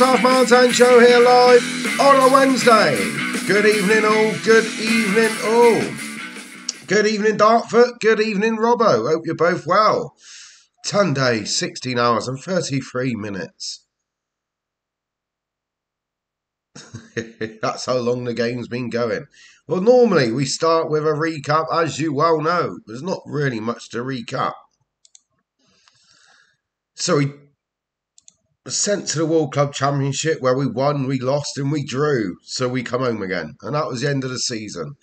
welcome to Mountain Show here live on a Wednesday. Good evening, all. Good evening, all. Good evening, Dartford. Good evening, Robbo. Hope you're both well. Sunday, 16 hours and 33 minutes. That's how long the game's been going. Well, normally we start with a recap, as you well know. There's not really much to recap. So we sent to the World Club Championship where we won, we lost, and we drew. So we come home again. And that was the end of the season.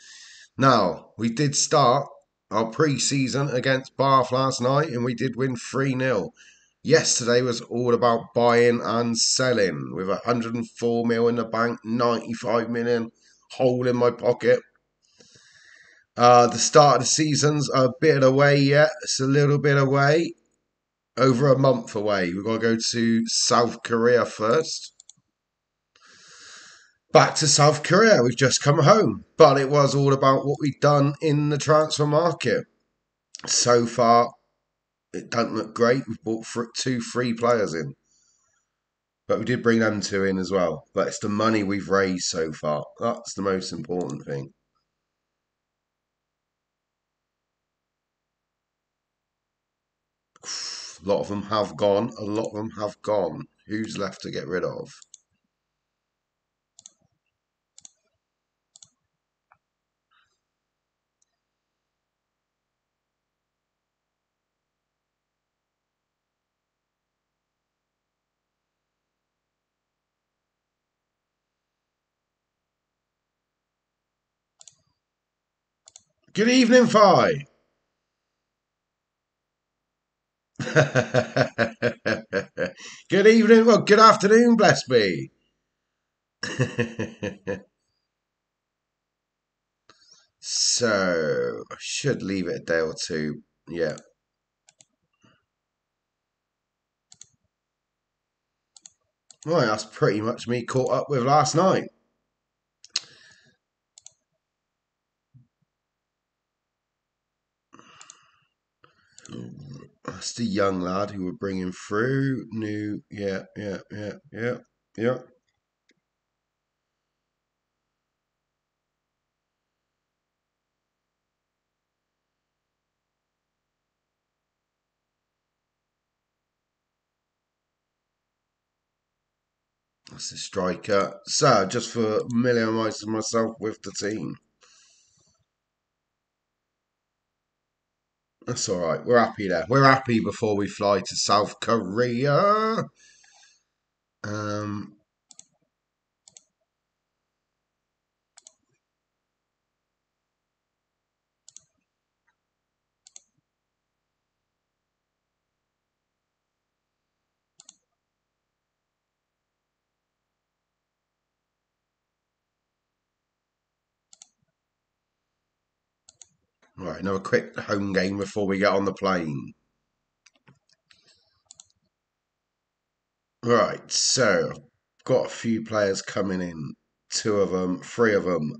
Now, we did start our pre season against Bath last night and we did win 3 0. Yesterday was all about buying and selling with 104 mil in the bank, 95 million hole in my pocket. Uh, the start of the season's a bit away yet. It's a little bit away over a month away. We've got to go to South Korea first. Back to South Korea. We've just come home, but it was all about what we've done in the transfer market. So far, it doesn't look great. We've bought two free players in, but we did bring them two in as well. But it's the money we've raised so far. That's the most important thing. A lot of them have gone. A lot of them have gone. Who's left to get rid of? Good evening, Fi. good evening. Well, good afternoon, bless me. so, I should leave it a day or two. Yeah. Right, that's pretty much me caught up with last night. That's the young lad who we're bringing through. New, yeah, yeah, yeah, yeah, yeah. That's the striker. So, just for familiarising myself with the team. That's all right. We're happy there. We're happy before we fly to South Korea. Um, Right, another quick home game before we get on the plane. Right, so I've got a few players coming in. Two of them, three of them.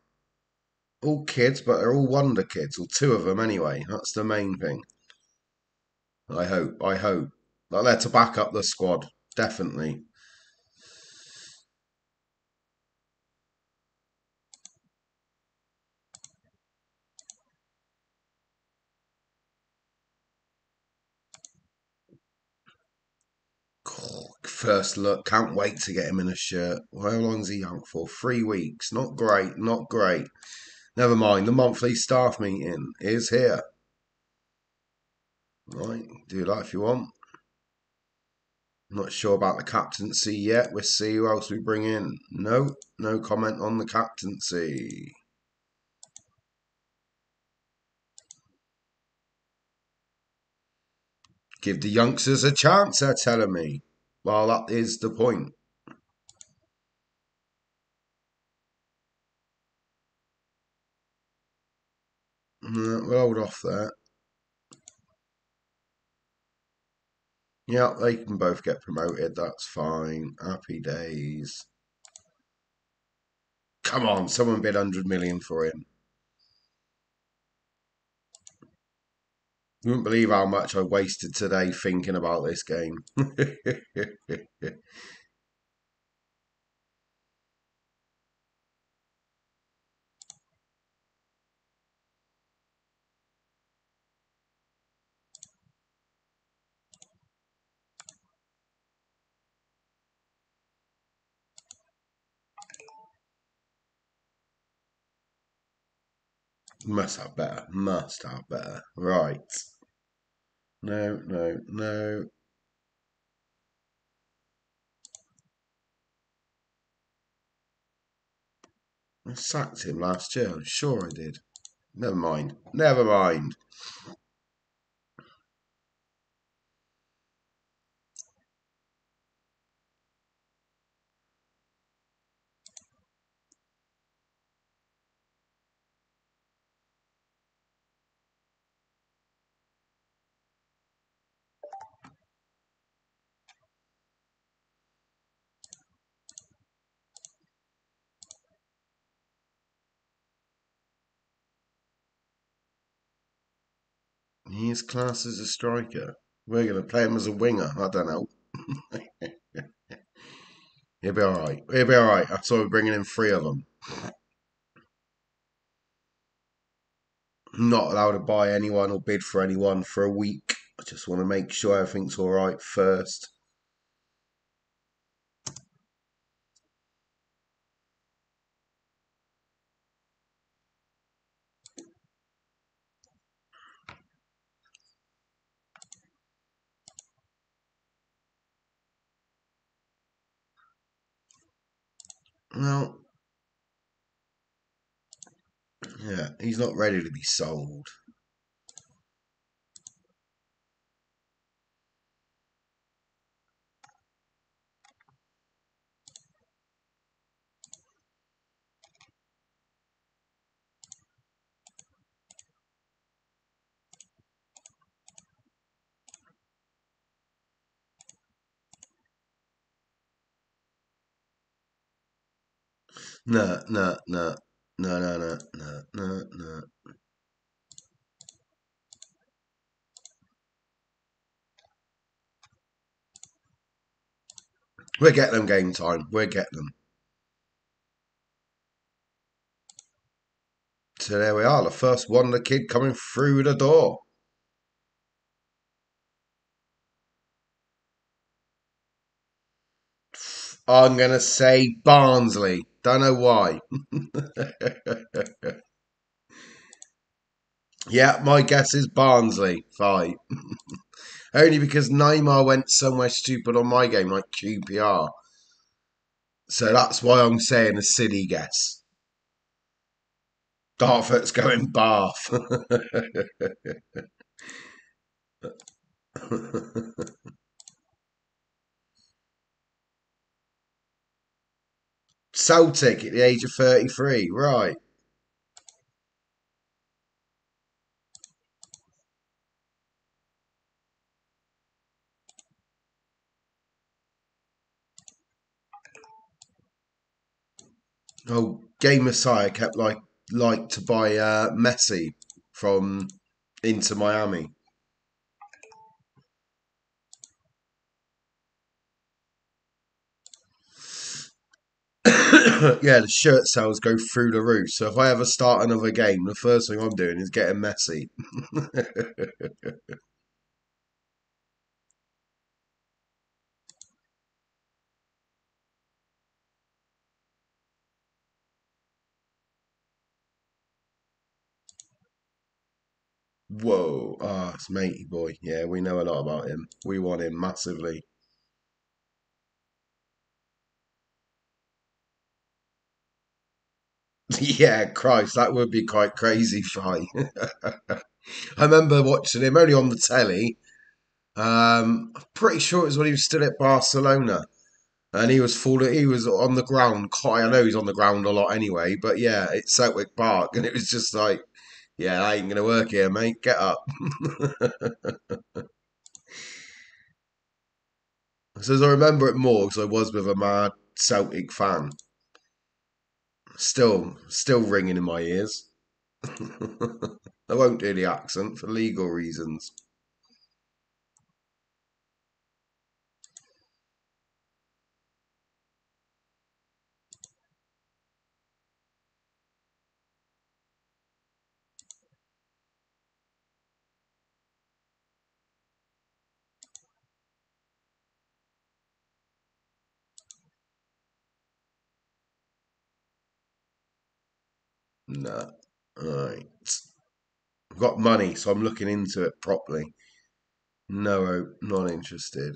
All kids, but they're all wonder kids, or two of them anyway. That's the main thing. I hope, I hope. They're to back up the squad, definitely. First look. Can't wait to get him in a shirt. How long's he out for? Three weeks. Not great. Not great. Never mind. The monthly staff meeting is here. Right. Do that if you want. Not sure about the captaincy yet. We'll see who else we bring in. No, no comment on the captaincy. Give the youngsters a chance, they're telling me. Well, that is the point. we'll hold off there. Yeah, they can both get promoted. That's fine. Happy days. Come on, someone bid 100 million for him. You wouldn't believe how much I wasted today thinking about this game. Must have better. Must have better. Right. No, no, no. I sacked him last year. I'm sure I did. Never mind. Never mind. Classed as a striker. We're going to play him as a winger. I don't know. He'll be all right. He'll be all right. That's why we're bringing in three of them. not allowed to buy anyone or bid for anyone for a week. I just want to make sure everything's all right first. Well, yeah, he's not ready to be sold. No, no, no, no, no, no, no, no, no. We'll get them game time. We'll get them. So there we are, the first Wonder Kid coming through the door. I'm going to say Barnsley. Don't know why. yeah, my guess is Barnsley. Five. Only because Neymar went somewhere stupid on my game, like QPR. So that's why I'm saying a silly guess. Dartford's going Bath. Celtic at the age of 33, right. Oh, Game Messiah kept like like to buy uh, Messi from Inter Miami. yeah, the shirt sales go through the roof. So if I ever start another game, the first thing I'm doing is getting Messi. Whoa, ah, oh, it's matey boy. Yeah, we know a lot about him. We want him massively. yeah, Christ, that would be quite crazy fight. I remember watching him only on the telly. Um, I'm pretty sure it was when he was still at Barcelona, and he was falling. He was on the ground. Quite, I know he's on the ground a lot anyway, but yeah, it's Celtic Park, and it was just like yeah, that ain't to work here, mate. Get up. Says I remember it more because I was with a mad Celtic fan. Still, still ringing in my ears. I won't do the accent for legal reasons. No. Alright. I've got money, so I'm looking into it properly. No, not interested.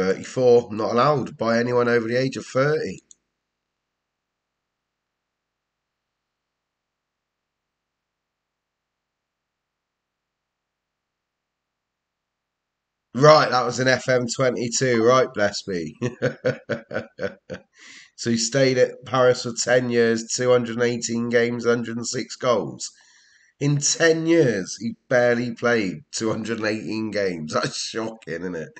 Thirty-four, not allowed by anyone over the age of thirty. Right, that was an FM22. Right, bless me. so he stayed at Paris for 10 years, 218 games, 106 goals. In 10 years, he barely played 218 games. That's shocking, isn't it?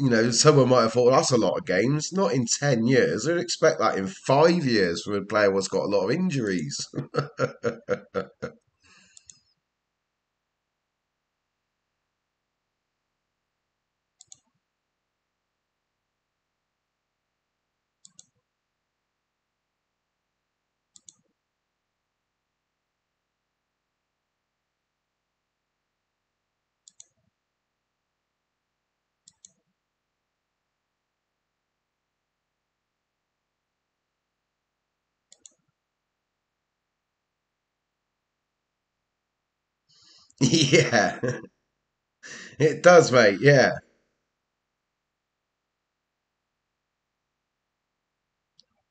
You know, someone might have thought that's a lot of games. Not in 10 years. I'd expect that in five years for a player who's got a lot of injuries. yeah. It does, mate. Yeah.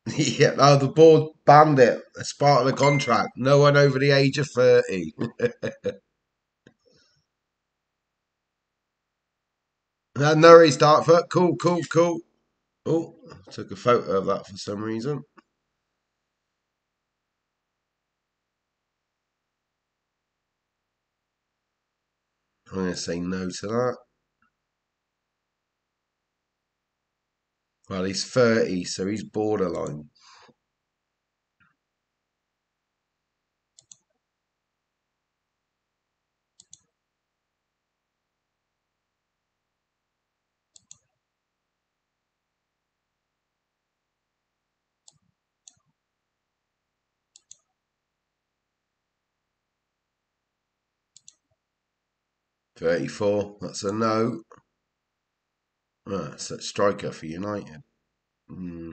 yeah. Oh, the board banned it. It's part of the contract. No one over the age of 30. Uh, no restart for cool, cool, cool. Oh, took a photo of that for some reason. I'm going to say no to that. Well, he's 30, so he's borderline. Thirty-four. That's a no. Ah, that's a striker for United. Hmm.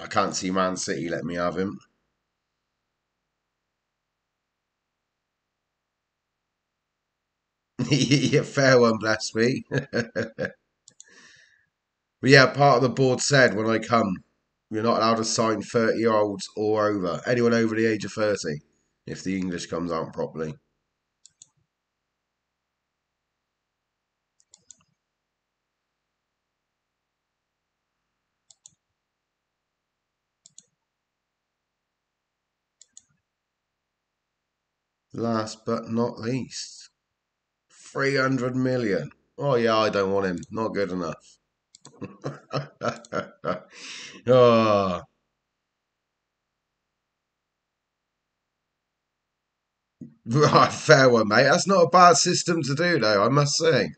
I can't see Man City let me have him. yeah, fair one, bless me. but yeah, part of the board said when I come, you're not allowed to sign 30 year olds or over. Anyone over the age of 30, if the English comes out properly. Last but not least, 300 million. Oh, yeah, I don't want him. Not good enough. Oh. Right, fair one, mate. That's not a bad system to do, though, I must say.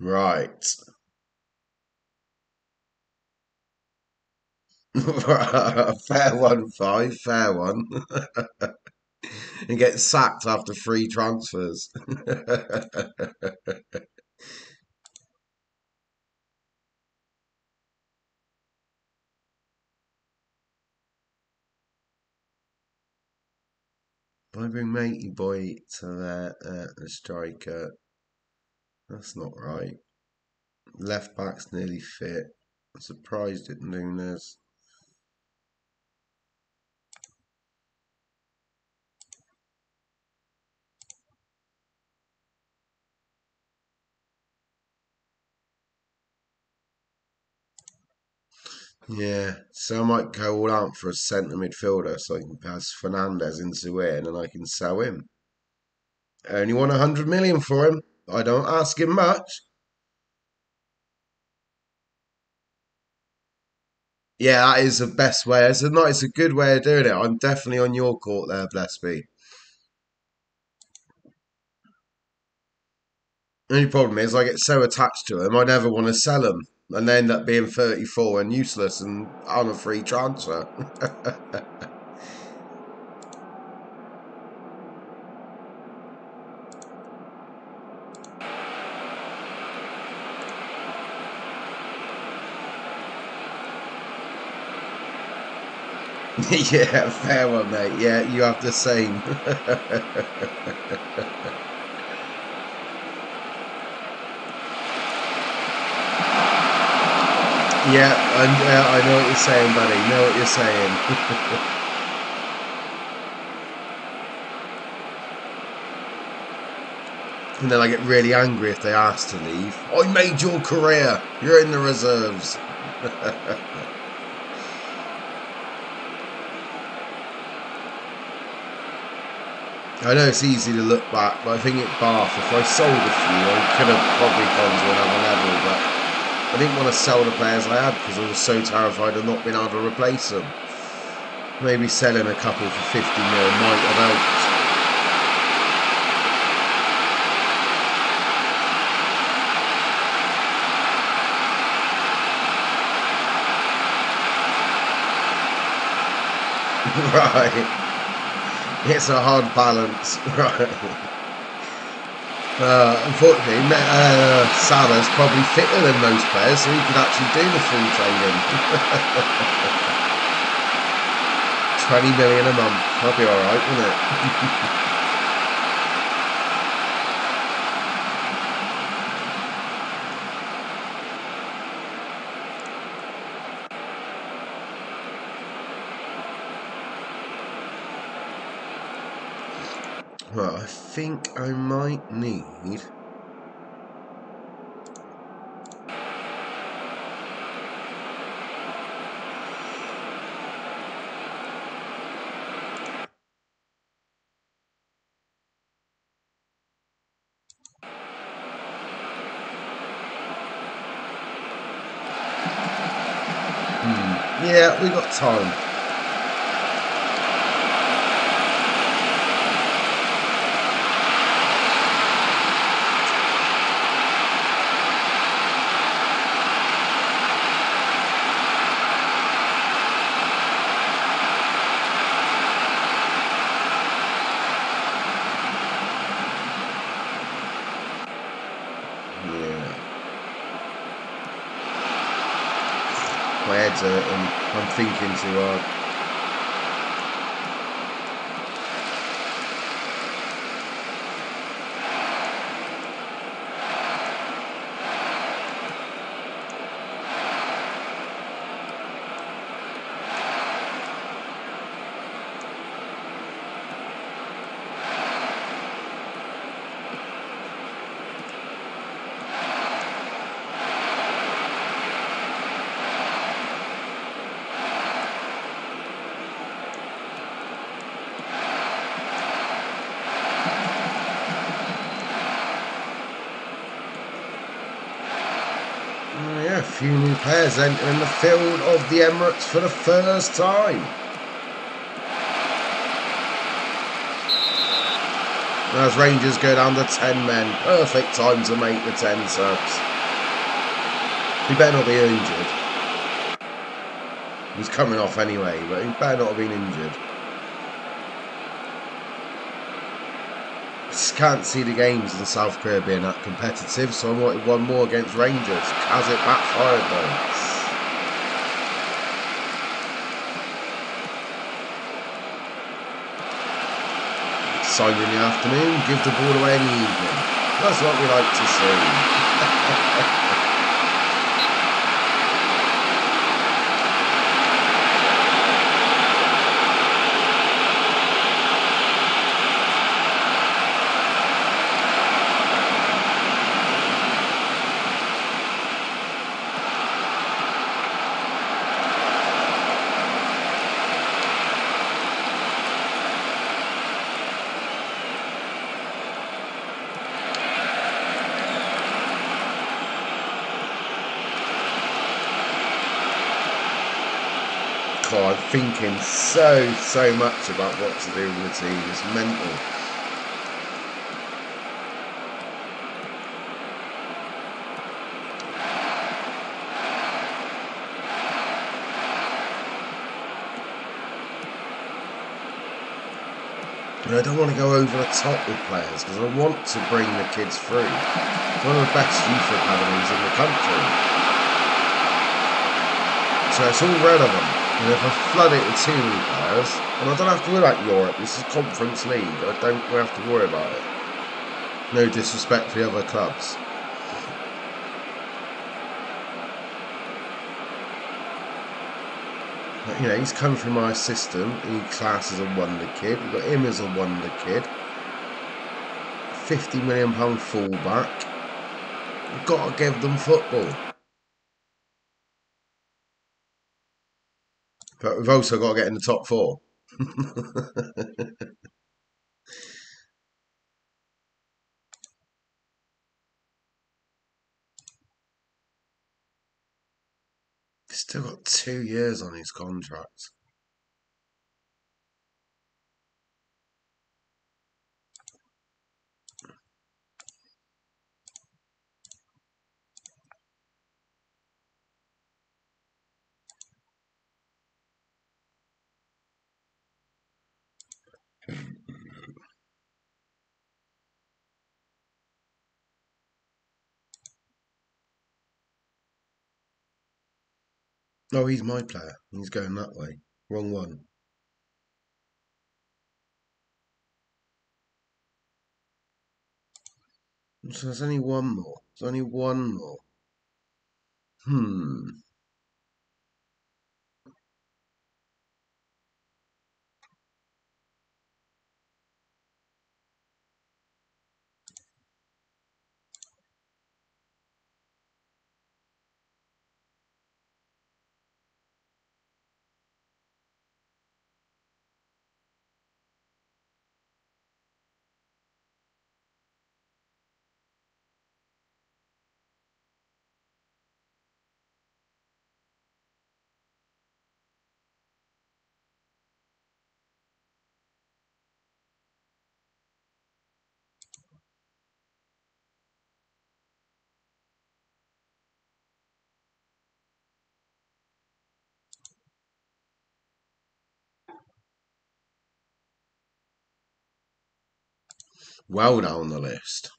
Right. fair one, five. Fair one. and get sacked after three transfers. I bring matey boy to the, uh, the striker. That's not right. Left back's nearly fit. I'm surprised at Nunes. Yeah, so I might go all out for a centre midfielder so I can pass Fernandez into in and I can sell him. I only want a hundred million for him. I don't ask him much. Yeah, that is the best way. It's a nice, a good way of doing it. I'm definitely on your court there, Blessby. The only problem is I get so attached to them, I never want to sell them. And they end up being 34 and useless and on a free transfer. yeah, fair one, mate. Yeah, you have the same. yeah, and, uh, I know what you're saying, buddy. Know what you're saying. and then I get really angry if they ask to leave. I made your career. You're in the reserves. I know it's easy to look back, but I think at Bath, if I sold a few, I could have probably gone to another level, but I didn't want to sell the players I had because I was so terrified of not being able to replace them. Maybe selling a couple for 50 mil might have helped. right. It's a hard balance, right? Uh, unfortunately, uh, Salah's probably fitter than most players, so he could actually do the full training. 20 million a month. That'll be alright, wouldn't it? Well, I think I might need... Hmm. Yeah, we got time. and I'm thinking too hard. few entering the field of the Emirates for the first time. As Rangers go down to 10 men, perfect time to make the 10 subs. He better not be injured. He's coming off anyway, but he better not have been injured. just can't see the games in South Korea being that competitive, so I wanted one more against Rangers. Has it backfired though? Sign in the afternoon, give the ball away in the evening. That's what we like to see. God, I'm thinking so, so much about what to do with the team. It's mental. And I don't want to go over the top with players because I want to bring the kids through. One of the best youth academies in the country. So it's all relevant. And if I flood it with many players, and I don't have to worry about Europe, this is Conference League, I don't have to worry about it. No disrespect for the other clubs. you know, he's come from my system. He classes a wonder kid. We've got him as a wonder kid. £50 million fullback. We've got to give them football. Also got to get in the top four. Still got two years on his contract. Oh, he's my player. He's going that way. Wrong one. So there's only one more. There's only one more. Hmm. Well down the list.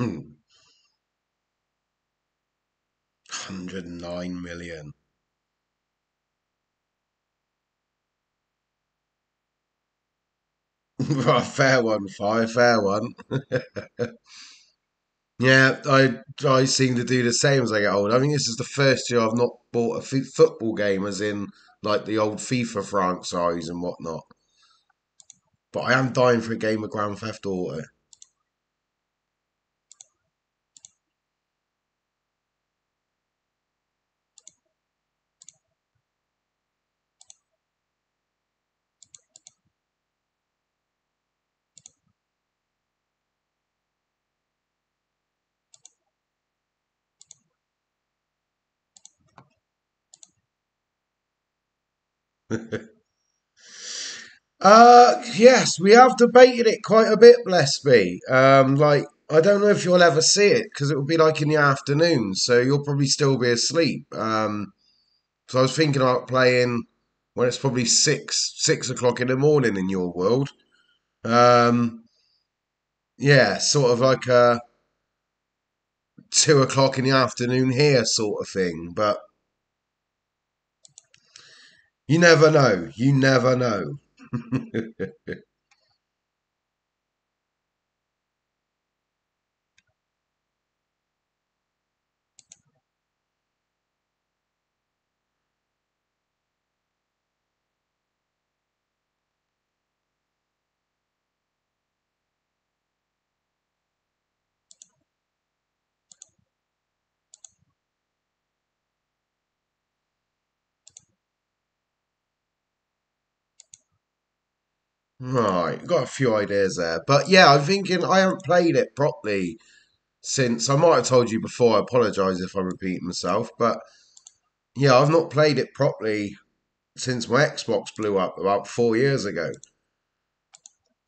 109 million. fair one, five, fair one. yeah, I I seem to do the same as I get older. I think this is the first year I've not bought a football game, as in like the old FIFA franchise and whatnot. But I am dying for a game of Grand Theft Auto. uh, yes, we have debated it quite a bit, bless me. Um, like, I don't know if you'll ever see it because it will be like in the afternoon, so you'll probably still be asleep. Um, so I was thinking about playing when it's probably six six o'clock in the morning in your world. Um, yeah, sort of like a two o'clock in the afternoon here sort of thing, but You never know. You never know. Right, got a few ideas there. But yeah, I'm thinking I haven't played it properly since I might have told you before. I apologise if I repeat myself, but yeah, I've not played it properly since my Xbox blew up about four years ago.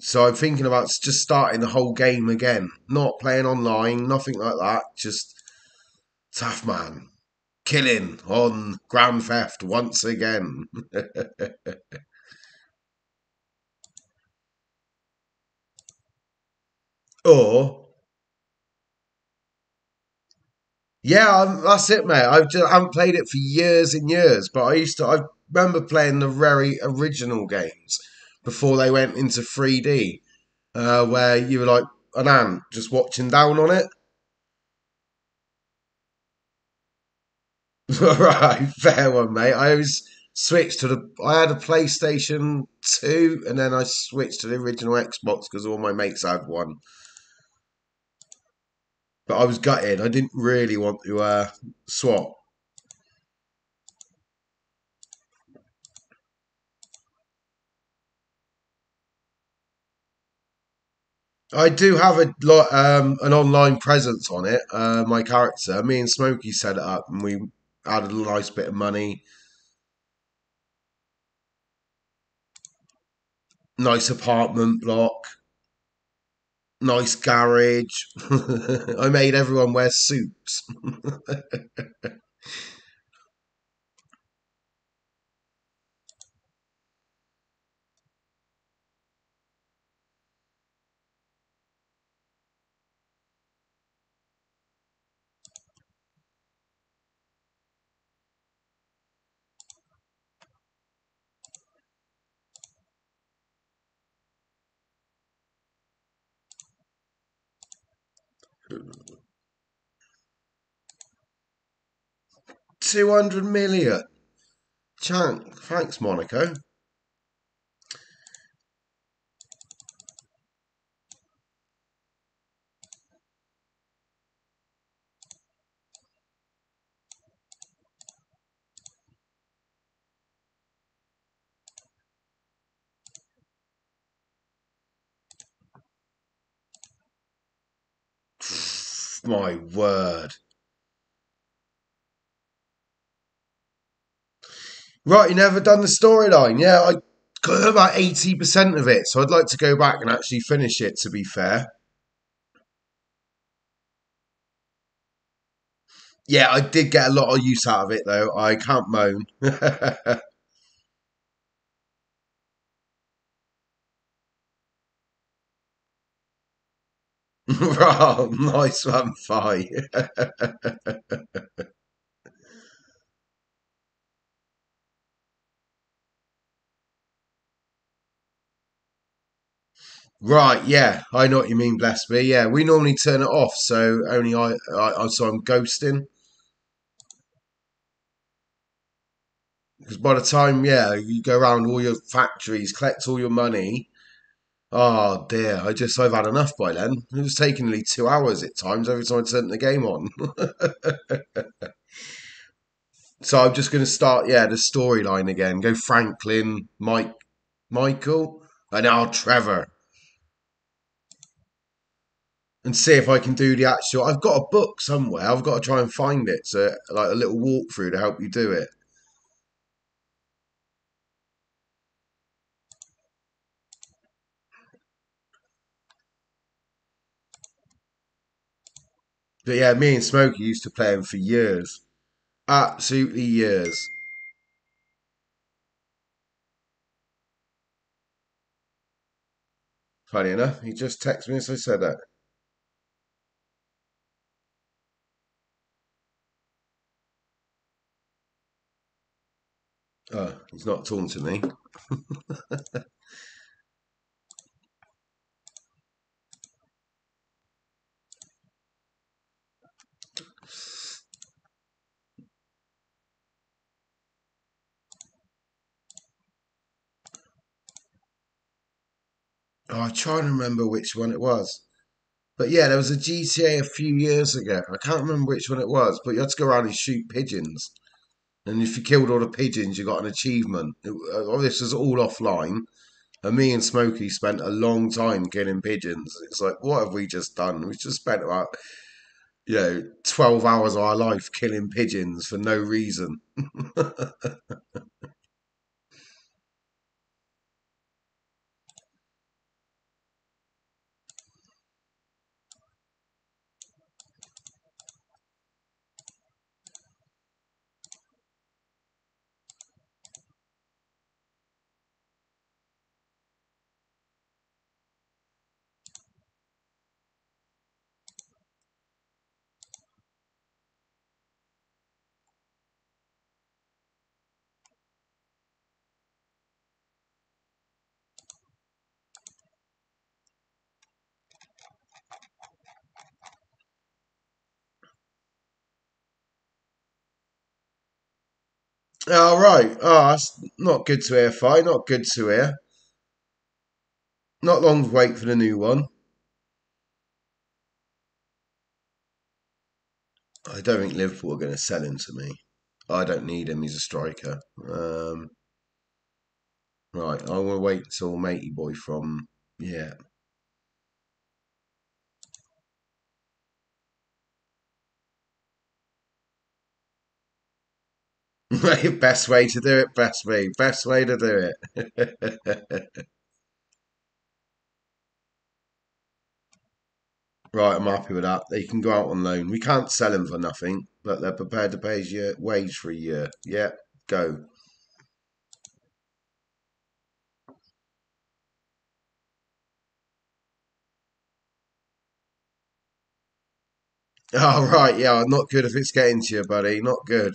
So I'm thinking about just starting the whole game again, not playing online, nothing like that. Just tough man, killing on Grand Theft once again. or yeah, that's it, mate. I've just I haven't played it for years and years, but I used to. I remember playing the very original games before they went into 3D, uh, where you were like an ant just watching down on it. right, fair one, mate. I always switched to the. I had a PlayStation 2 and then I switched to the original Xbox because all my mates had one. But I was gutted. I didn't really want to uh, swap. I do have a lot, um, an online presence on it. Uh, my character, me and Smokey set it up, and we added a nice bit of money. Nice apartment block, nice garage. I made everyone wear suits. Two hundred million. Chunk. Thanks, Monaco. My word. Right, you never done the storyline. Yeah, I got about 80% of it, so I'd like to go back and actually finish it, to be fair. Yeah, I did get a lot of use out of it, though. I can't moan. oh, nice one, Fi. Right, yeah, I know what you mean, bless me. Yeah, we normally turn it off, so only I, I, I so I'm ghosting. Because by the time, yeah, you go around all your factories, collect all your money. Oh dear, I just I've had enough by then. It was taking nearly two hours at times every time I turned the game on. so I'm just going to start, yeah, the storyline again. Go Franklin, Mike, Michael, and now Trevor and see if I can do the actual. I've got a book somewhere. I've got to try and find it. So like a little walkthrough to help you do it. But yeah, me and Smokey used to play him for years. Absolutely years. Funny enough, he just texted me as I said that. Oh, he's not to me. Oh, I'm trying to remember which one it was. But yeah, there was a GTA a few years ago. I can't remember which one it was, but you had to go around and shoot pigeons. And if you killed all the pigeons, you got an achievement. It, uh, this was all offline. And me and Smokey spent a long time killing pigeons. It's like, what have we just done? We just spent about, you know, 12 hours of our life killing pigeons for no reason. All right. Oh, that's not good to hear, Fi. Not good to hear. Not long to wait for the new one. I don't think Liverpool are going to sell him to me. I don't need him. He's a striker. Um, right. I'm going to wait until Matey Boy from. Yeah. best way to do it. Best way. Best way to do it. Right, I'm happy with that. They can go out on loan. We can't sell him for nothing, but they're prepared to pay his wage for a year. Yeah, go. Oh, right, yeah, not good if it's getting to you, buddy. Not good.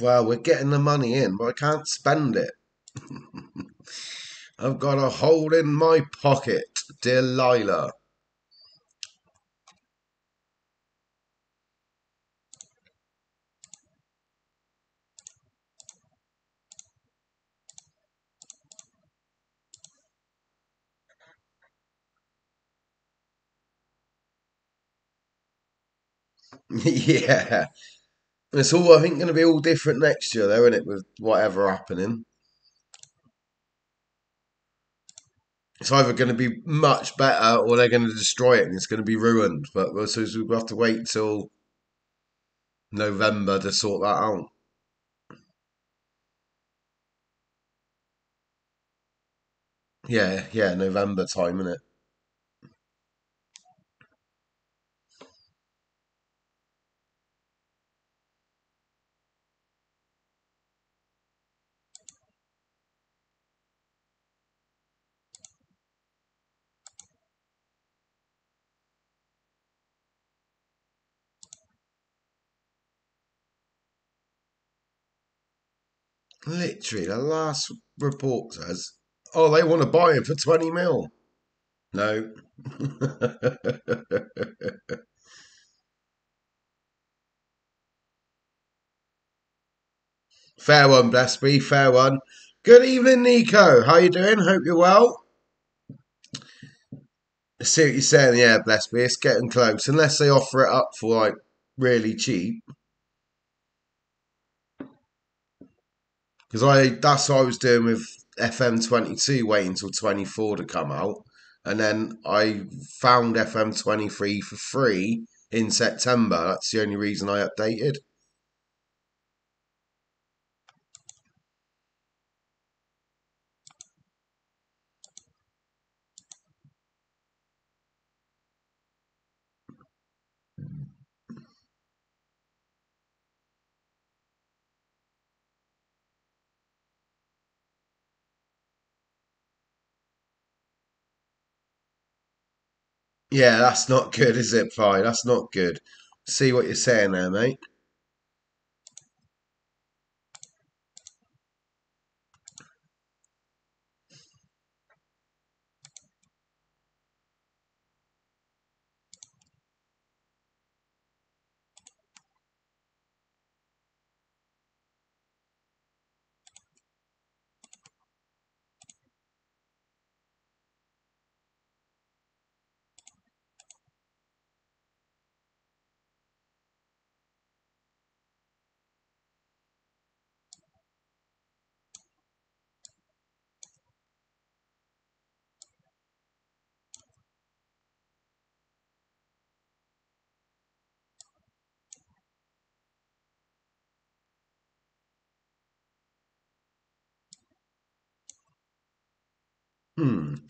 Well, we're getting the money in, but I can't spend it. I've got a hole in my pocket, Delilah. yeah. It's all, I think, going to be all different next year, though, isn't it, with whatever happening? It's either going to be much better or they're going to destroy it and it's going to be ruined. But we'll, so we'll have to wait till November to sort that out. Yeah, yeah, November time, isn't it? The last report says, oh, they want to buy him for 20 mil. No. fair one, Blessby, fair one. Good evening, Nico. How you doing? Hope you're well. I see what you're saying. Yeah, Blessby, it's getting close. Unless they offer it up for like really cheap. Because I that's what I was doing with FM22, waiting until 24 to come out, and then I found FM23 for free in September. That's the only reason I updated. Yeah, that's not good, is it, Fly? That's not good. See what you're saying there, mate.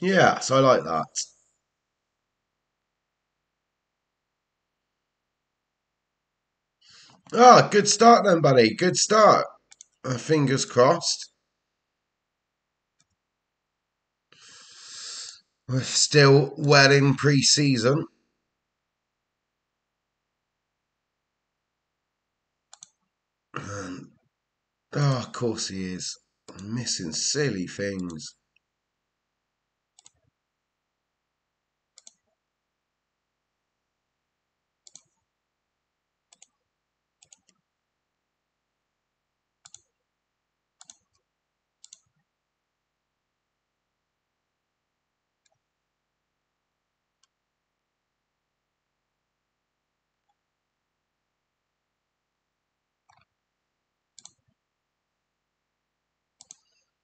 Hmm. so I like that. Ah, good start then, buddy. Good start. Uh, fingers crossed. We're still well in pre-season. And, oh, of course he is. I'm missing silly things.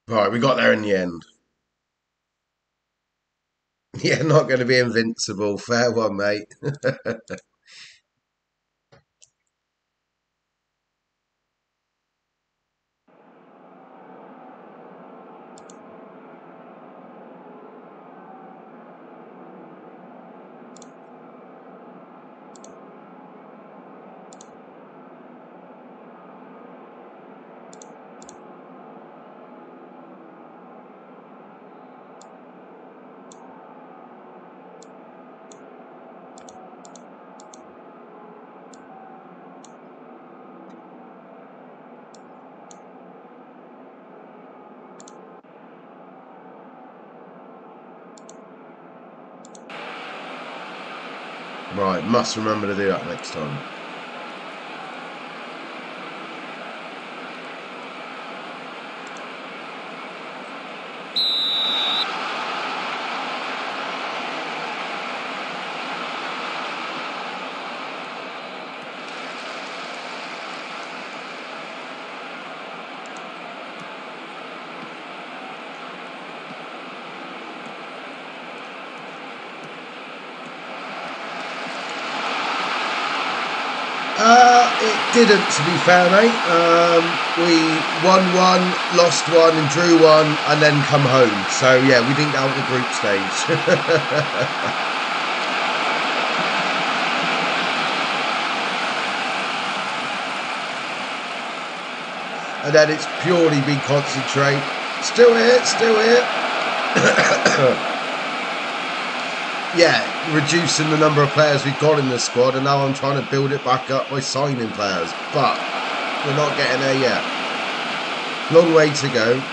Right, we got there in the end. Yeah, not going to be invincible. Fair one, mate. right, must remember to do that next time. Uh, it didn't, to be fair, mate. Um, we won one, lost one, and drew one, and then come home. So yeah, we didn't get out the group stage. and then it's purely been concentrate. Still here, still here. yeah, reducing the number of players we've got in the squad, and now I'm trying to build it back up by signing players. But we're not getting there yet. Long way to go.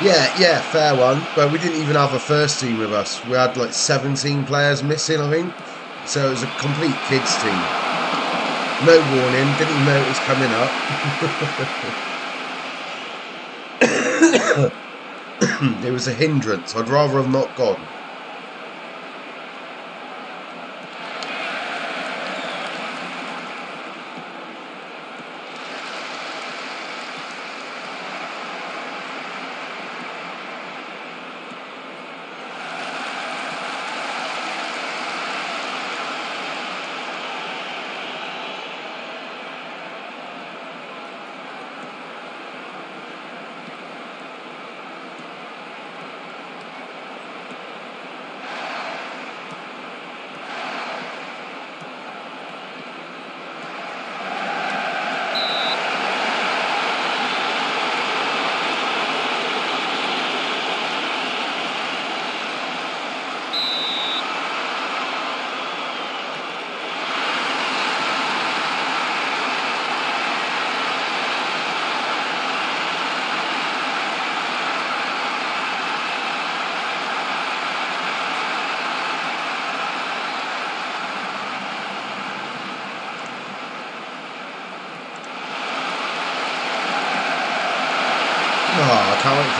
Yeah, yeah, fair one. But we didn't even have a first team with us. We had like 17 players missing, I think. So it was a complete kids team. No warning, didn't know it was coming up. it was a hindrance. I'd rather have not gone.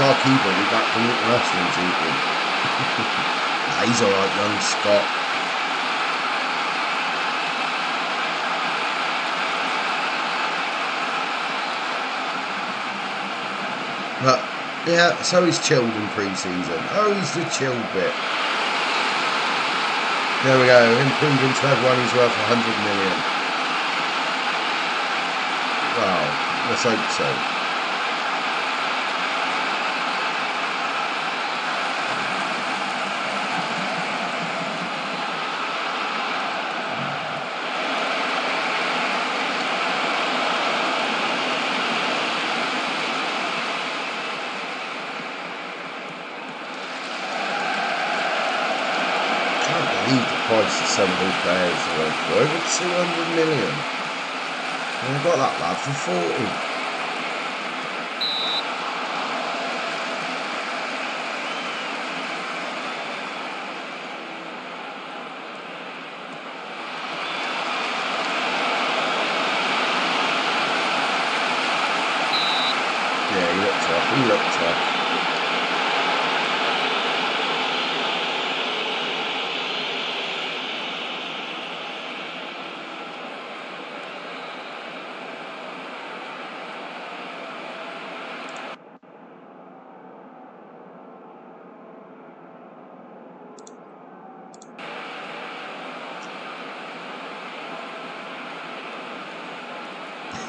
Oh, I can't wait for our keeper to be back from the wrestling treatment. nah, he's alright, young Scott. But, yeah, so he's chilled in pre-season. Oh, he's the chilled bit. There we go, improving to everyone he's worth 100 million. Wow, let's hope so. price of some of these players are over 200 million. And I got that lad for 40. Yeah, he looked tough. He looked tough.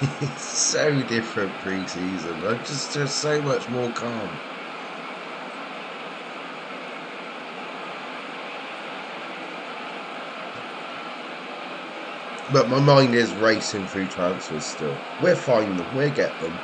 it's so different pre-season. I'm just just so much more calm. But my mind is racing through transfers still. We'll find them. We'll get them.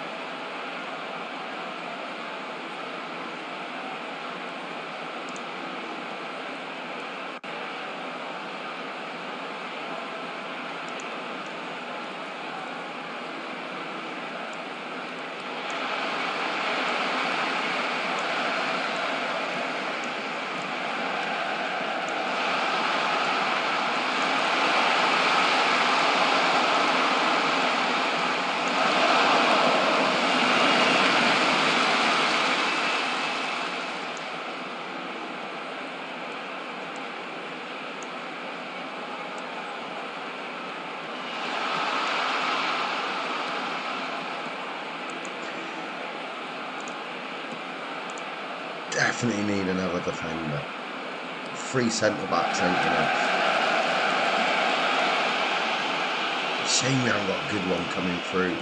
definitely need another defender. Three centre backs ain't enough. Shame we haven't got a good one coming through.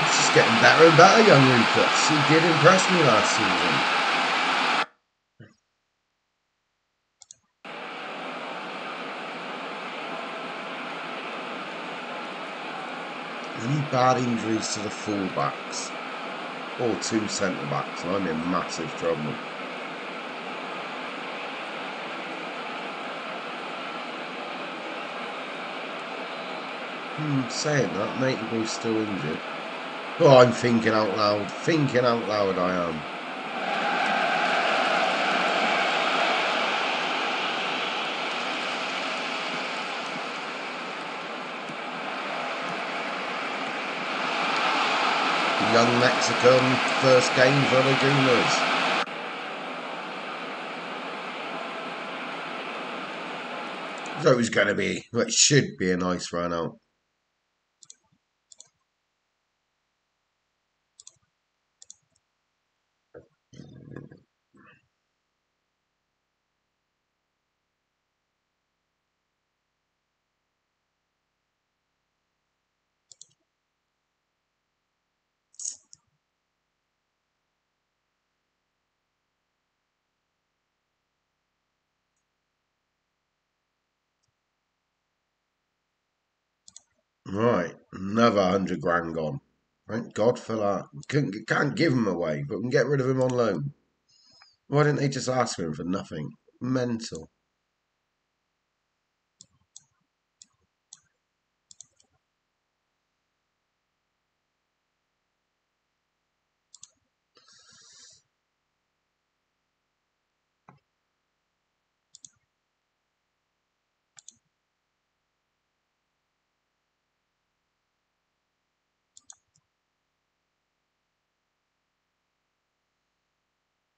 He's just getting better and better, young Lucas. He did impress me last season. Bad injuries to the fullbacks or two centre backs, and I'm in massive trouble. Hmm, saying that, Matey still injured. Oh, I'm thinking out loud. Thinking out loud, I am. Young Mexican first game for the Juniors. So was going to be, well, it should be a nice run out. Right, another hundred grand gone. Thank God for that. Can't, can't give him away, but we can get rid of him on loan. Why didn't they just ask him for nothing? Mental.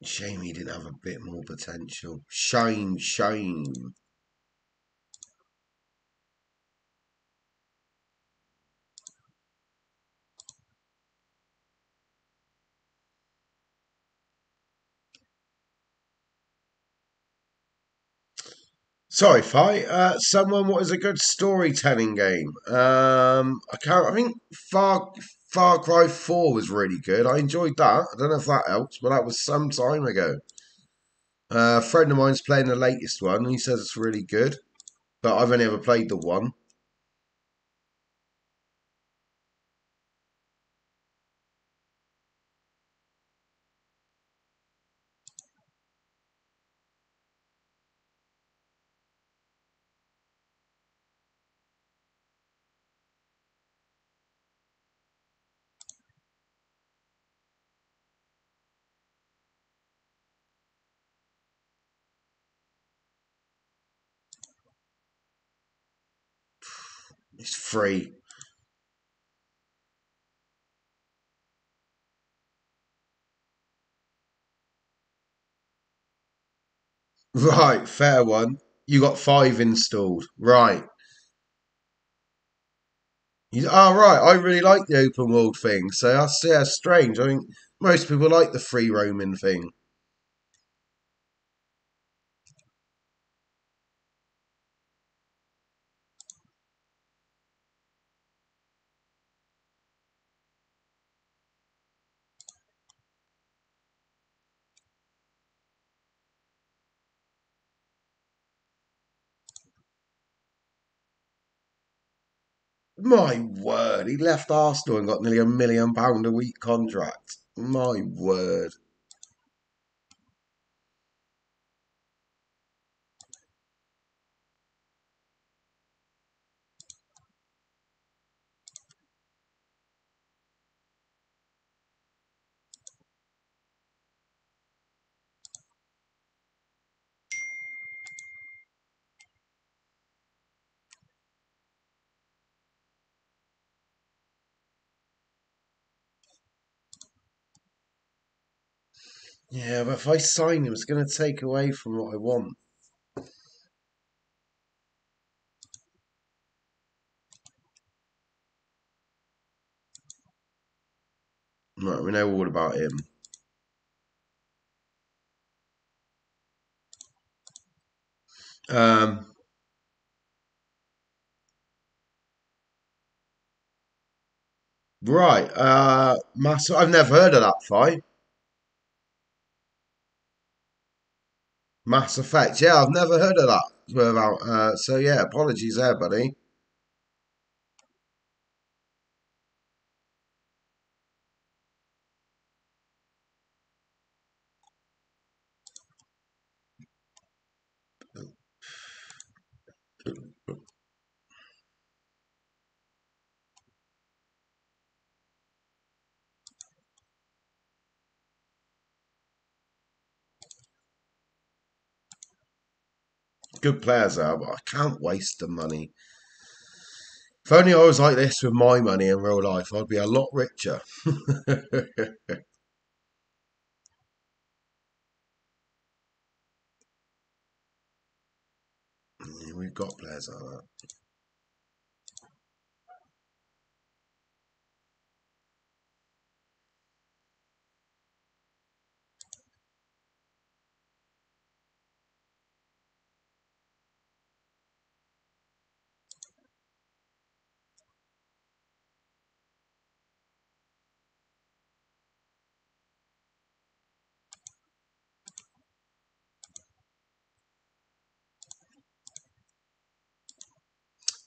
Shame he didn't have a bit more potential. Shame, shame. Sorry, fight. Uh, someone, what is a good storytelling game? Um, I can't. I think Far Far Cry Four was really good. I enjoyed that. I don't know if that helps, but that was some time ago. Uh, a friend of mine's playing the latest one, and he says it's really good. But I've only ever played the one. It's Right, fair one. You got five installed. Right. You, oh, right. I really like the open world thing. So that's yeah, strange. I think most people like the free roaming thing. My word, he left Arsenal and got nearly a million pound a week contract. My word. Yeah, but if I sign him, it's going to take away from what I want. Right, we know all about him. Um, right, uh, Mass. I've never heard of that fight. Mass Effect. Yeah, I've never heard of that. Without, uh, so yeah, apologies there, buddy. Good players are, but I can't waste the money. If only I was like this with my money in real life, I'd be a lot richer. We've got players like that.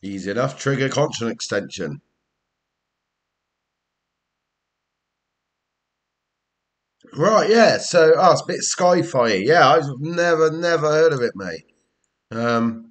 Easy enough. Trigger constant extension. Right, yeah. So, oh, it's a bit sci-fi. Yeah, I've never, never heard of it, mate. Um,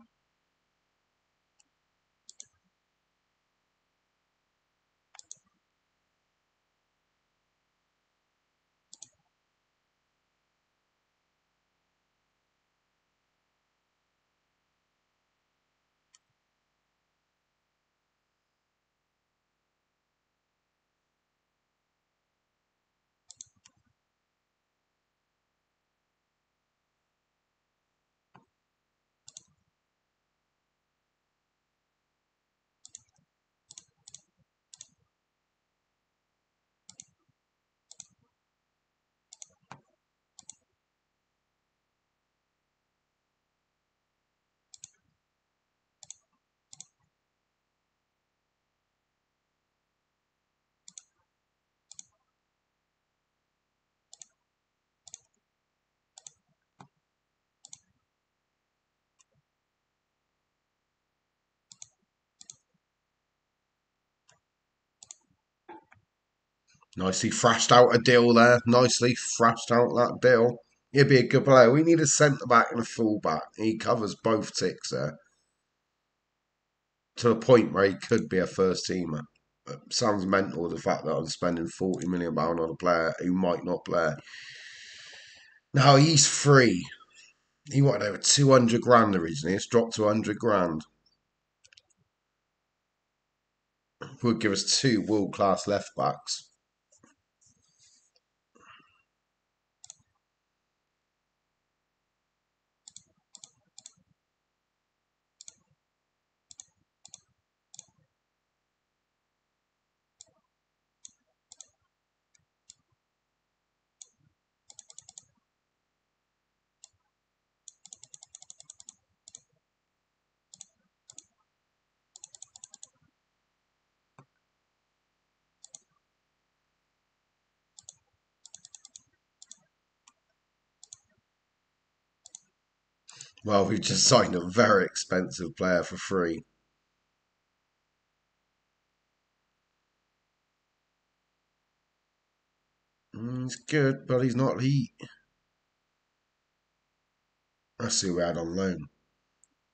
Nicely thrashed out a deal there. Nicely thrashed out that deal. He'd be a good player. We need a centre back and a full back. He covers both ticks there. To the point where he could be a first teamer. It sounds mental the fact that I'm spending forty million pound on a player who might not play. Now he's free. He wanted over two hundred grand originally. It's dropped to hundred grand. Would give us two world class left backs. Well, we've just signed a very expensive player for free. Mm, he's good, but he's not heat. That's who we had on loan.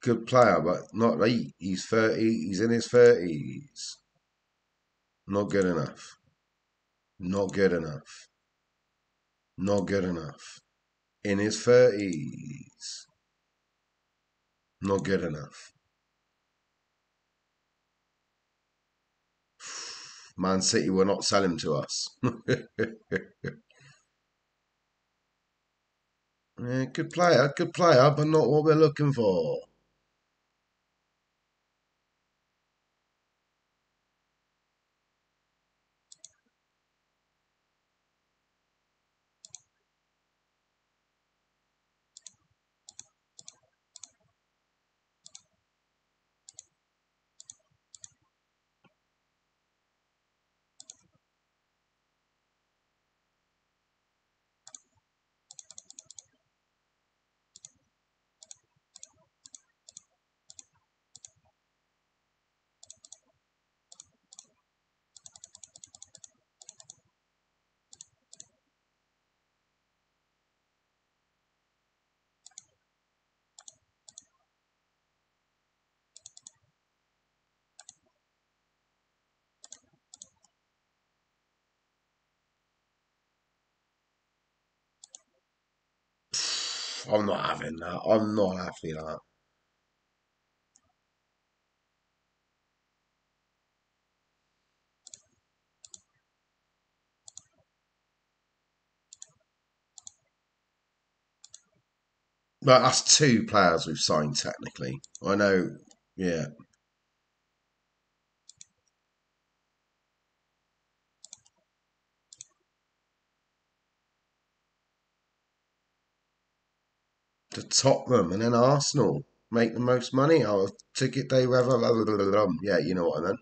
Good player, but not heat. He's 30, he's in his 30s. Not good enough. Not good enough. Not good enough. In his 30s. Not good enough. Man City will not sell him to us. yeah, good player, good player, but not what we're looking for. I'm not having that. I'm not happy that. But that's two players we've signed technically. I know, yeah. To Tottenham and then Arsenal. Make the most money out of ticket day, whatever. Yeah, you know what I mean.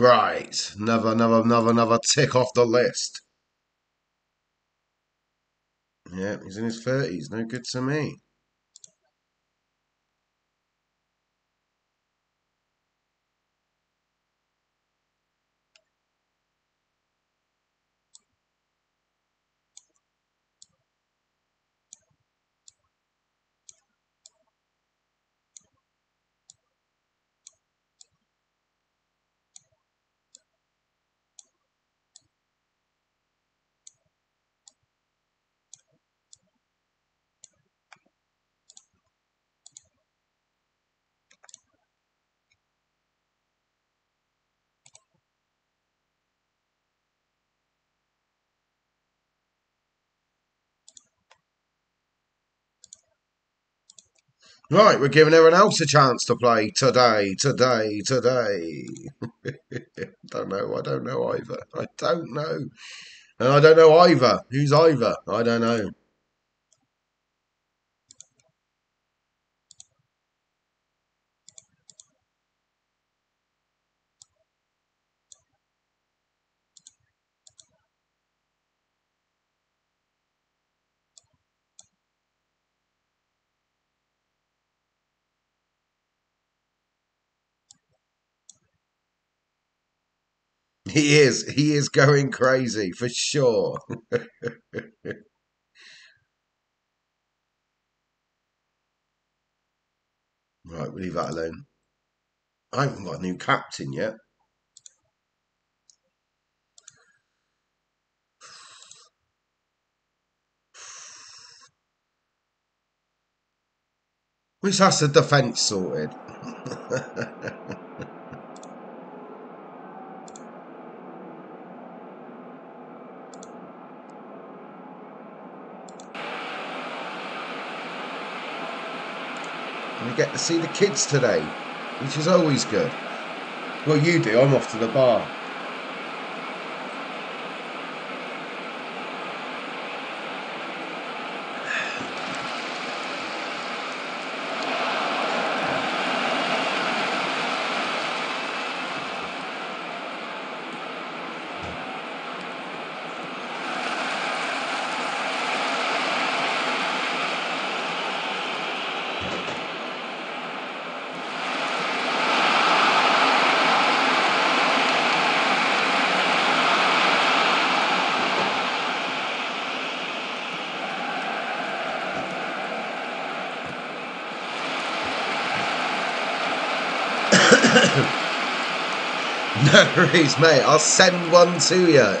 Right. Another, another, another, another tick off the list. Yeah, he's in his 30s. No good to me. Right, we're giving everyone else a chance to play today, today, today. don't know. I don't know either. I don't know. And I don't know either. Who's either? I don't know. He is. He is going crazy for sure. right, we'll leave that alone. I haven't got a new captain yet. Which has the defence sorted. and we get to see the kids today, which is always good. Well, you do. I'm off to the bar. No mate. I'll send one to you.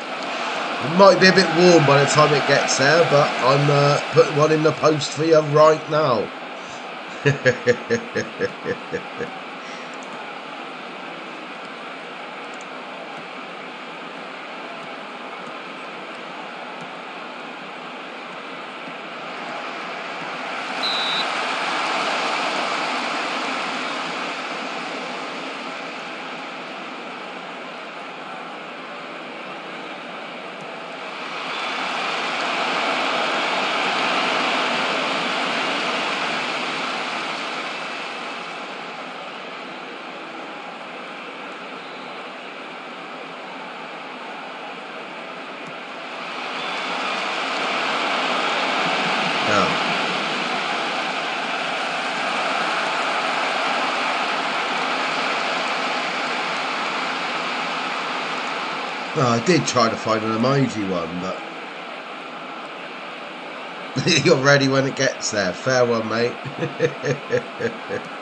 It might be a bit warm by the time it gets there, but I'm uh, putting one in the post for you right now. did try to find an emoji one, but you're ready when it gets there. Fair one, mate.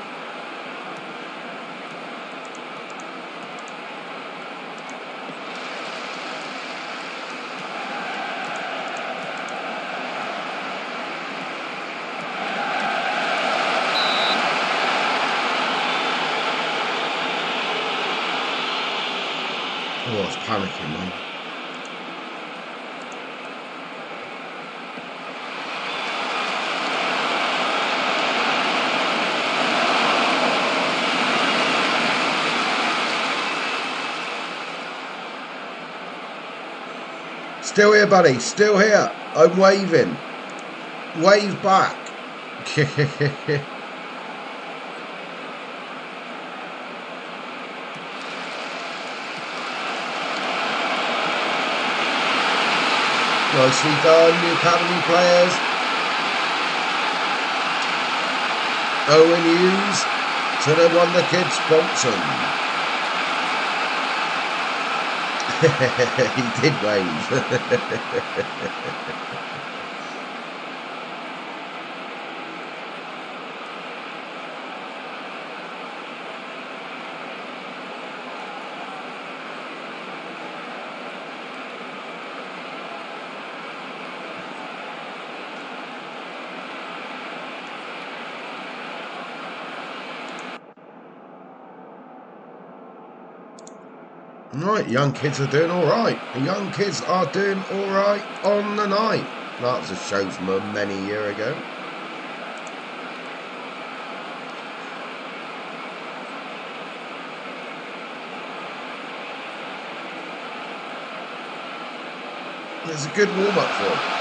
Oh, panicking, man. Still here, buddy. Still here. I'm waving. Wave back. Nicely done, the academy players. Owen Hughes to the Wonder Kids Bronson. he did wave. Young kids are doing all right. The young kids are doing all right on the night. That was a show from many year ago. It's a good warm-up for.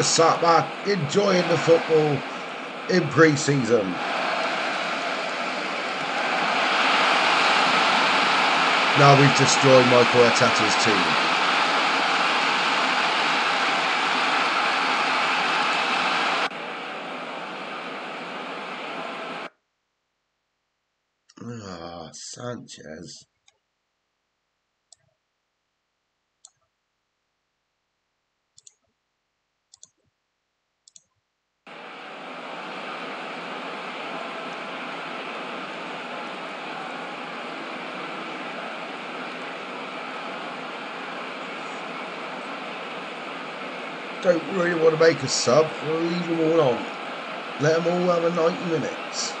Just sat back enjoying the football in pre-season. Now we've destroyed Michael Arteta's team. Ah, Sanchez. don't really want to make a sub. We'll leave them all on. Let them all have a 90 minutes.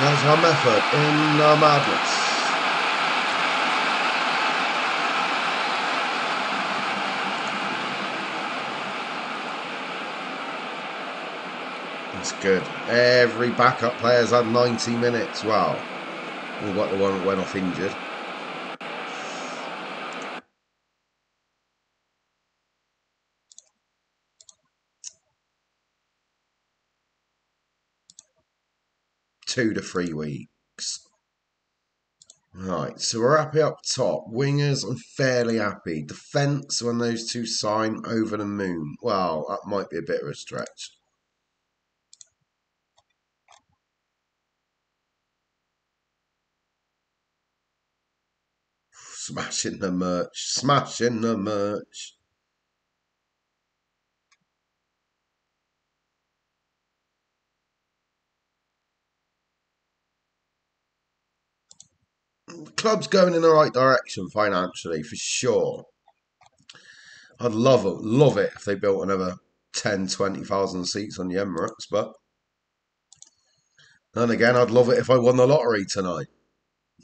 That's our method in the madness. That's good. Every backup player's had 90 minutes. Wow. All but the one that went off injured. Two to three weeks. Right, so we're happy up top. Wingers, I'm fairly happy. Defence, when those two sign, over the moon. Well, that might be a bit of a stretch. Smashing the merch. Smashing the merch. The club's going in the right direction financially for sure. I'd love it, love it if they built another 10, 20,000 seats on the Emirates, but then again, I'd love it if I won the lottery tonight.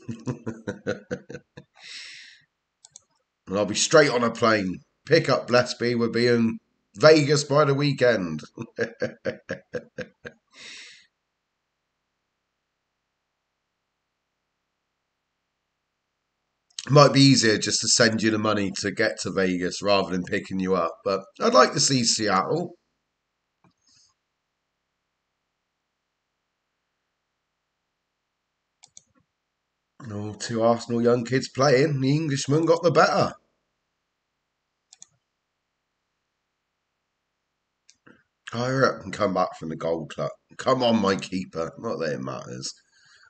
and I'll be straight on a plane. Pick up Blessby. We'll be in Vegas by the weekend. Might be easier just to send you the money to get to Vegas rather than picking you up, but I'd like to see Seattle. Two Arsenal young kids playing. The Englishman got the better. Higher up and come back from the gold club. Come on, my keeper. Not that it matters.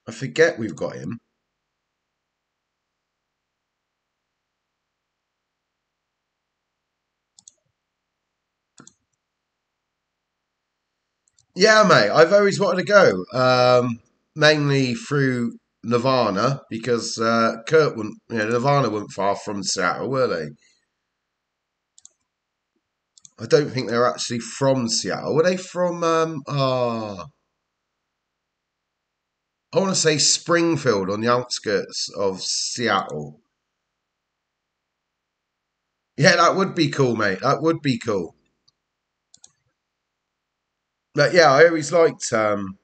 I forget we've got him. Yeah, mate. I've always wanted to go. Um, mainly through Nirvana because uh, Kurt wouldn't, you know, Nirvana weren't far from Seattle, were they? I don't think they're actually from Seattle. Were they from? Um, oh, I want to say Springfield on the outskirts of Seattle. Yeah, that would be cool, mate. That would be cool. But yeah, I always liked um,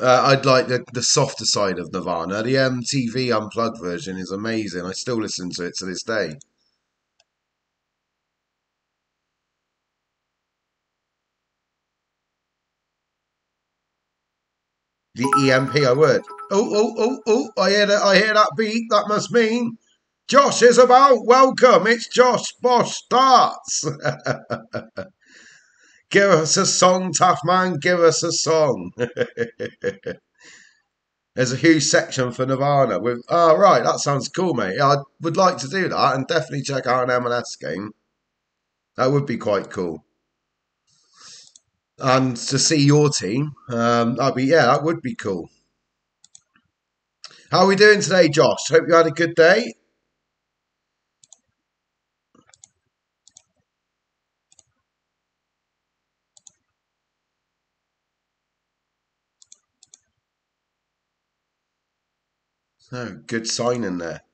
uh, I'd like the, the softer side of Nirvana. The MTV Unplugged version is amazing. I still listen to it to this day. The EMP, I would. Oh, oh, oh, oh! I hear that. I hear that beat. That must mean Josh is about. Welcome. It's Josh Bosch starts. Give us a song, Taff man. Give us a song. There's a huge section for Nirvana. With oh right, that sounds cool, mate. I would like to do that and definitely check out an MLS game. That would be quite cool. And to see your team, um, that'd be yeah, that would be cool. How are we doing today, Josh? Hope you had a good day. Oh, good sign in there.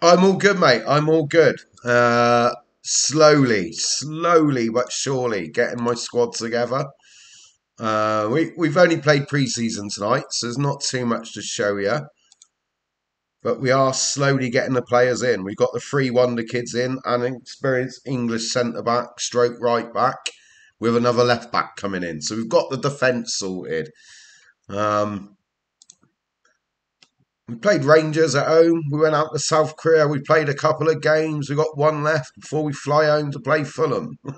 I'm all good, mate. I'm all good. Uh, slowly, slowly but surely getting my squad together. Uh, we, we've only played pre-season tonight, so there's not too much to show you. But we are slowly getting the players in. We've got the three wonder kids in an experienced English centre-back, stroke right back, with another left back coming in. So we've got the defence sorted. Um, we played Rangers at home. We went out to South Korea. We played a couple of games. We got one left before we fly home to play Fulham.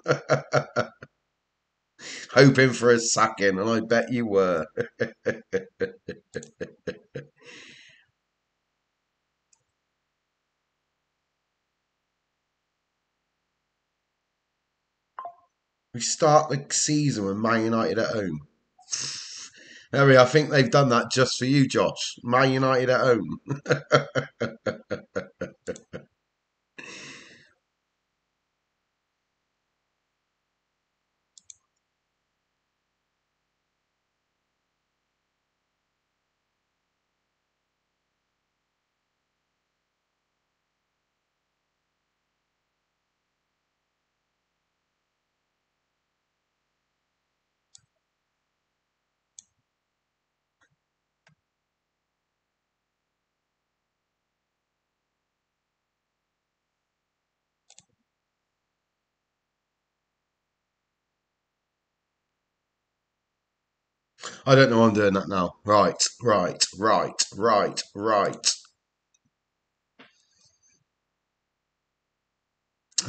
Hoping for a sacking, and I bet you were. we start the season with Man United at home. Harry, I think they've done that just for you, Josh. Man United at home. I don't know I'm doing that now. Right, right, right, right, right.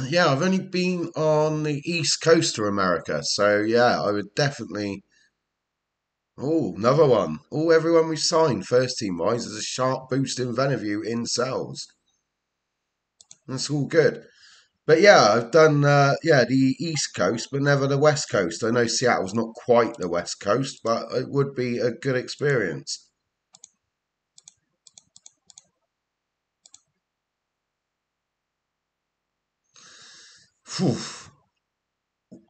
Yeah, I've only been on the east coast of America, so yeah, I would definitely. Oh, another one. Oh, everyone we've signed first team wise is a sharp boost in Veneview in sales. That's all good. But yeah, I've done uh, yeah the East Coast, but never the West Coast. I know Seattle's not quite the West Coast, but it would be a good experience. Whew.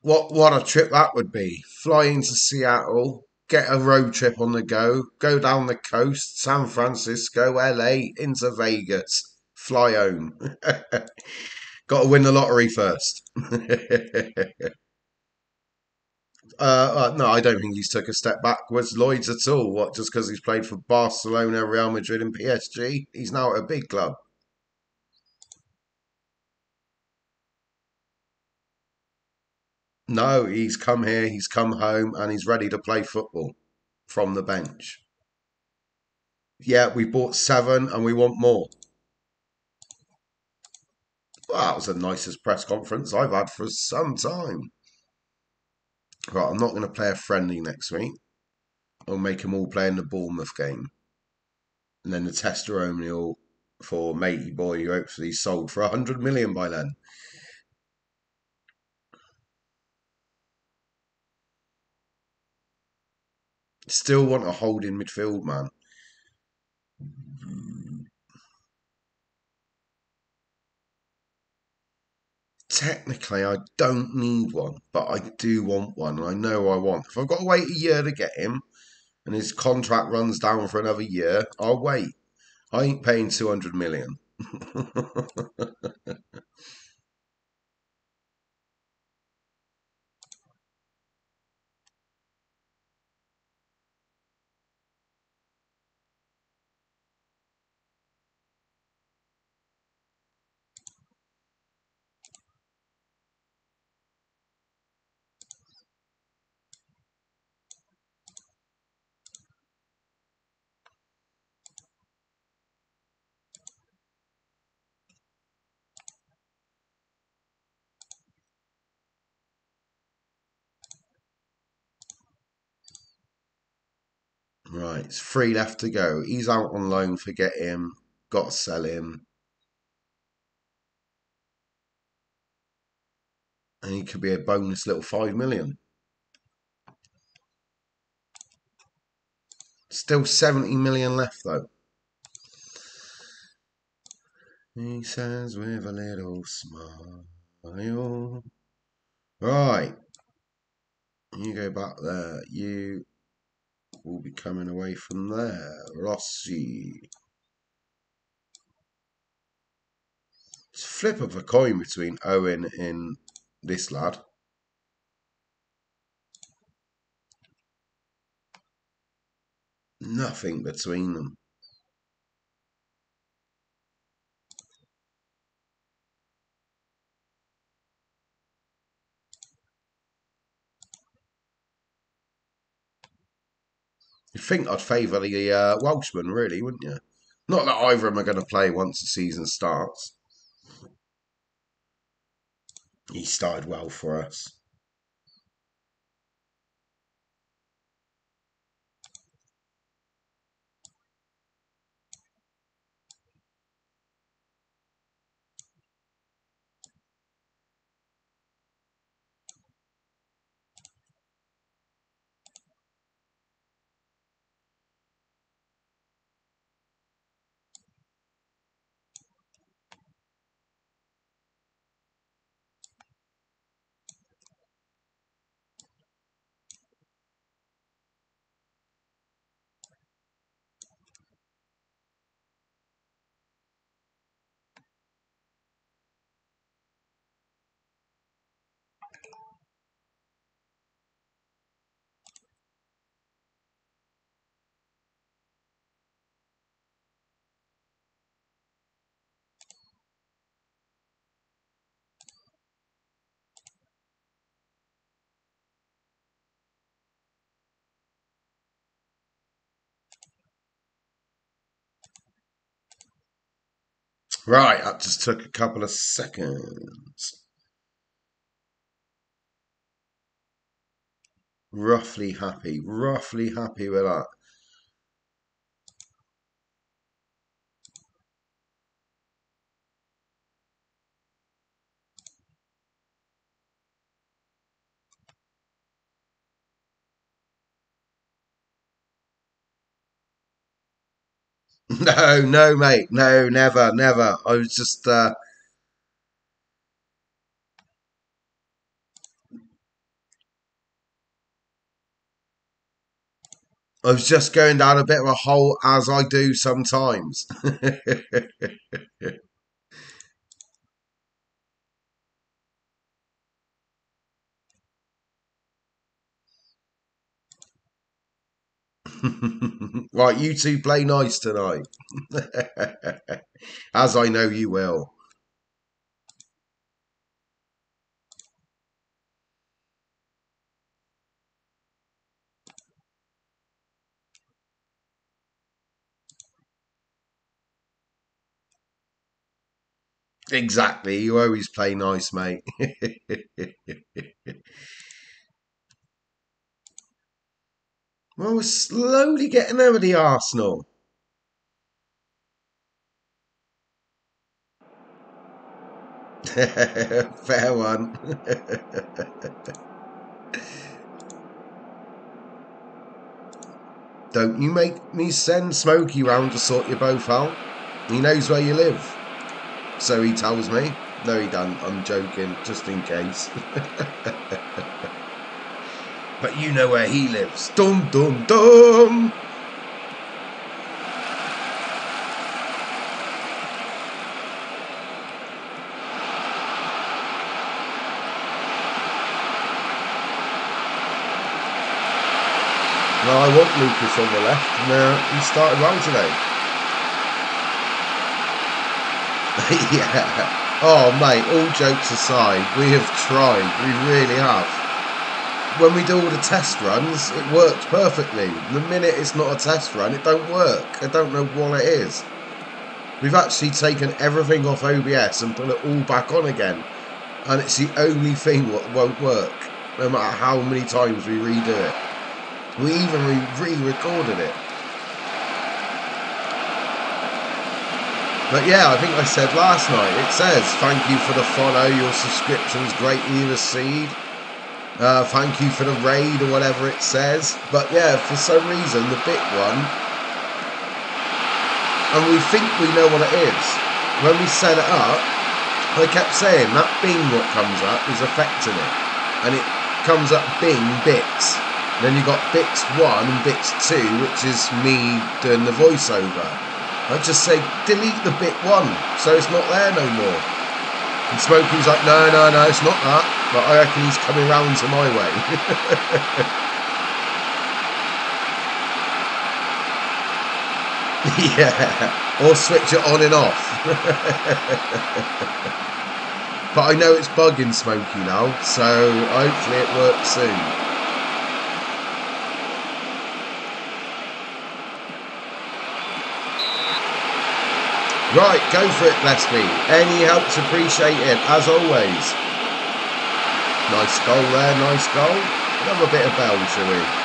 What what a trip that would be! Fly into Seattle, get a road trip on the go, go down the coast, San Francisco, LA, into Vegas, fly home. Got to win the lottery first. uh, uh, no, I don't think he's took a step backwards, Lloyd's at all. What, just because he's played for Barcelona, Real Madrid, and PSG? He's now at a big club. No, he's come here, he's come home, and he's ready to play football from the bench. Yeah, we bought seven, and we want more. That was the nicest press conference I've had for some time. Right, I'm not going to play a friendly next week. I'll make them all play in the Bournemouth game. And then the testimonial for Matey Boy, who hopefully sold for 100 million by then. Still want a holding midfield man. Technically I don't need one, but I do want one, and I know I want. If I've got to wait a year to get him, and his contract runs down for another year, I'll wait. I ain't paying two hundred million. It's three left to go. He's out on loan. Forget him. Got to sell him. And he could be a bonus little five million. Still 70 million left though. He says with a little smile. Right. You go back there. You will be coming away from there. Rossi. It's a flip of a coin between Owen and this lad. Nothing between them. You'd think I'd favour the uh, Welshman, really, wouldn't you? Not that either of them are going to play once the season starts. He started well for us. Right, that just took a couple of seconds. Roughly happy, roughly happy with that. No, no, mate. No, never, never. I was just. Uh, I was just going down a bit of a hole as I do sometimes. right, you two play nice tonight. As I know you will. Exactly. You always play nice, mate. well, we're slowly getting over the Arsenal. Fair one. Don't you make me send Smokey round to sort you both out. He knows where you live. So he tells me. No, he don't. I'm joking, just in case. but you know where he lives. Dum dum dum. Well, I want Lucas on the left, and uh, he started well today. yeah. Oh, mate, all jokes aside, we have tried. We really have. When we do all the test runs, it works perfectly. The minute it's not a test run, it don't work. I don't know what it is. We've actually taken everything off OBS and put it all back on again. And it's the only thing that won't work, no matter how many times we redo it. We even re-recorded it. But yeah, I think I said last night, it says, thank you for the follow, your subscriptions greatly received. Uh, thank you for the raid or whatever it says. But yeah, for some reason, the bit one, and we think we know what it is. When we set it up, I kept saying that Bing what comes up is affecting it. And it comes up Bing bits. then you got bits one and bits two, which is me doing the voiceover. I just say delete the bit one, so it's not there no more. And Smokey's like, no, no, no, it's not that. But I reckon he's coming round to my way. yeah, or switch it on and off. but I know it's bugging Smokey now, so hopefully it works soon. Right, go for it, Gillespie. Any help's appreciated, as always. Nice goal there, nice goal. Another bit of shall we?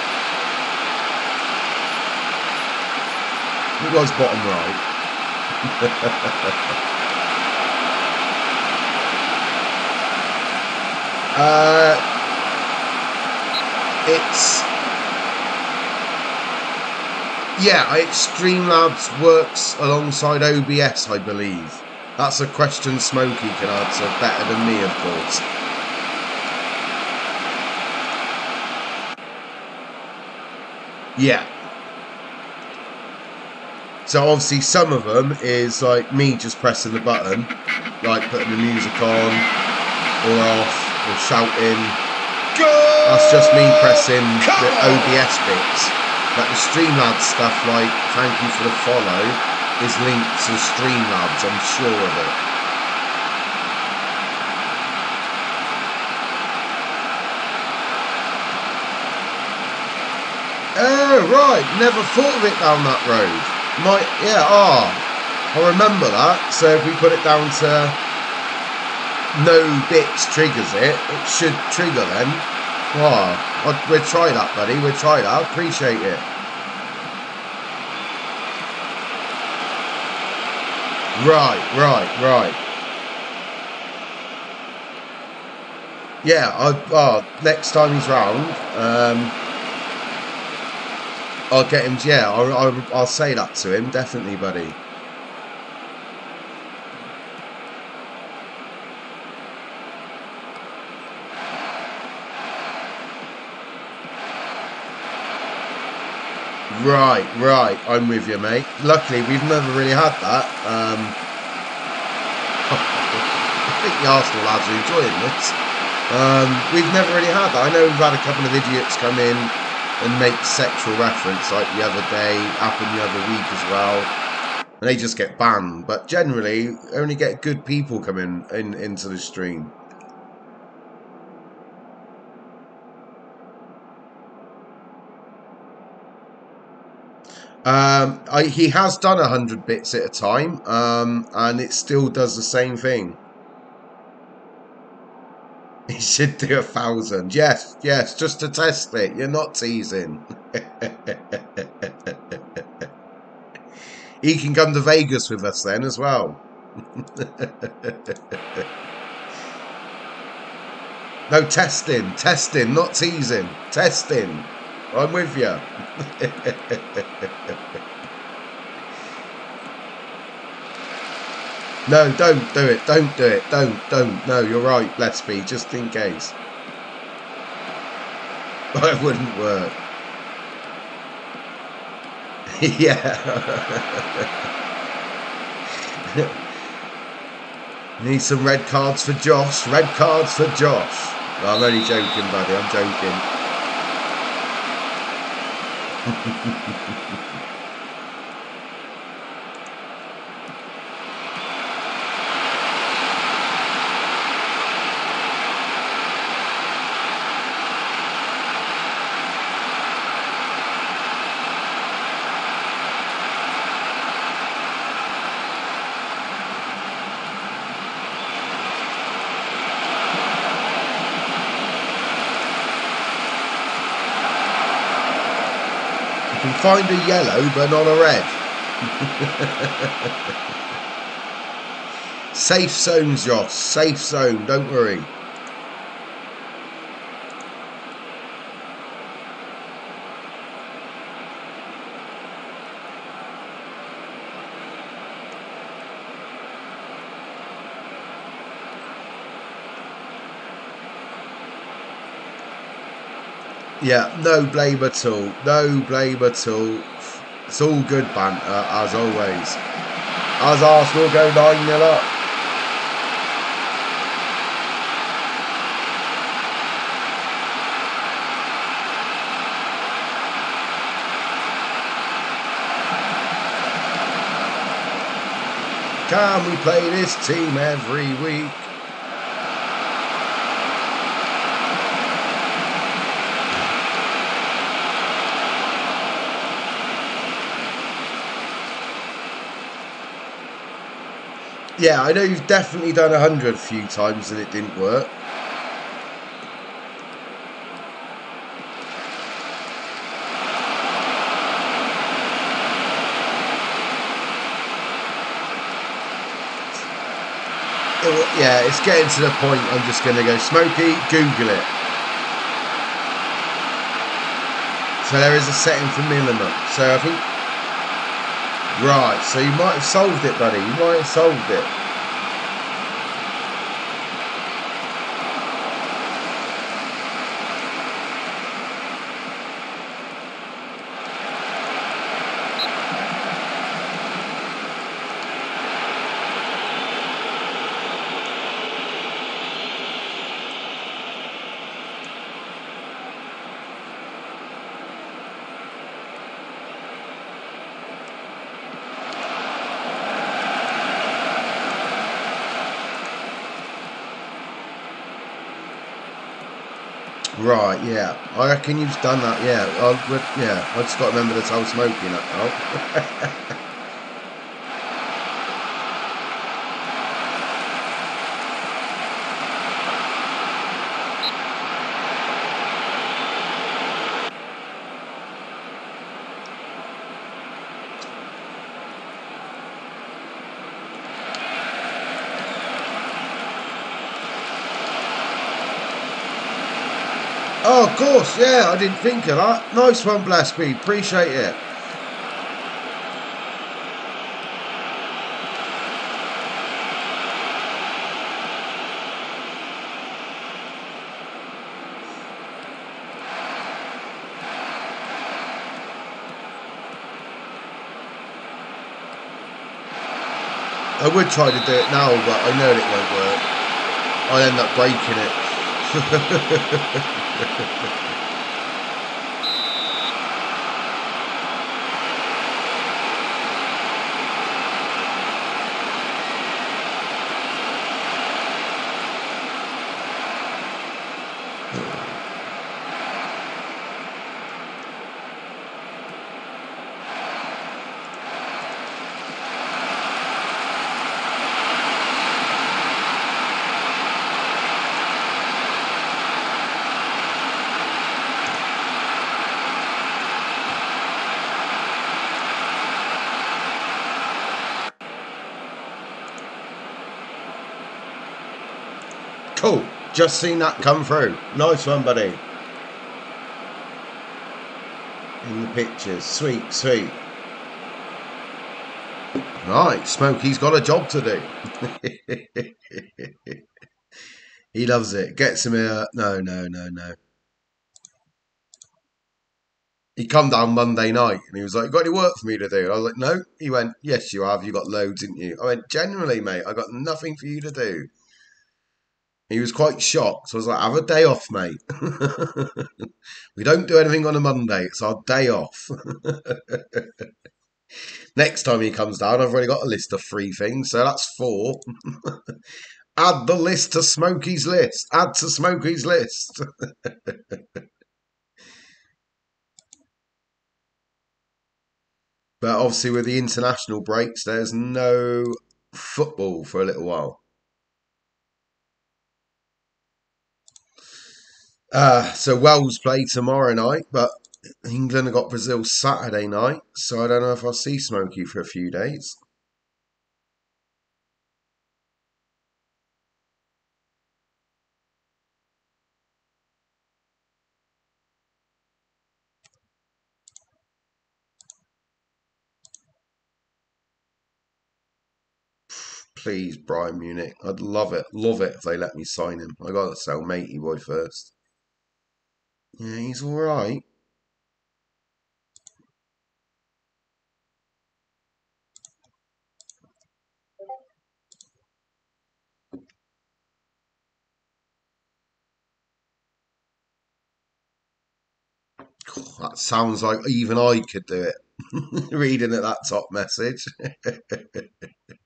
It was bottom right. uh, it's yeah, Streamlabs works alongside OBS, I believe. That's a question Smokey can answer better than me, of course. Yeah. So obviously some of them is like me just pressing the button, like putting the music on or off or shouting. That's just me pressing the OBS bits. But the Streamlabs stuff like thank you for the follow is linked to Streamlabs, I'm sure of it. Oh, right, never thought of it down that road. Might, yeah, ah, oh, I remember that. So if we put it down to no bits triggers it, it should trigger then. Oh, we'll try that, buddy. We'll try that. I appreciate it. Right, right, right. Yeah, I, oh, next time he's round, um, I'll get him. Yeah, I'll, I'll, I'll say that to him, definitely, buddy. Right, right. I'm with you, mate. Luckily, we've never really had that. Um, I think the Arsenal lads are enjoying this. Um, we've never really had that. I know we've had a couple of idiots come in and make sexual reference, like the other day, happened the other week as well. And they just get banned. But generally, only get good people coming in into the stream. Um, I, he has done 100 bits at a time, um, and it still does the same thing. He should do a thousand. Yes, yes, just to test it. You're not teasing. he can come to Vegas with us then as well. no, testing, testing, not teasing. Testing. I'm with you. no, don't do it. Don't do it. Don't, don't. No, you're right, Let's be just in case. It wouldn't work. yeah. Need some red cards for Josh. Red cards for Josh. I'm only joking, buddy. I'm joking. Find a yellow but not a red. Safe zone, Josh. Safe zone. Don't worry. Yeah, no blame at all. No blame at all. It's all good banter, as always. As Arsenal go 9 0 up. Can we play this team every week? Yeah, I know you've definitely done a hundred a few times and it didn't work. Yeah, it's getting to the point I'm just going to go, Smokey, Google it. So there is a setting for minimum. So I think Right, so you might have solved it, buddy. You might have solved it. Right, yeah. I reckon you've done that, yeah. I, yeah, I just got to remember the whole smoking that of course, yeah, I didn't think of that. Nice one, Blasby. Appreciate it. I would try to do it now, but I know it won't work. I'll end up breaking it. ハハハハ。Just seen that come through. Nice one, buddy. In the pictures. Sweet, sweet. Right, Smokey's got a job to do. he loves it. Gets him here. No, no, no, no. He come down Monday night and he was like, Got any work for me to do? I was like, No. He went, Yes, you have. You got loads, didn't you? I went, Generally, mate, I got nothing for you to do. He was quite shocked. So I was like, have a day off, mate. we don't do anything on a Monday. It's our day off. Next time he comes down, I've already got a list of three things. So that's four. Add the list to Smokey's list. Add to Smokey's list. but obviously, with the international breaks, there's no football for a little while. Uh, so Wales play tomorrow night, but England have got Brazil Saturday night, so I don't know if I'll see Smokey for a few days. Please, Bayern Munich. I'd love it, love it if they let me sign him. I got to sell Matey Boy first. Yeah, he's all right. That sounds like even I could do it. Reading at that top message.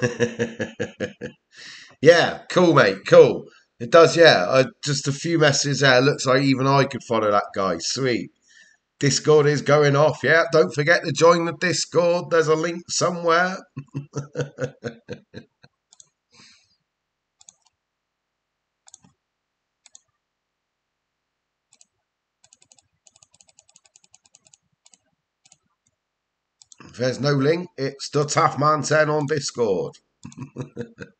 yeah, cool, mate. Cool. It does, yeah. Uh, just a few messages there. Looks like even I could follow that guy. Sweet. Discord is going off. Yeah, don't forget to join the Discord. There's a link somewhere. there's no link, it's the Taff Man 10 on Discord.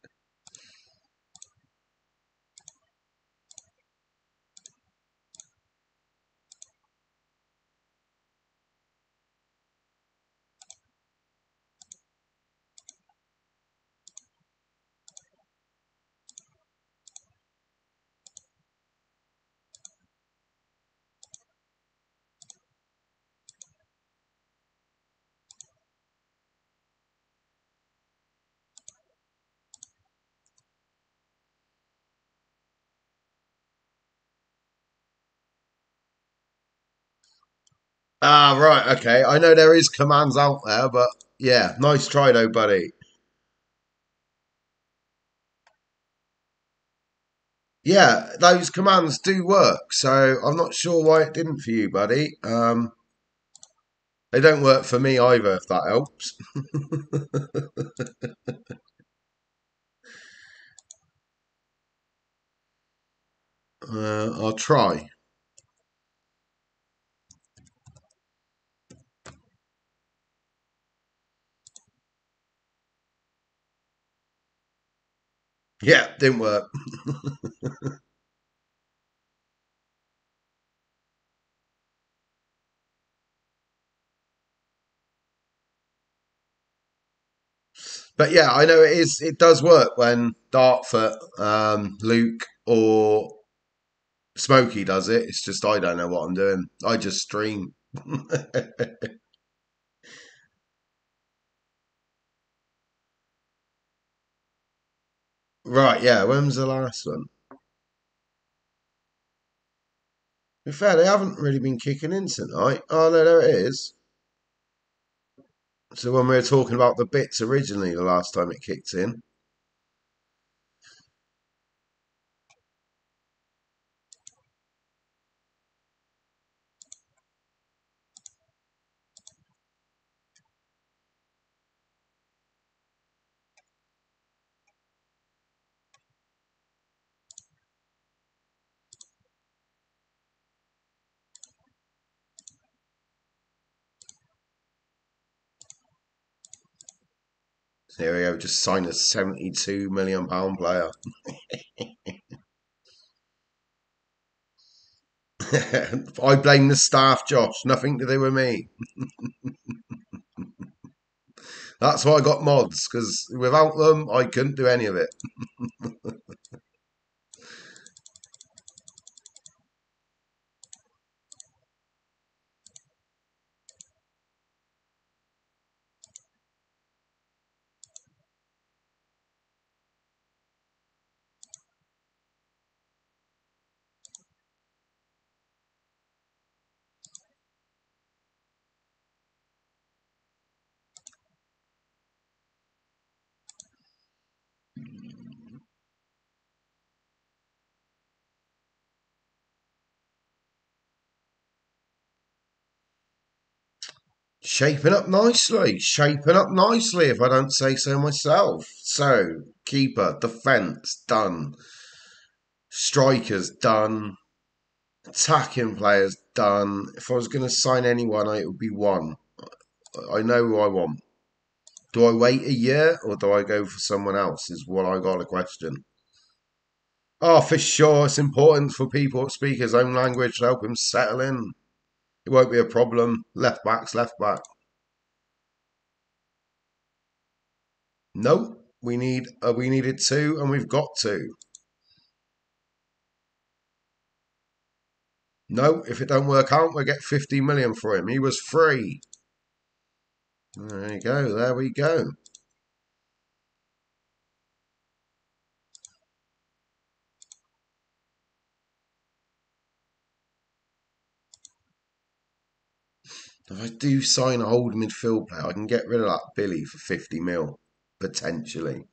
Ah, right, okay. I know there is commands out there, but yeah, nice try though, buddy. Yeah, those commands do work, so I'm not sure why it didn't for you, buddy. Um, they don't work for me either, if that helps. uh, I'll try. Yeah, didn't work. but yeah, I know it is. It does work when Dartfoot, um, Luke, or Smokey does it. It's just I don't know what I'm doing. I just stream. right, yeah. When was the last one? To be fair, they haven't really been kicking in tonight. Oh no, there it is. So when we were talking about the bits originally, the last time it kicked in. Just sign a £72 million player. I blame the staff, Josh. Nothing to do with me. That's why I got mods, because without them, I couldn't do any of it. Shaping up nicely. Shaping up nicely, if I don't say so myself. So, keeper, defence, done. Strikers, done. Attacking players, done. If I was going to sign anyone, it would be one. I know who I want. Do I wait a year or do I go for someone else? Is what I got a question. Oh, for sure, it's important for people to speak his own language to help him settle in. It won't be a problem. Left back's left back. No, we need uh, we needed two, and we've got two. No, if it don't work out, we'll get 50 million for him. He was free. There you go. There we go. If I do sign a hold midfield player, I can get rid of that Billy for 50 mil, potentially.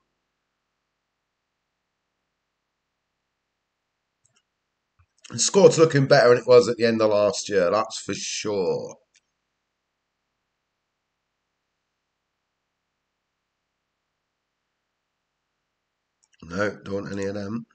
The squad's looking better than it was at the end of last year, that's for sure. No, don't want any of them.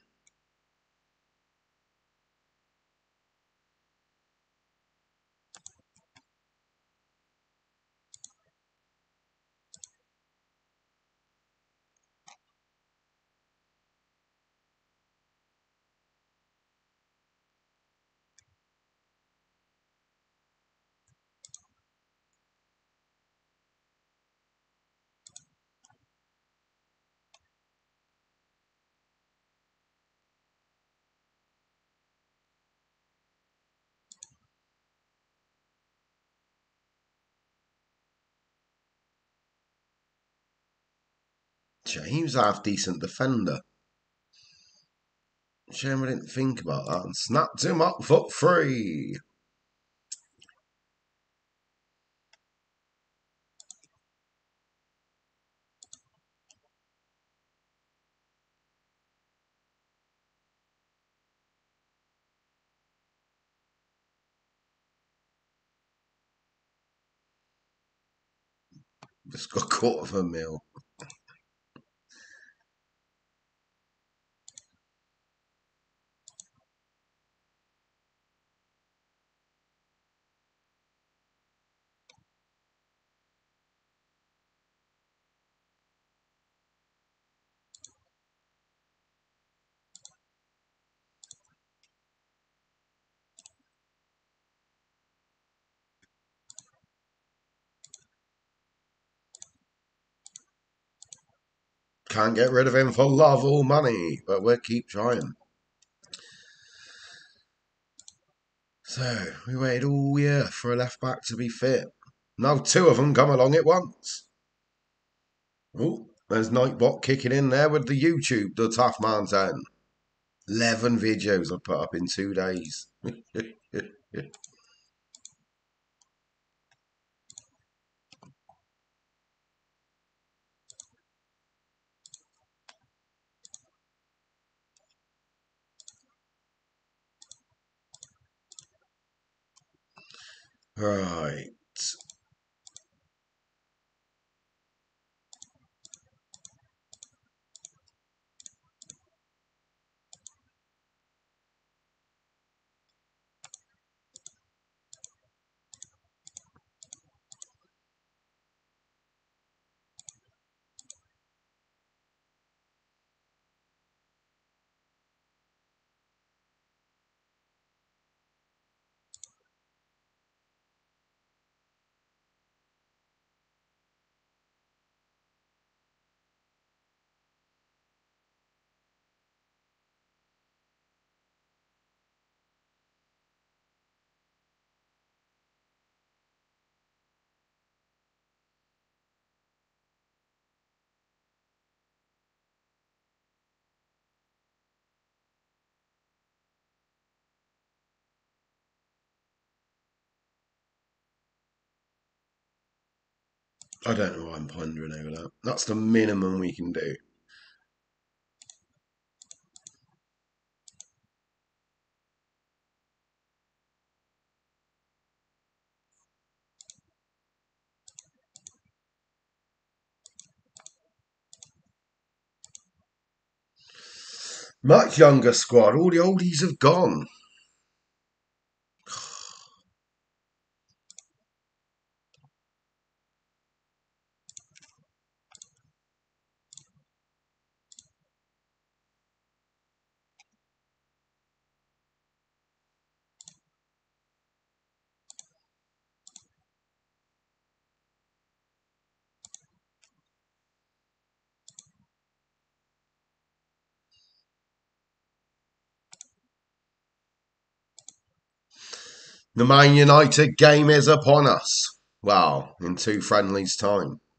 James half decent defender. Shame I didn't think about that and snapped him up for free. Just got caught of a mil. Can't get rid of him for love or money, but we'll keep trying. So, we waited all year for a left back to be fit. Now two of them come along at once. Oh, there's Nightbot kicking in there with the YouTube, the Taff Man 10. 11 videos I've put up in two days. right. I don't know why I'm pondering over that. That's the minimum we can do. Much younger squad. All the oldies have gone. The Man United game is upon us. Well, in two friendlies' time.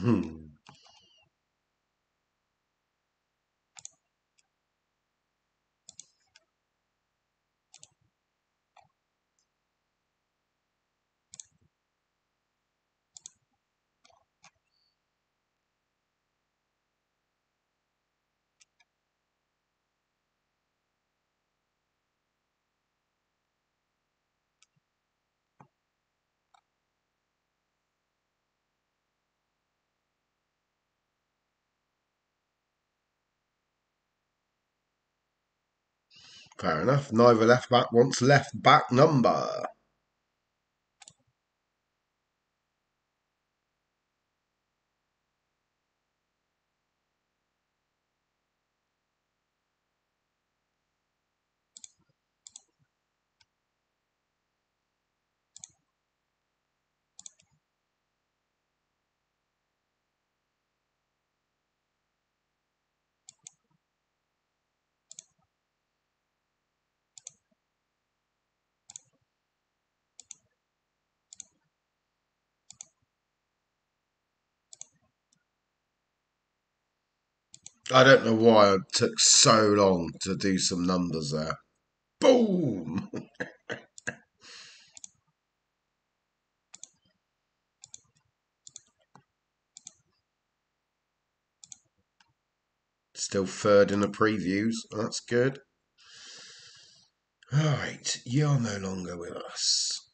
Hmm. Fair enough. Neither left back wants left back number. I don't know why it took so long to do some numbers there. Boom! Still third in the previews. That's good. All right, you're no longer with us.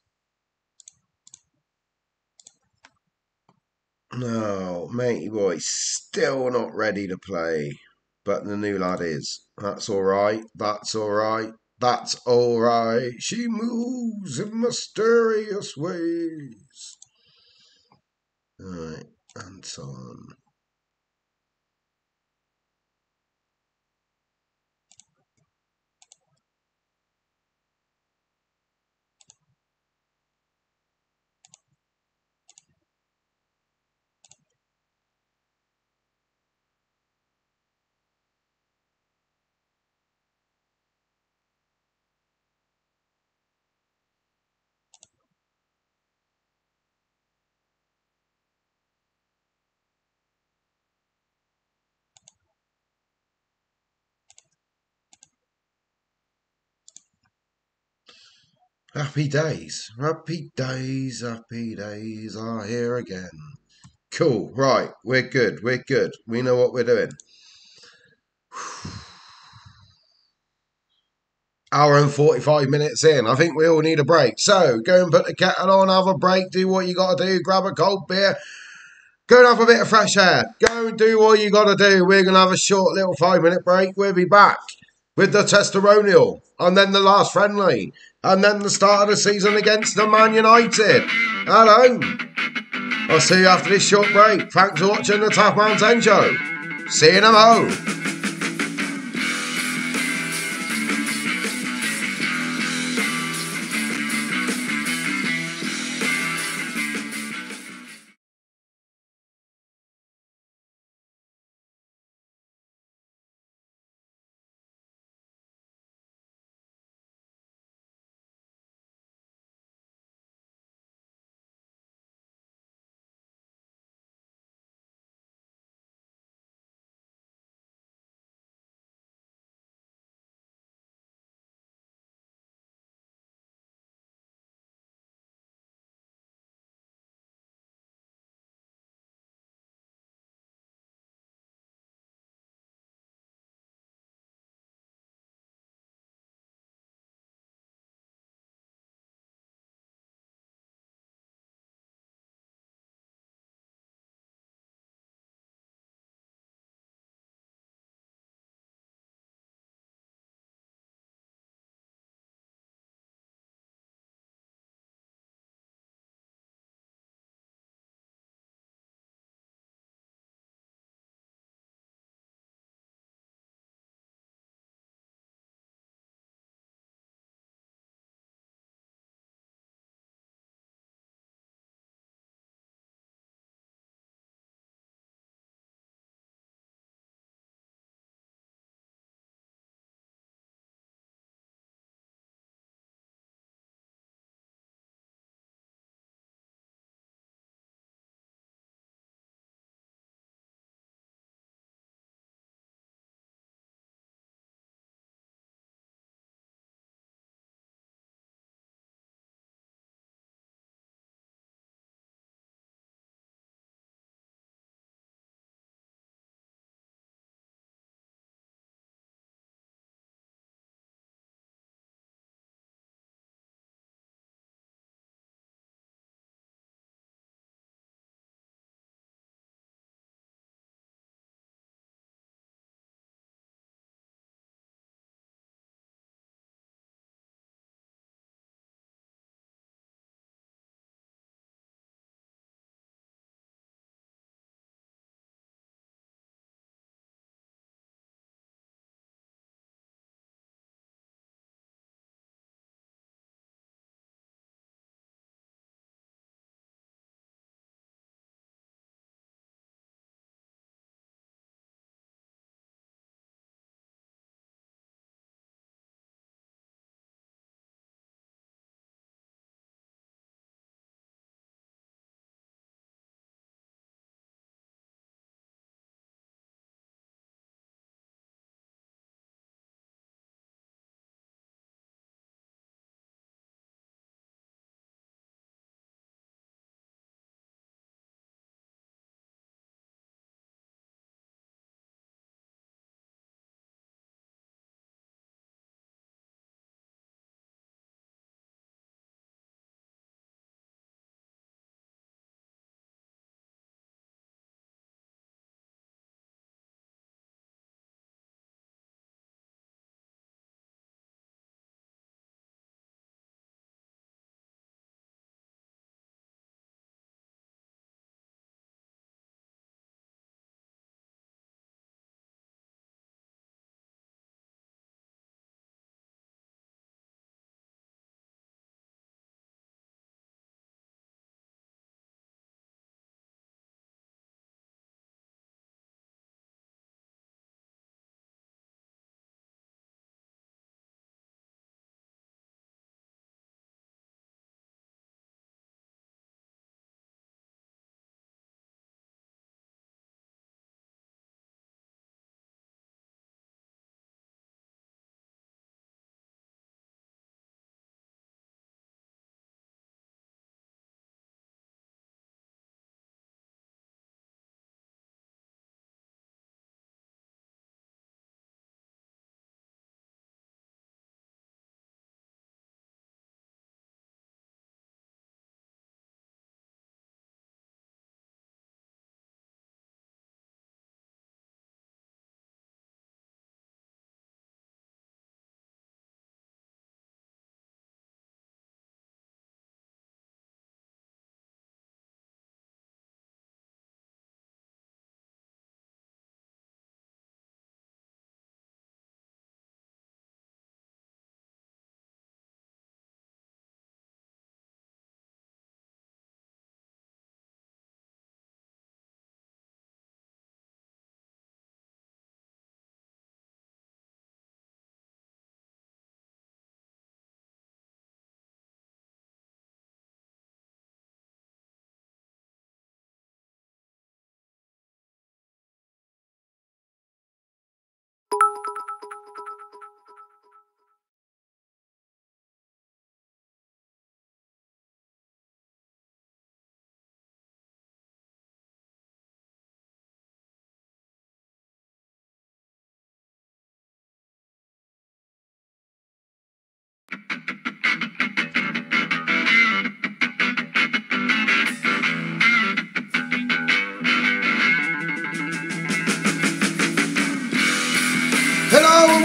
No, matey boy, still not ready to play. But the new lad is. That's all right. That's all right. That's all right. She moves in mysterious ways. All right, Anton. Happy days, happy days, happy days are here again. Cool, right, we're good, we're good. We know what we're doing. Hour and 45 minutes in. I think we all need a break. So go and put the kettle on, have a break, do what you got to do, grab a cold beer, go and have a bit of fresh air. Go and do what you got to do. We're going to have a short little five minute break. We'll be back with the testimonial and then the last friendly and then the start of the season against the Man United home. I'll see you after this short break. Thanks for watching the Man 10 Show. See you in a mo.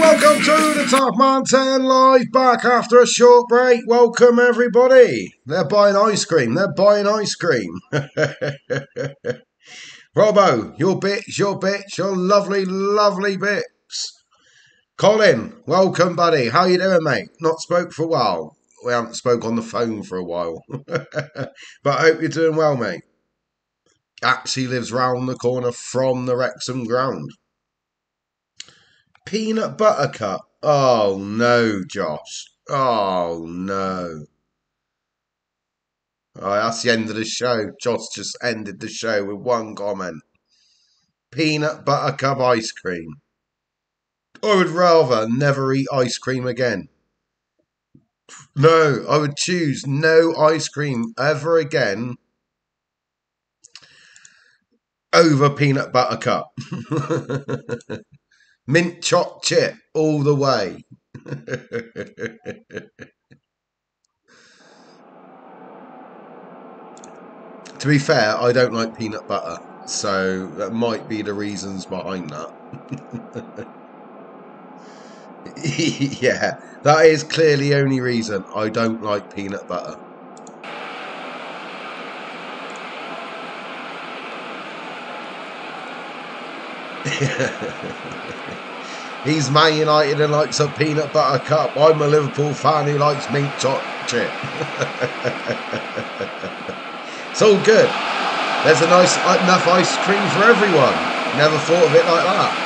Welcome to the Taff Man 10 live back after a short break. Welcome everybody. They're buying ice cream. They're buying ice cream. Robbo, your bits, your bits, your lovely, lovely bits. Colin, welcome, buddy. How you doing, mate? Not spoke for a while. We haven't spoke on the phone for a while. but I hope you're doing well, mate. Actually lives round the corner from the Wrexham ground. Peanut butter cup. Oh no, Josh. Oh no. Oh, that's the end of the show. Josh just ended the show with one comment. Peanut butter cup ice cream. I would rather never eat ice cream again. No, I would choose no ice cream ever again over peanut butter cup. Mint choc chip all the way. to be fair, I don't like peanut butter, so that might be the reasons behind that. yeah, that is clearly the only reason I don't like peanut butter. He's Man United and likes a peanut butter cup. I'm a Liverpool fan who likes mint choc chip. it's all good. There's a nice enough ice cream for everyone. Never thought of it like that.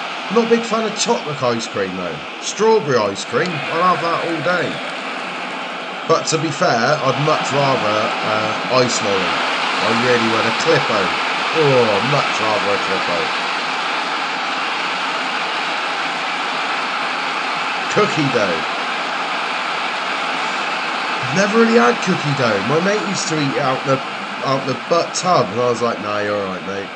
Not a big fan of chocolate ice cream though. Strawberry ice cream, I'll have that all day. But to be fair, I'd much rather uh, ice lolly. I really want a Calippo. Oh, much rather a Calippo. Cookie dough. Never really had cookie dough. My mate used to eat out the out the butt tub, and I was like, "Nah, you're all right, mate."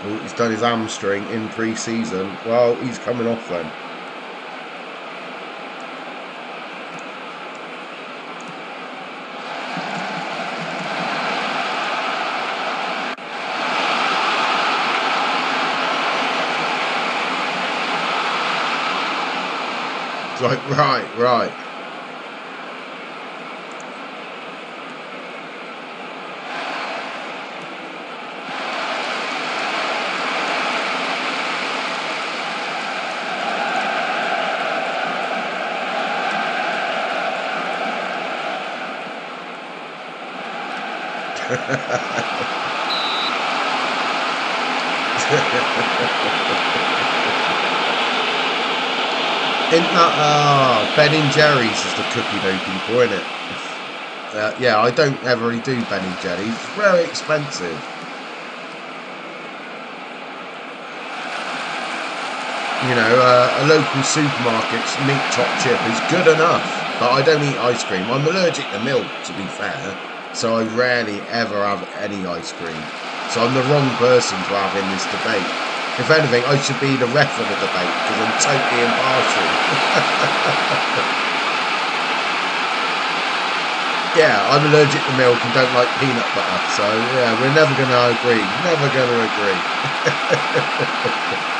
Oh, he's done his hamstring in pre-season. Well, he's coming off then. It's like, right, right. Isn't that, uh, Ben and Jerry's is the cookie dough people, isn't it? Uh, yeah, I don't ever really do Ben and Jerry's. It's very expensive. You know, uh, a local supermarket's meat choc chip is good enough, but I don't eat ice cream. I'm allergic to milk, to be fair, so I rarely ever have any ice cream. So I'm the wrong person to have in this debate. If anything, I should be the ref of the debate because I'm totally impartial. yeah, I'm allergic to milk and don't like peanut butter, so yeah, we're never going to agree. Never going to agree.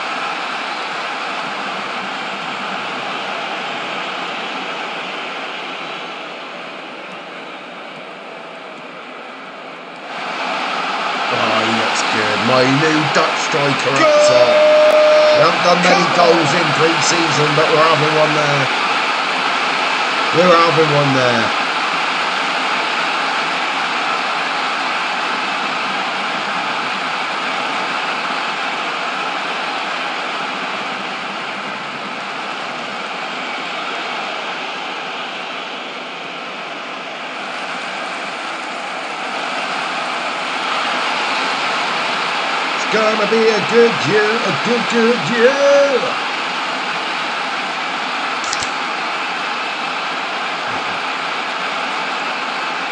my new Dutch striker top. We haven't done many goals in pre-season, but we're having one there. We're having one there. Gonna be a good year, a good, good year.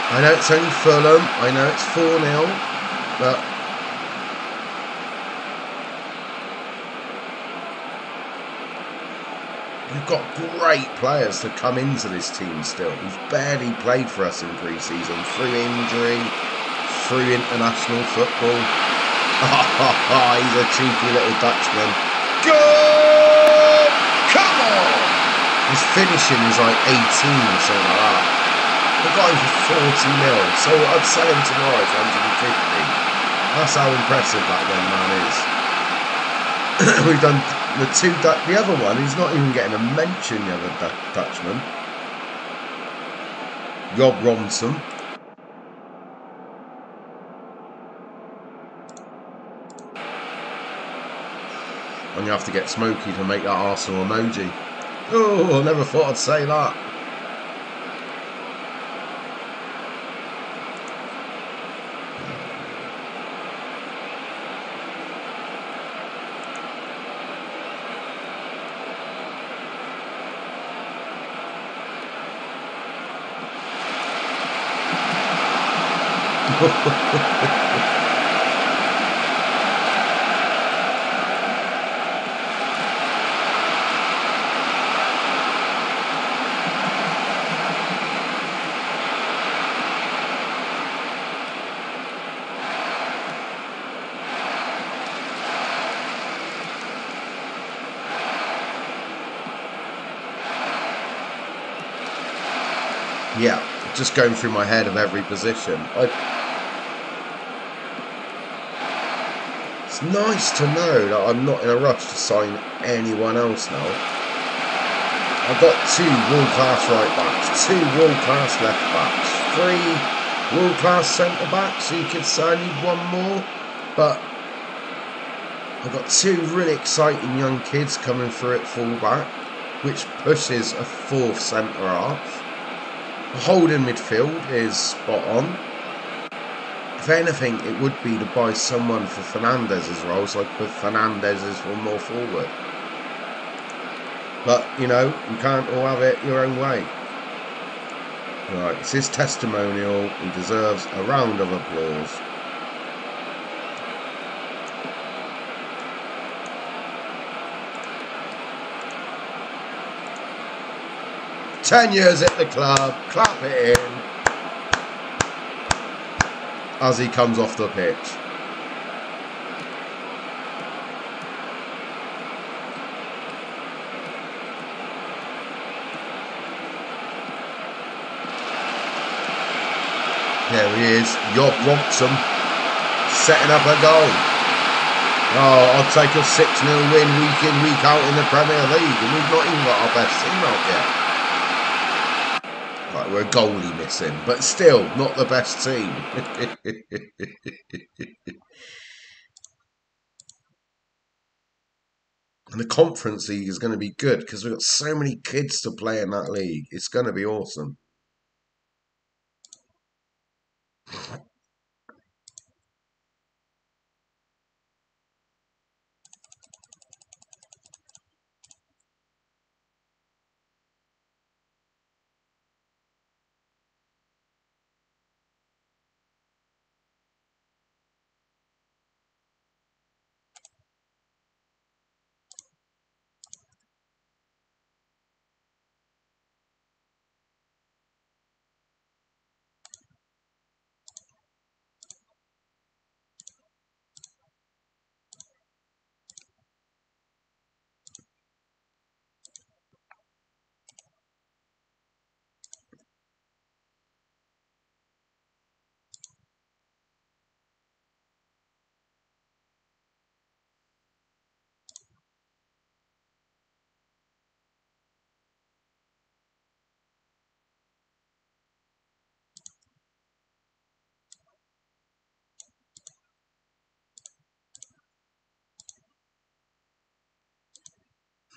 I know it's only Fulham, I know it's 4 0, but we've got great players to come into this team still. We've barely played for us in pre season through injury, through international football. He's a cheeky little Dutchman. Go! Come on! His finishing is like 18 or something like that. Got him for 40 mil, so I'd sell him tomorrow for 150. That's how impressive that young man is. We've done the two, the other one, he's not even getting a mention, the other Dutchman. Job Rob And you have to get Smoky to make that Arsenal emoji. Oh, I never thought I'd say that. yeah, just going through my head of every position. I, it's nice to know that I'm not in a rush to sign anyone else now. I've got two world-class right backs, two world-class left backs, three world-class centre backs, so you could say I need one more. But I've got two really exciting young kids coming through at full-back, which pushes a fourth centre half. Holding midfield is spot on. If anything, it would be to buy someone for Fernandez's I put Fernandes as one more forward. But, you know, you can't all have it your own way. Right, it's his testimonial. He deserves a round of applause. Ten years at the club, clap it in as he comes off the pitch. There he is, Job Robson, setting up a goal. Oh, I'll take a 6-0 win week in, week out in the Premier League, and we've not even got our best team out yet. Right, we're a goalie missing, but still not the best team. and the conference league is going to be good because we've got so many kids to play in that league. It's going to be awesome.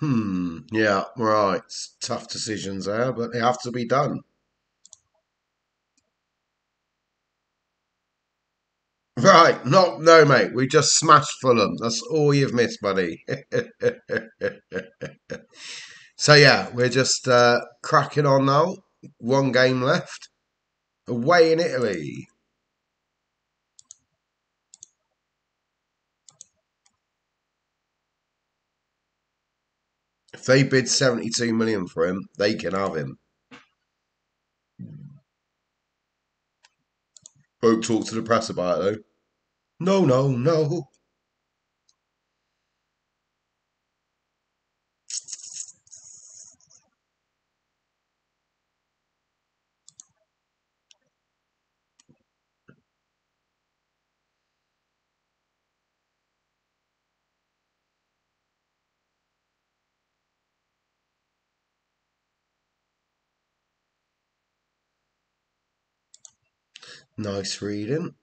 Hmm. Yeah. Right. Tough decisions there, but they have to be done. Right. No, no, mate. We just smashed Fulham. That's all you've missed, buddy. so yeah, we're just uh, cracking on now. One game left. Away in Italy. If they bid 72 million for him, they can have him. Won't talk to the press about it though. No, no, no. Nice reading.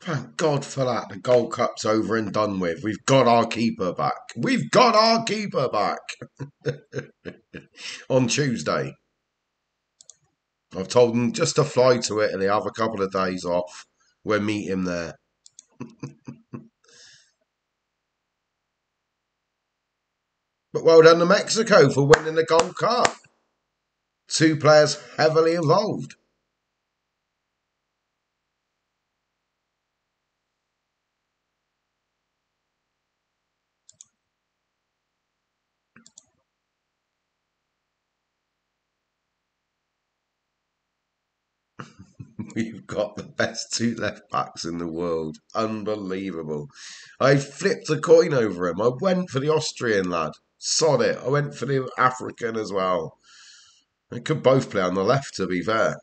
Thank God for that. The Gold Cup's over and done with. We've got our keeper back. We've got our keeper back on Tuesday. I've told him just to fly to Italy, have a couple of days off. We'll meet him there. but well done to Mexico for winning the Gold Cup. Two players heavily involved. We've got the best two left backs in the world. Unbelievable. I flipped a coin over him. I went for the Austrian lad. Sod it. I went for the African as well. They could both play on the left, to be fair.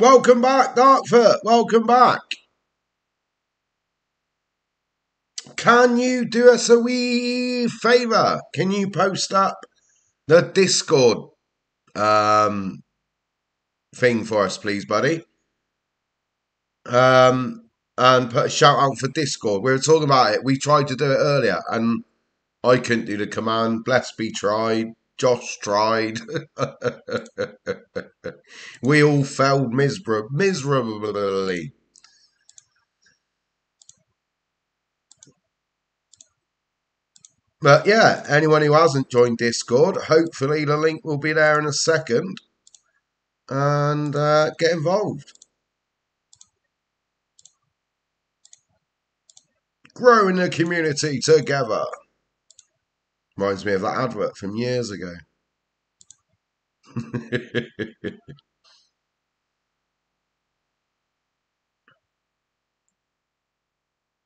Welcome back, Darkfoot. Welcome back. Can you do us a wee favour? Can you post up the Discord um, thing for us, please, buddy? Um, and put a shout out for Discord. We were talking about it. We tried to do it earlier, and I couldn't do the command. Bless be tried. Josh tried. we all failed miser- miserably. But yeah, anyone who hasn't joined Discord, hopefully the link will be there in a second. And uh, get involved. Growing the community together. Reminds me of that advert from years ago.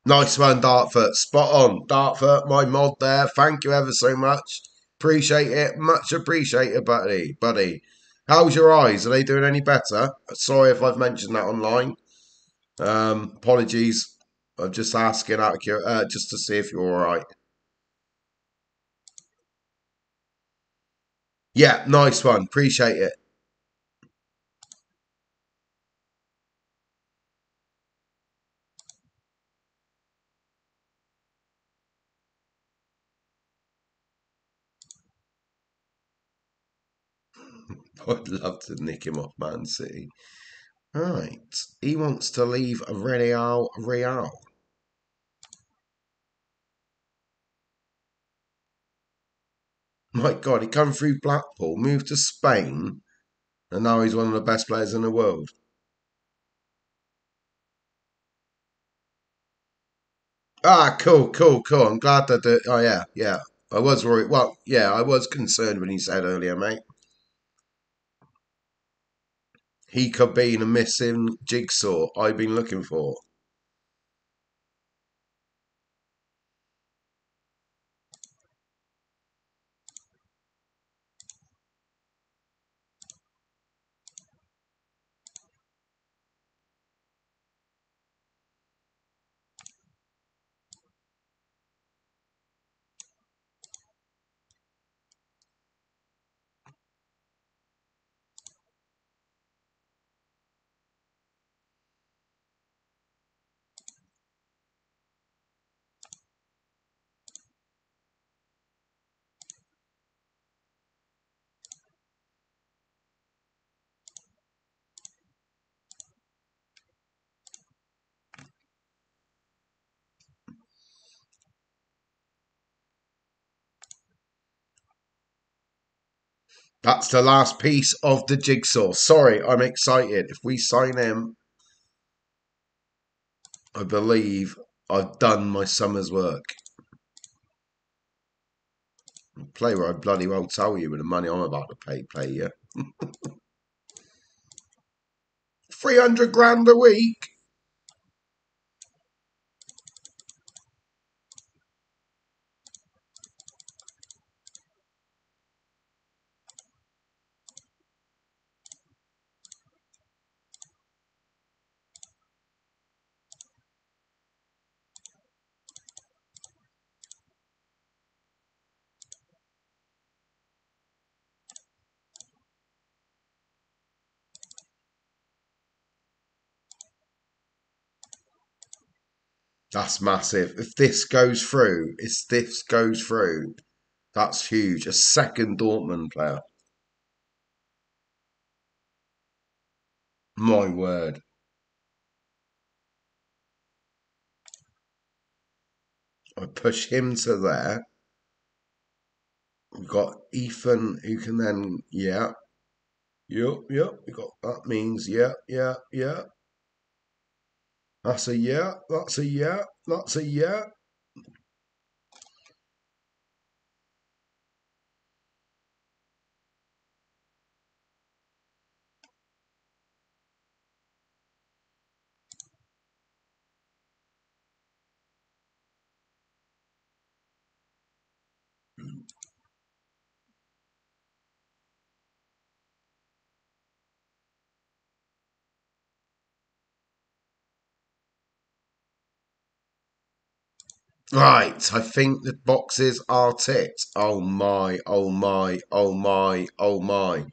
nice one, Dartfoot. Spot on. Dartfoot, my mod there. Thank you ever so much. Appreciate it. Much appreciated, buddy. Buddy. How's your eyes? Are they doing any better? Sorry if I've mentioned that online. Um, apologies. I'm just asking out of uh, just to see if you're all right. Yeah, nice one. Appreciate it. I'd love to nick him off Man City. Right. He wants to leave Real Real. My God, he come through Blackpool, moved to Spain, and now he's one of the best players in the world. Ah, cool, cool, cool. I'm glad that. The, oh yeah, yeah. I was worried. Well, yeah, I was concerned when he said earlier, mate. He could be the missing jigsaw I've been looking for. That's the last piece of the jigsaw. Sorry, I'm excited. If we sign him, I believe I've done my summer's work. Play I bloody well tell you with the money I'm about to pay, play you. 300 grand a week. That's massive. If this goes through, if this goes through, that's huge. A second Dortmund player. My word. I push him to there. We've got Ethan who can then, yeah. Yep, yep. We got that means, yeah, yeah, yeah. That's a yeah. That's a yeah. That's a yeah. Right, I think the boxes are ticked. Oh my, oh my, oh my, oh my.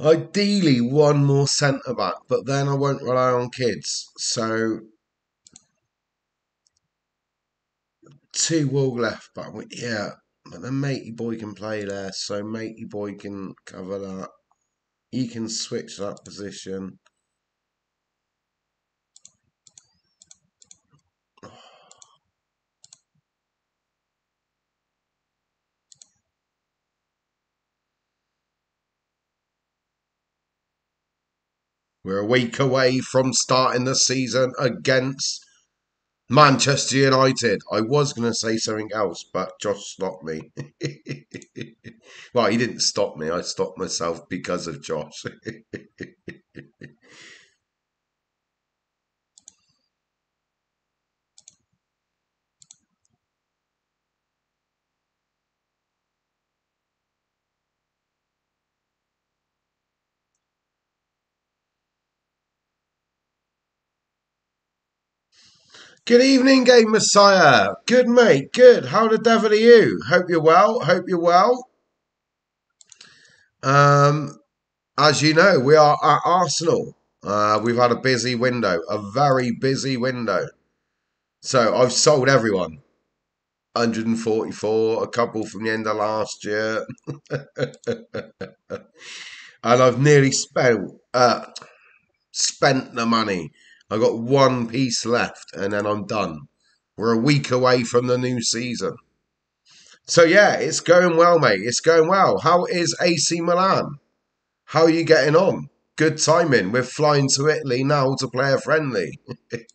Ideally, one more centre back, but then I won't rely on kids. So, two wall left back. Yeah, but then Matey Boy can play there, so Matey Boy can cover that. He can switch that position. We're a week away from starting the season against Manchester United. I was going to say something else, but Josh stopped me. well, he didn't stop me. I stopped myself because of Josh. Good evening, Game Messiah. Good, mate. Good. How the devil are you? Hope you're well. Hope you're well. Um, as you know, we are at Arsenal. Uh, we've had a busy window, a very busy window. So I've sold everyone. 144, a couple from the end of last year. and I've nearly spent uh, spent the money I've got one piece left and then I'm done. We're a week away from the new season. So yeah, it's going well, mate. It's going well. How is AC Milan? How are you getting on? Good timing. We're flying to Italy now to play a friendly.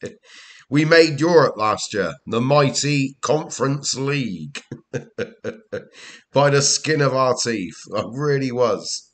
we made Europe last year, the mighty Conference League, by the skin of our teeth. I really was.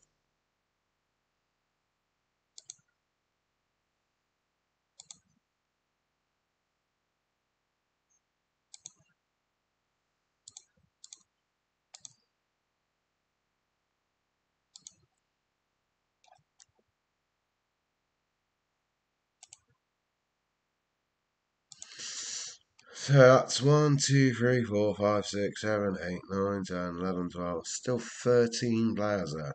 So that's 1, 2, 3, 4, 5, 6, 7, 8, 9, 10, 11, 12. Still 13 players there.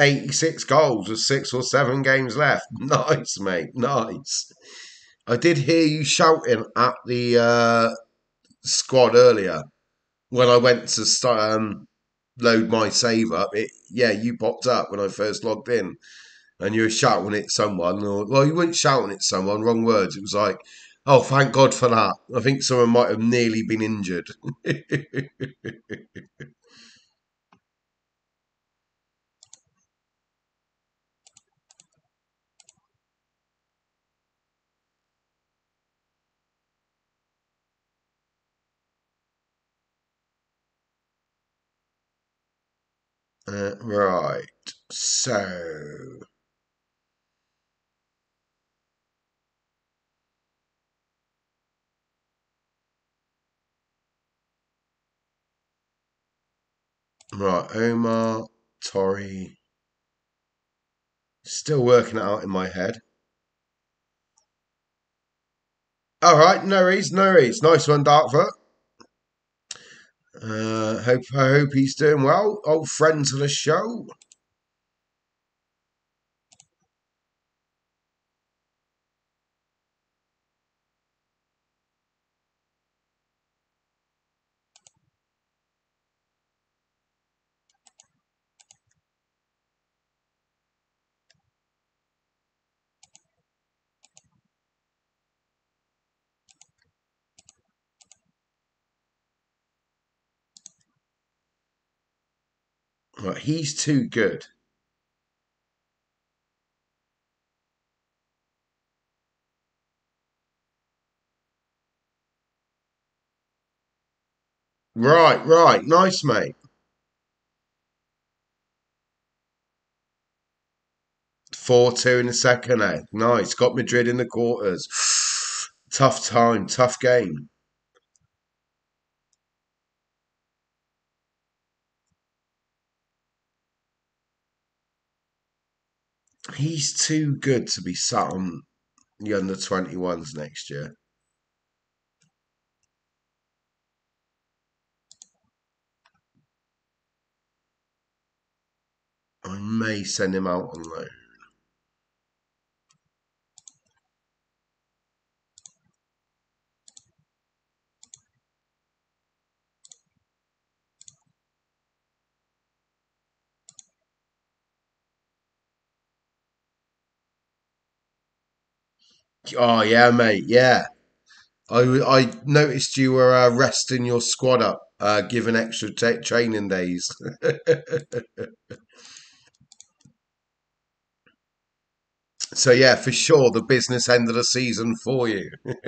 86 goals with six or seven games left. Nice, mate. Nice. I did hear you shouting at the uh, squad earlier when I went to start, um, load my save up. It, yeah, you popped up when I first logged in and you were shouting at someone, or well, you weren't shouting at someone. Wrong words. It was like, Oh, thank God for that. I think someone might have nearly been injured. uh, right. So. Right, Omar, Tori. Still working it out in my head. All right, no worries, no worries. Nice one, Dartford. Uh, hope I hope he's doing well. Old friends of the show. Right, he's too good. Right, right. Nice, mate. 4 2 in the second leg. Nice. Got Madrid in the quarters. tough time, tough game. He's too good to be sat on the under 21s next year. I may send him out on loan. Oh yeah, mate. Yeah, I I noticed you were uh, resting your squad up, uh, giving extra training days. so yeah, for sure, the business end of the season for you.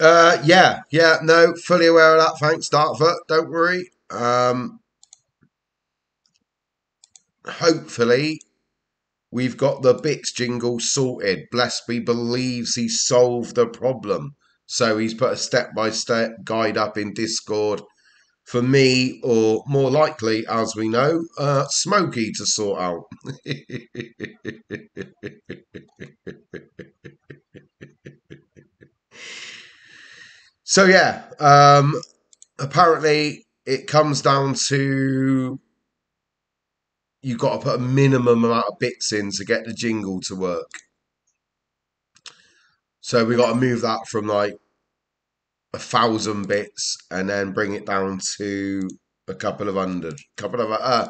Uh, yeah, yeah, no, fully aware of that. Thanks, Dartford. Don't worry. Um, hopefully, we've got the bits jingle sorted. Blessby believes he solved the problem, so he's put a step-by-step guide up in Discord for me, or more likely, as we know, uh, Smokey to sort out. So yeah, um, apparently it comes down to you've got to put a minimum amount of bits in to get the jingle to work. So we got to move that from like a thousand bits and then bring it down to a couple of hundred, couple of uh,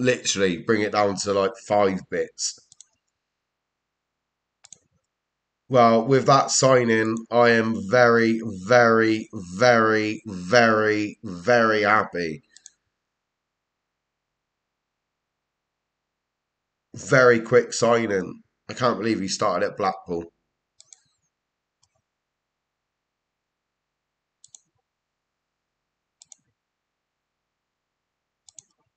literally bring it down to like five bits. Well, with that signing, I am very, very, very, very, very happy. Very quick signing. I can't believe he started at Blackpool.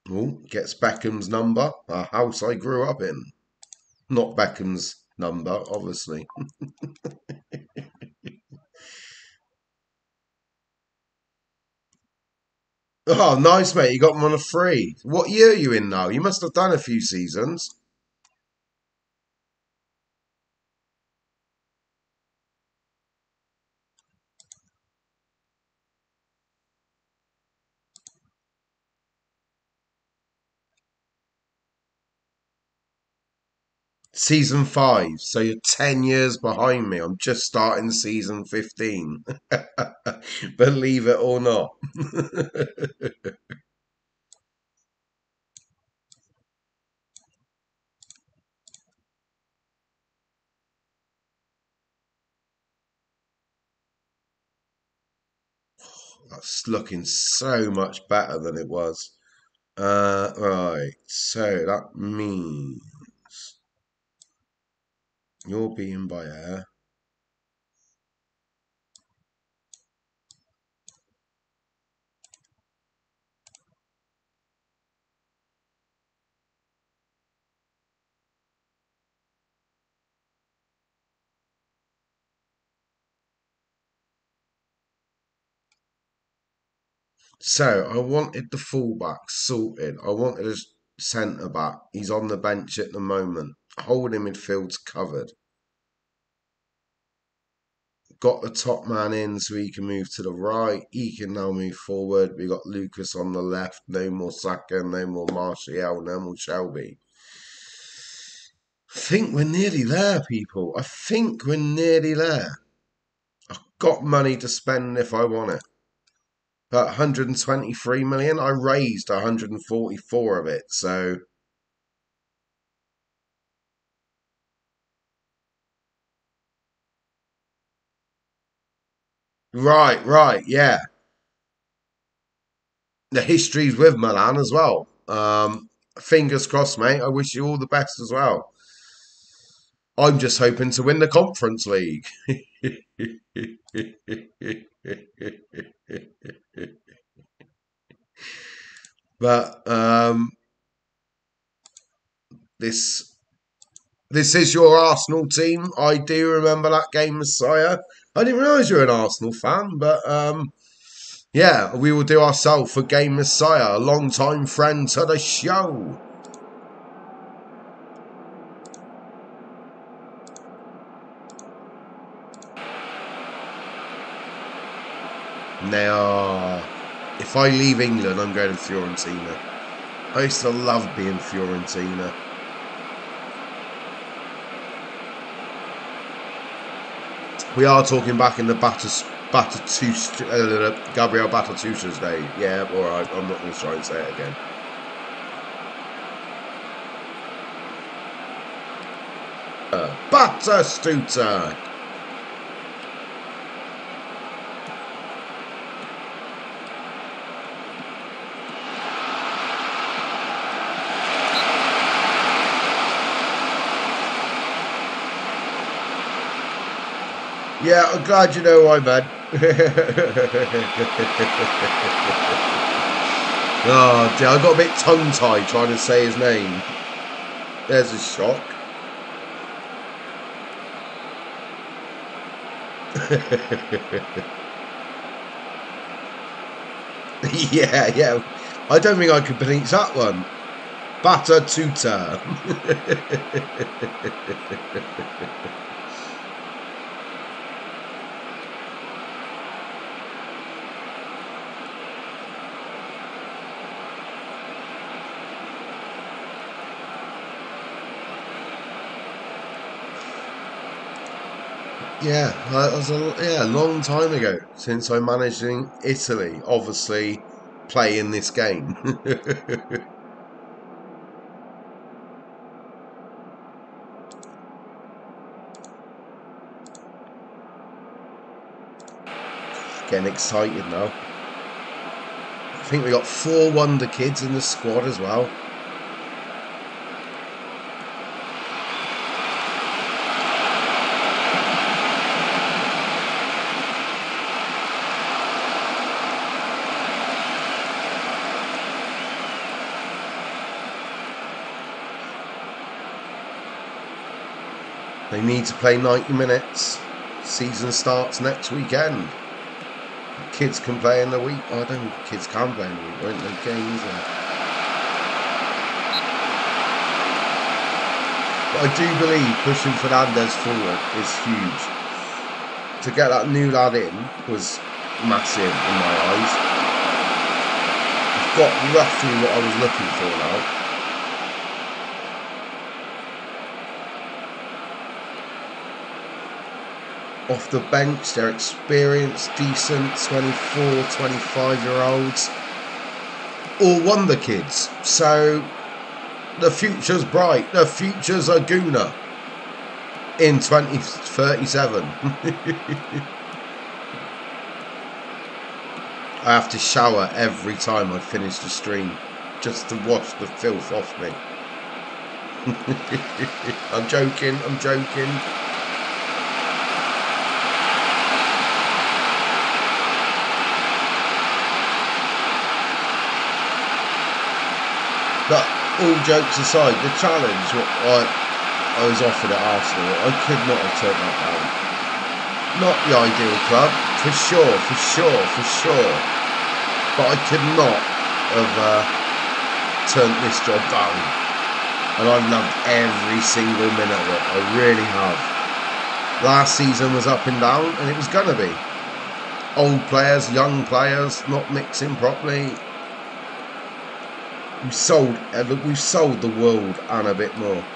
Oh, gets Beckham's number, a house I grew up in. Not Beckham's number, obviously. oh, nice, mate. You got him on a free. What year are you in now? You must have done a few seasons. Season 5. So you're 10 years behind me. I'm just starting season 15. Believe it or not. That's looking so much better than it was. Uh, right, so that means you're being by air. So I wanted the fullback sorted. I wanted a centre back. He's on the bench at the moment. Holding midfield's covered. Got the top man in so he can move to the right. He can now move forward. We got Lucas on the left. No more Saka, no more Martial, no more Shelby. I think we're nearly there, people. I think we're nearly there. I've got money to spend if I want it. 123 million. I raised 144 of it, so. Right, right, yeah. The history's with Milan as well. Um, fingers crossed, mate. I wish you all the best as well. I'm just hoping to win the Conference League. but um, this this is your Arsenal team. I do remember that game, Messiah. I didn't realise you're an Arsenal fan, but um, yeah, we will do ourselves a Game Messiah, a long time friend to the show. Now, if I leave England, I'm going to Fiorentina. I used to love being Fiorentina. We are talking back in the Batus, Batatus, uh, Gabriel Batatusha's day. Yeah, alright, I'm not going to try and say it again. Uh, Batastuta! Yeah, I'm glad you know why, man. oh, dear, I got a bit tongue-tied trying to say his name. There's a shock. yeah, yeah. I don't think I could pronounce that one. Batatuta. Yeah, that was a yeah long time ago since I managed in Italy. Obviously, playing this game. Getting excited now. I think we got four wonder kids in the squad as well. They need to play 90 minutes. Season starts next weekend. Kids can play in the week. I don't think kids can play in the week. Ain't no games. But I do believe pushing Fernandez forward is huge. To get that new lad in was massive in my eyes. I've got roughly what I was looking for now. Off the bench. They're experienced, decent, 24, 25 year olds. All wonder kids. So the future's bright. The future's a gooner in 2037. I have to shower every time I finish the stream just to wash the filth off me. I'm joking, I'm joking. But all jokes aside, the challenge what I, I was offered at Arsenal, I could not have turned that down. Not the ideal club, for sure, for sure, for sure. But I could not have uh, turned this job down. And I've loved every single minute of it. I really have. Last season was up and down, and it was going to be. Old players, young players, not mixing properly. We've sold, uh, we've sold the world and a bit more.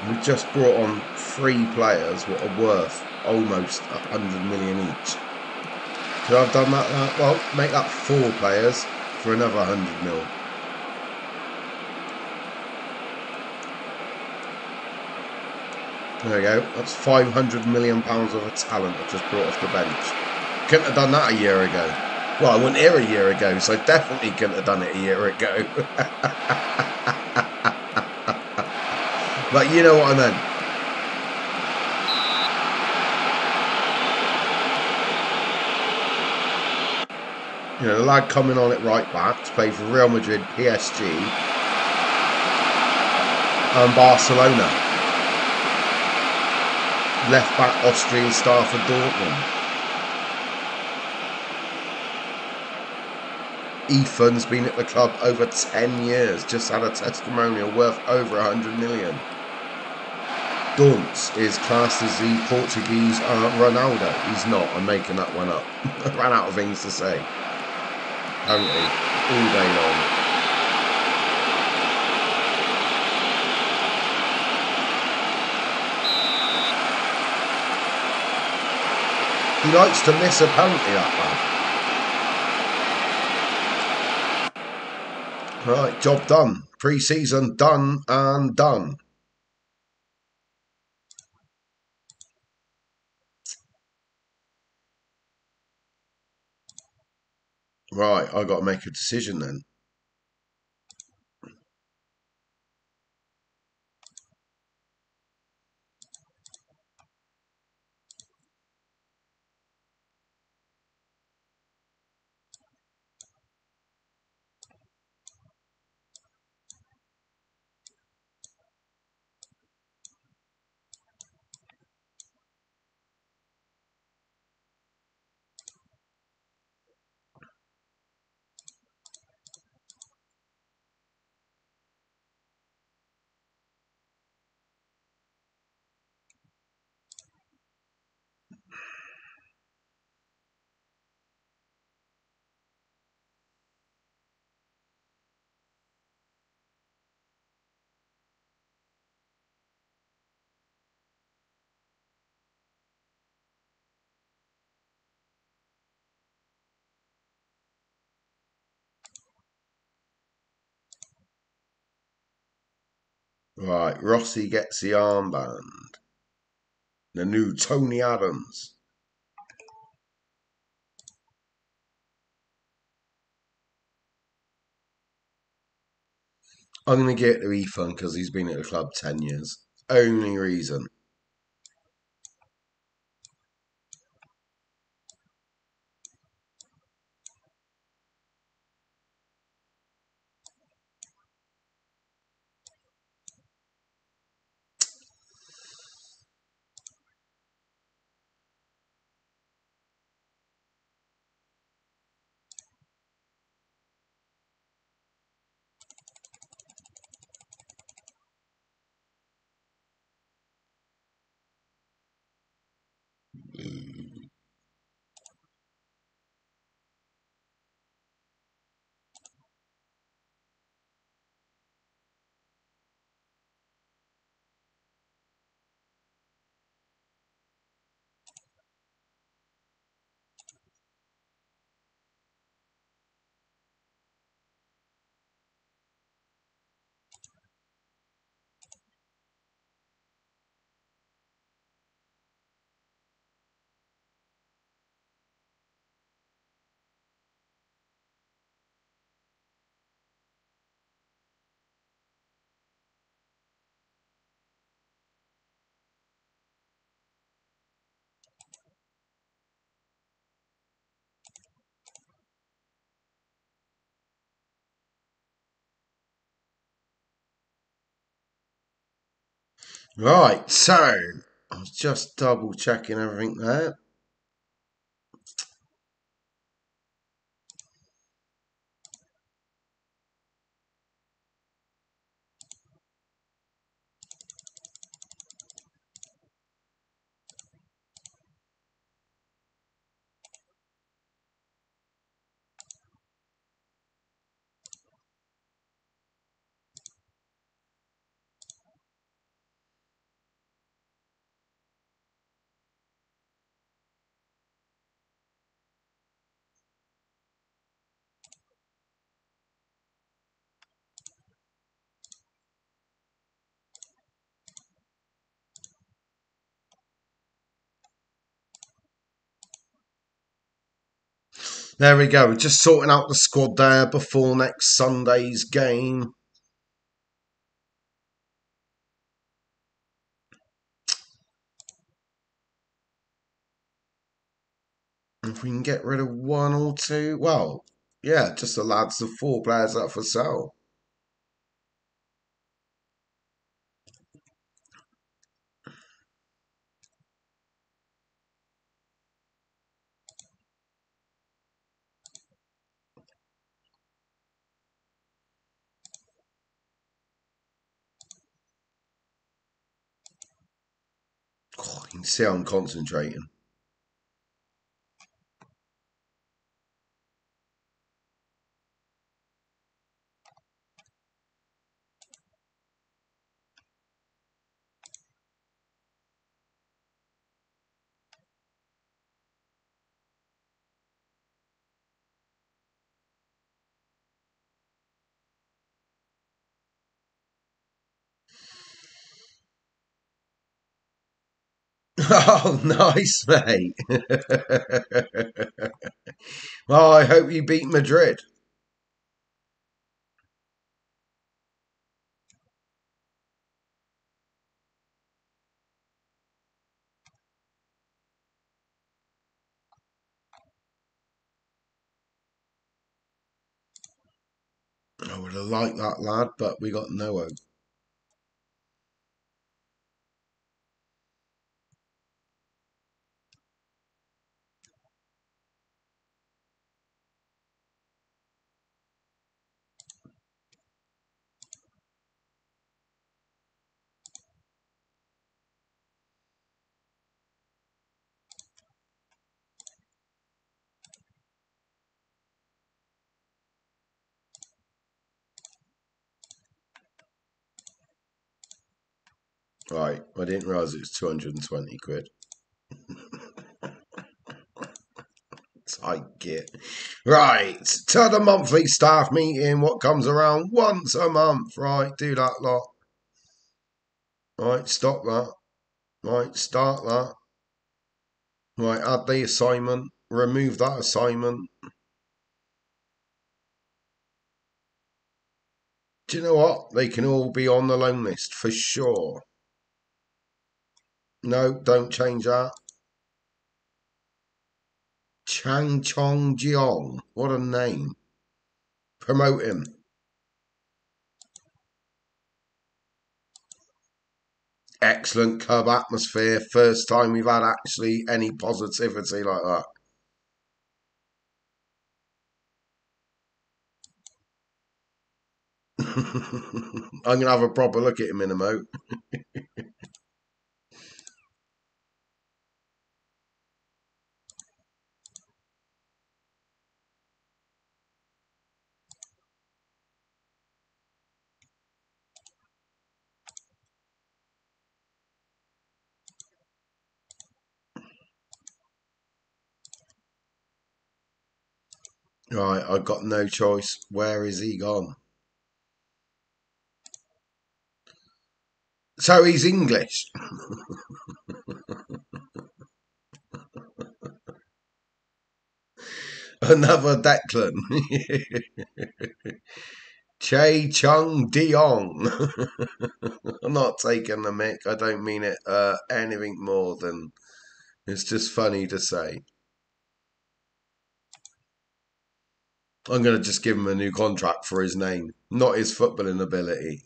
We've just brought on three players what are worth almost a hundred million each. Could I have done that? Uh, well, make that four players for another hundred mil. There we go. That's 500 million pounds of a talent I just brought off the bench. Couldn't have done that a year ago. Well, I wasn't here a year ago, so I definitely couldn't have done it a year ago. but you know what I meant. You know, the lad coming on at right back to play for Real Madrid, PSG, and Barcelona. Left back Austrian star for Dortmund. Ethan's been at the club over 10 years, just had a testimonial worth over 100 million. Dunce is classed as the Portuguese uh, Ronaldo. He's not, I'm making that one up. I ran out of things to say. Apparently, all day long. He likes to miss apparently that man. Right, job done. Pre-season done and done. Right, I got to make a decision then. Right, Rossi gets the armband. The new Tony Adams. I'm going to get the refund because he's been at the club 10 years. Only reason. Right, so I was just double checking everything there. There we go. Just sorting out the squad there before next Sunday's game. If we can get rid of one or two, well, yeah, just the lads of four players up for sale. See I'm concentrating. Oh, nice, mate. well, I hope you beat Madrid. I would have liked that lad, but we got no hope. Right, I didn't realise it was 220 quid. Take it. Right, to the monthly staff meeting, what comes around once a month. Right, do that lot. Right, stop that. Right, start that. Right, add the assignment. Remove that assignment. Do you know what? They can all be on the loan list for sure. No, don't change that. Chang Chong Jiong. What a name. Promote him. Excellent club atmosphere. First time we've had actually any positivity like that. I'm going to have a proper look at him in a mo. Right, I've got no choice. Where is he gone? So he's English. Another Declan. Che Chung Diong. I'm not taking the mic. I don't mean it uh, anything more than it's just funny to say. I'm going to just give him a new contract for his name, not his footballing ability.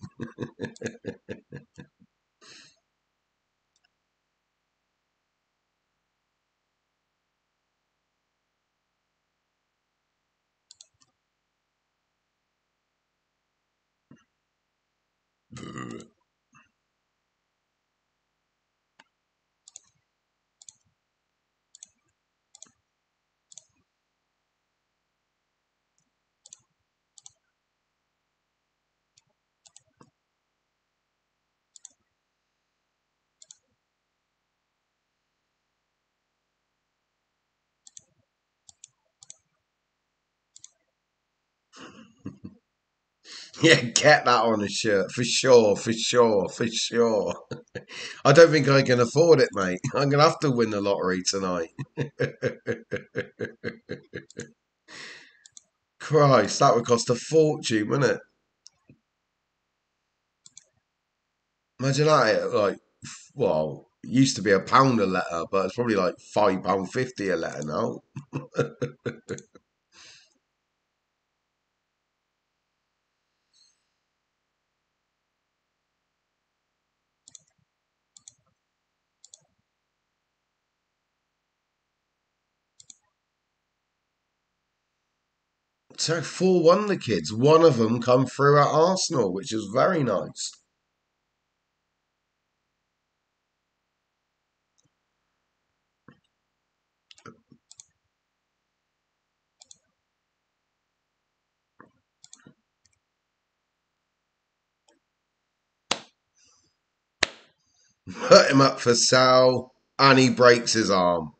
Yeah, get that on a shirt for sure, for sure, for sure. I don't think I can afford it, mate. I'm gonna have to win the lottery tonight. Christ, that would cost a fortune, wouldn't it? Imagine that, eh, like, well, used to be a pound a letter, but it's probably like five pound fifty a letter now. So 4 1 the kids. One of them come through at Arsenal, which is very nice. Put him up for Sal, and he breaks his arm.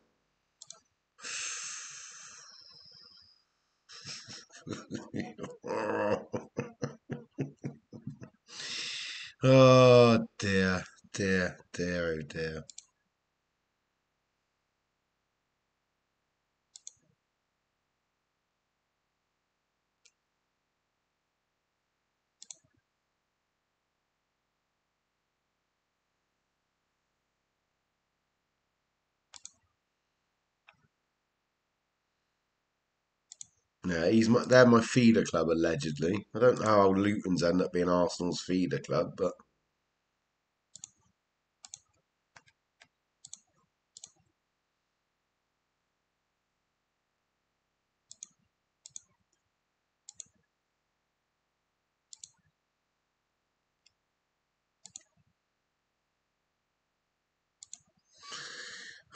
oh dear, dear, dear, oh dear. Yeah, he's my, they're my feeder club allegedly. I don't know how Luton's end up being Arsenal's feeder club, but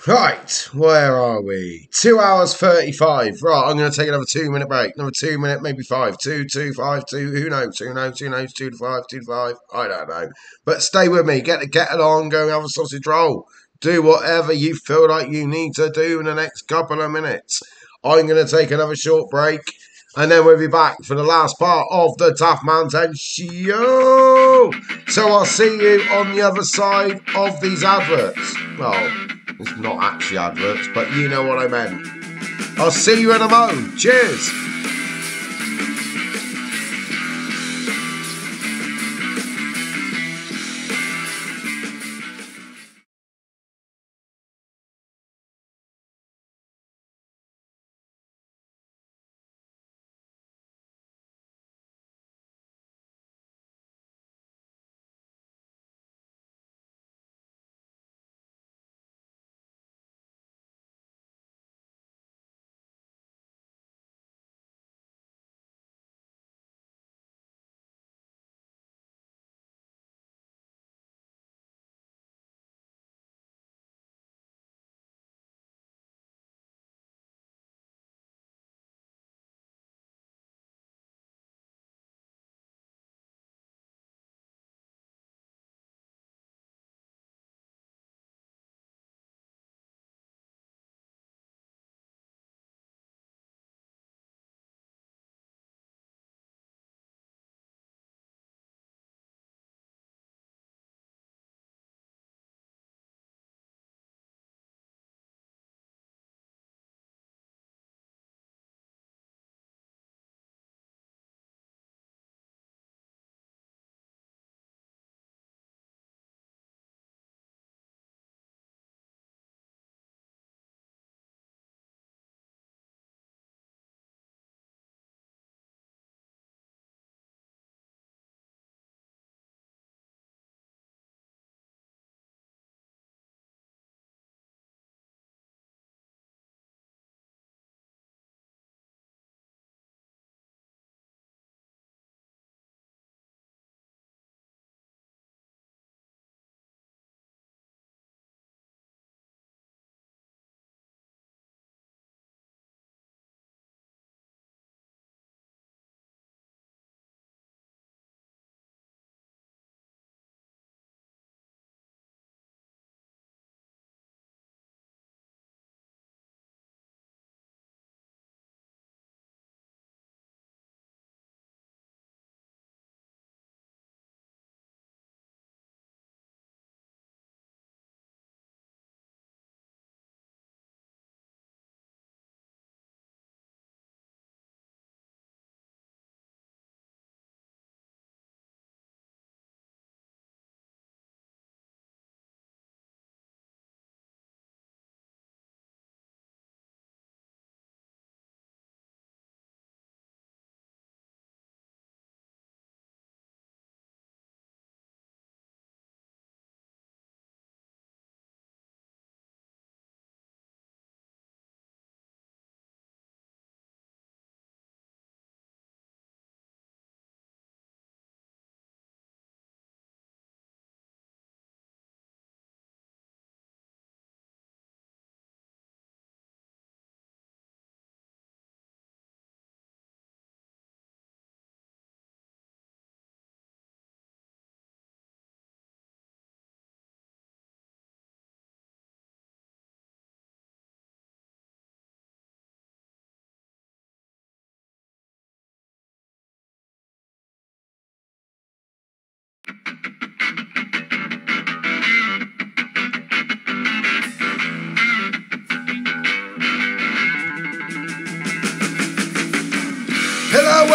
Right, where are we? Two hours 35. Right, I'm going to take another two minute break. Another two minute, maybe five. Two, two, five, two. Who knows? Who knows? Who knows? Two to five, two to five. I don't know. But stay with me. Get the kettle on. Go have a sausage roll. Do whatever you feel like you need to do in the next couple of minutes. I'm going to take another short break. And then we'll be back for the last part of the Taff Man 10 Show. So I'll see you on the other side of these adverts. Well, it's not actually adverts, but you know what I meant. I'll see you in a moment. Cheers.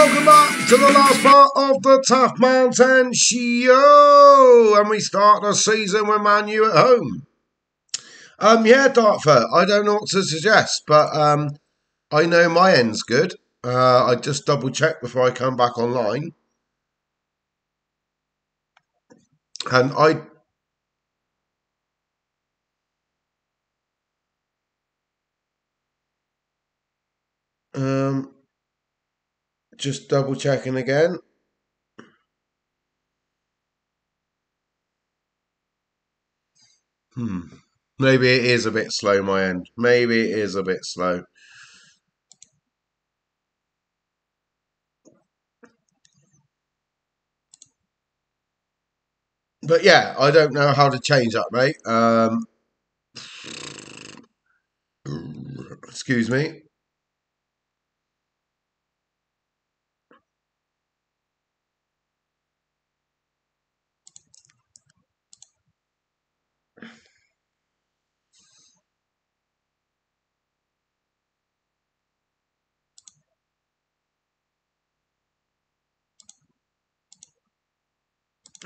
Welcome back to the last part of the Taff Man 10 Show. And we start the season with Man U at home. Um, yeah, Dartford, I don't know what to suggest, but um, I know my end's good. Uh, I just double check before I come back online. And I um just double checking again. Hmm. Maybe it is a bit slow, my end. Maybe it is a bit slow. But yeah, I don't know how to change that, mate. Um, excuse me.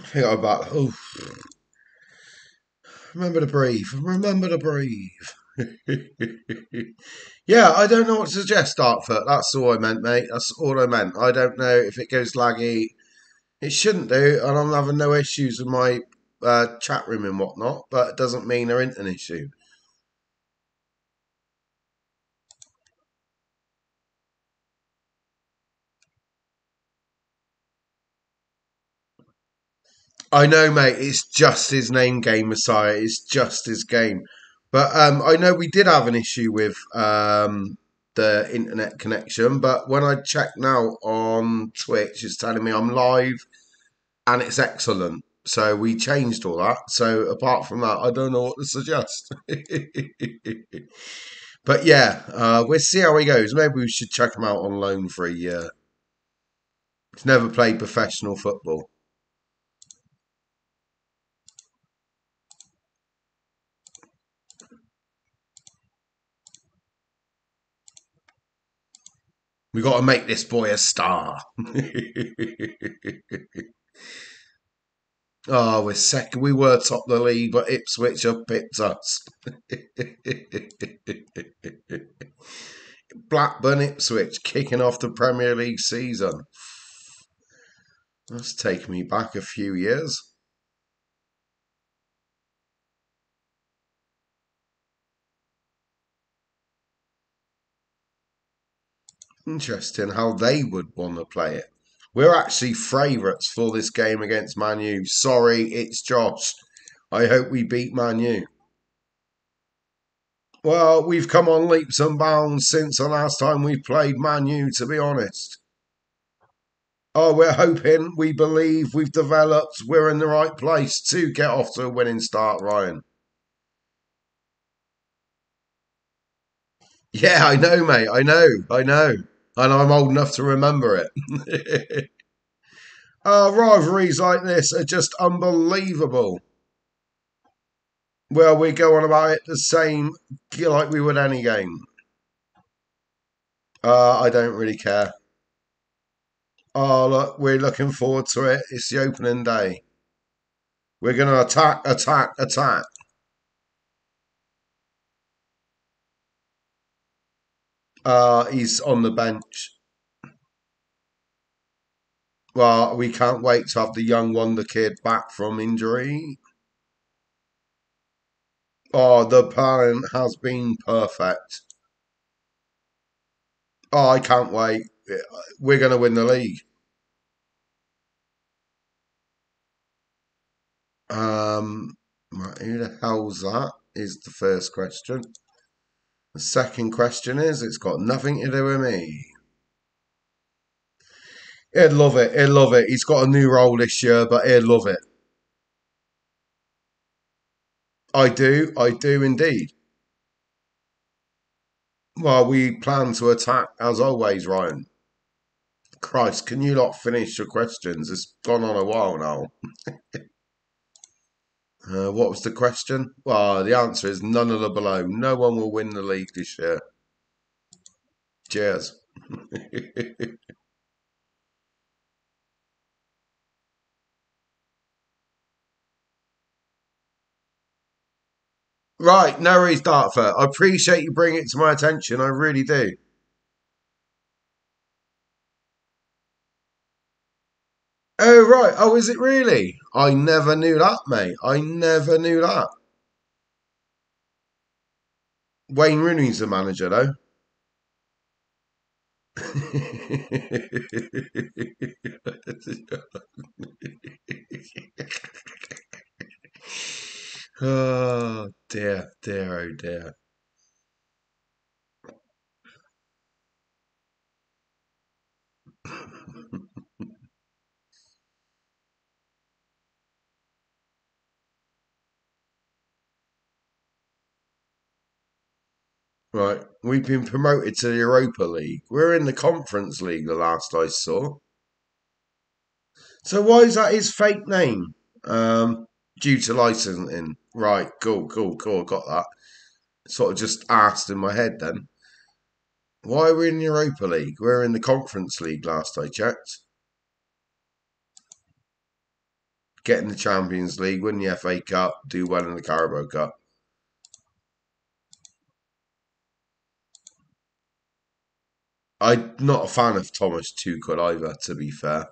I think I'm about. Oh, remember to breathe. Remember to breathe. yeah, I don't know what to suggest, Dartford. That's all I meant, mate. That's all I meant. I don't know if it goes laggy. It shouldn't do, and I'm having no issues with my uh, chat room and whatnot, but it doesn't mean there isn't an issue. I know, mate. It's just his name game, Messiah. It's just his game. But um, I know we did have an issue with um, the internet connection. But when I check now on Twitch, it's telling me I'm live and it's excellent. So we changed all that. So apart from that, I don't know what to suggest. but yeah, uh, we'll see how he goes. Maybe we should check him out on loan for a year. He's never played professional football. We got to make this boy a star. oh, we're second. We were top the league, but Ipswich have pipped us. Blackburn Ipswich kicking off the Premier League season. That's taken me back a few years. Interesting how they would want to play it. We're actually favourites for this game against Man U. Sorry, it's Josh. I hope we beat Man U. Well, we've come on leaps and bounds since the last time we played Man U, to be honest. Oh, we're hoping, we believe, we've developed, we're in the right place to get off to a winning start, Ryan. Yeah, I know, mate. I know. I know and I'm old enough to remember it. uh, rivalries like this are just unbelievable. Well, we go on about it the same like we would any game. Uh, I don't really care. Oh, look, we're looking forward to it. It's the opening day. We're going to attack, attack, attack. Uh, he's on the bench. Well, we can't wait to have the young wonder kid back from injury. Oh, the plan has been perfect. Oh, I can't wait. We're going to win the league. Um, who the hell's that? Is the first question. The second question is, it's got nothing to do with me. He'd love it. He'd love it. He's got a new role this year, but he'd love it. I do. I do indeed. Well, we plan to attack as always, Ryan. Christ, can you not finish your questions? It's gone on a while now. Uh, what was the question? Well, the answer is none of the below. No one will win the league this year. Cheers. right, no Dartford. I appreciate you bringing it to my attention. I really do. Right. Oh, is it really? I never knew that, mate. I never knew that. Wayne Rooney's the manager, though. oh dear, dear, oh dear. Right, we've been promoted to the Europa League. We're in the Conference League, the last I saw. So why is that his fake name? Um, due to licensing. Right, cool, cool, cool. Got that. Sort of just asked in my head then. Why are we in the Europa League? We're in the Conference League last I checked. Get in the Champions League, win the FA Cup, do well in the Carabao Cup. I'm not a fan of Thomas Tuchel either, to be fair.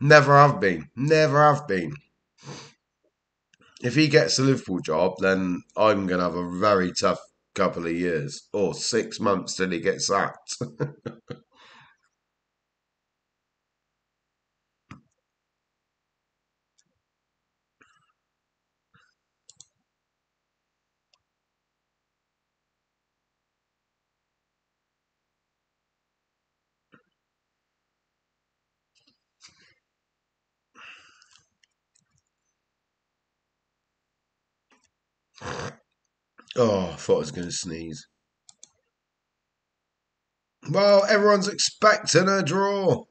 Never have been. Never have been. If he gets a Liverpool job, then I'm going to have a very tough couple of years or six months till he gets sacked. oh, I thought I was going to sneeze. Well, everyone's expecting a draw.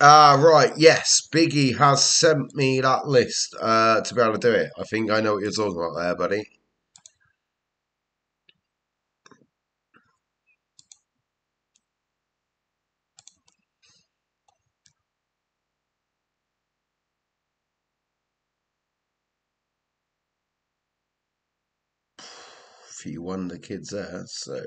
Ah, right. Yes, Biggie has sent me that list uh, to be able to do it. I think I know what you're talking about there, buddy. Few wonder kids there, so.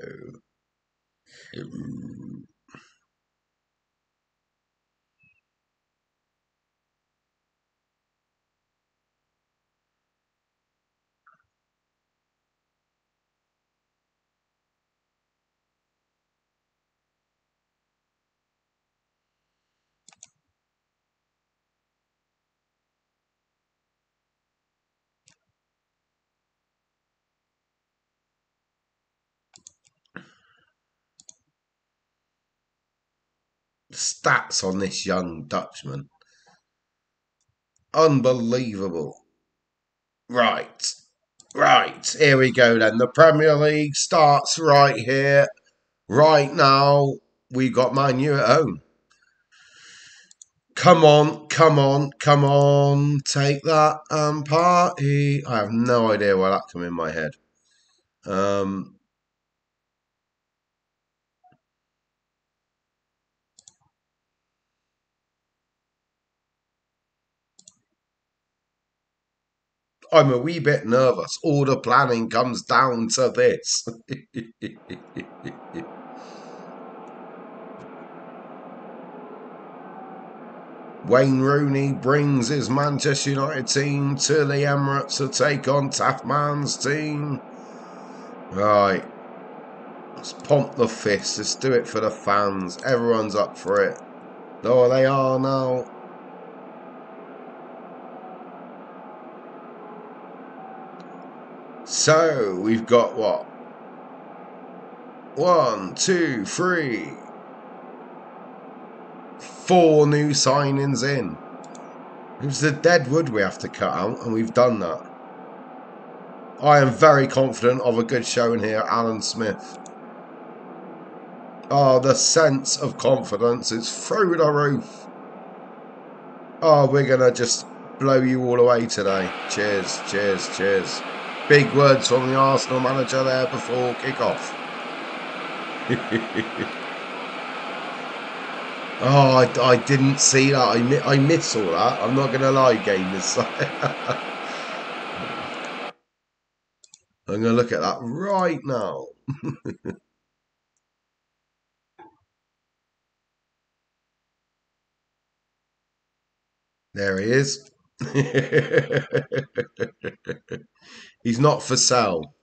Stats on this young Dutchman. Unbelievable. Right. Right. Here we go then. The Premier League starts right here. Right now, we got Man U at home. Come on, come on, come on. Take that and party. I have no idea why that came in my head. Um, I'm a wee bit nervous. All the planning comes down to this. Wayne Rooney brings his Manchester United team to the Emirates to take on Taffman's team. Right. Let's pump the fist. Let's do it for the fans. Everyone's up for it. Oh, they are now. So we've got what? One, two, three, four new signings in. It was the dead wood we have to cut out, and we've done that. I am very confident of a good showing here, Alan Smith. Oh, the sense of confidence is through the roof. Oh, we're going to just blow you all away today. Cheers, cheers, cheers. Big words from the Arsenal manager there before kick-off. oh, I, I, didn't see that. I, I miss all that. I'm not going to lie, gamers. I'm going to look at that right now. there he is. He's not for sale.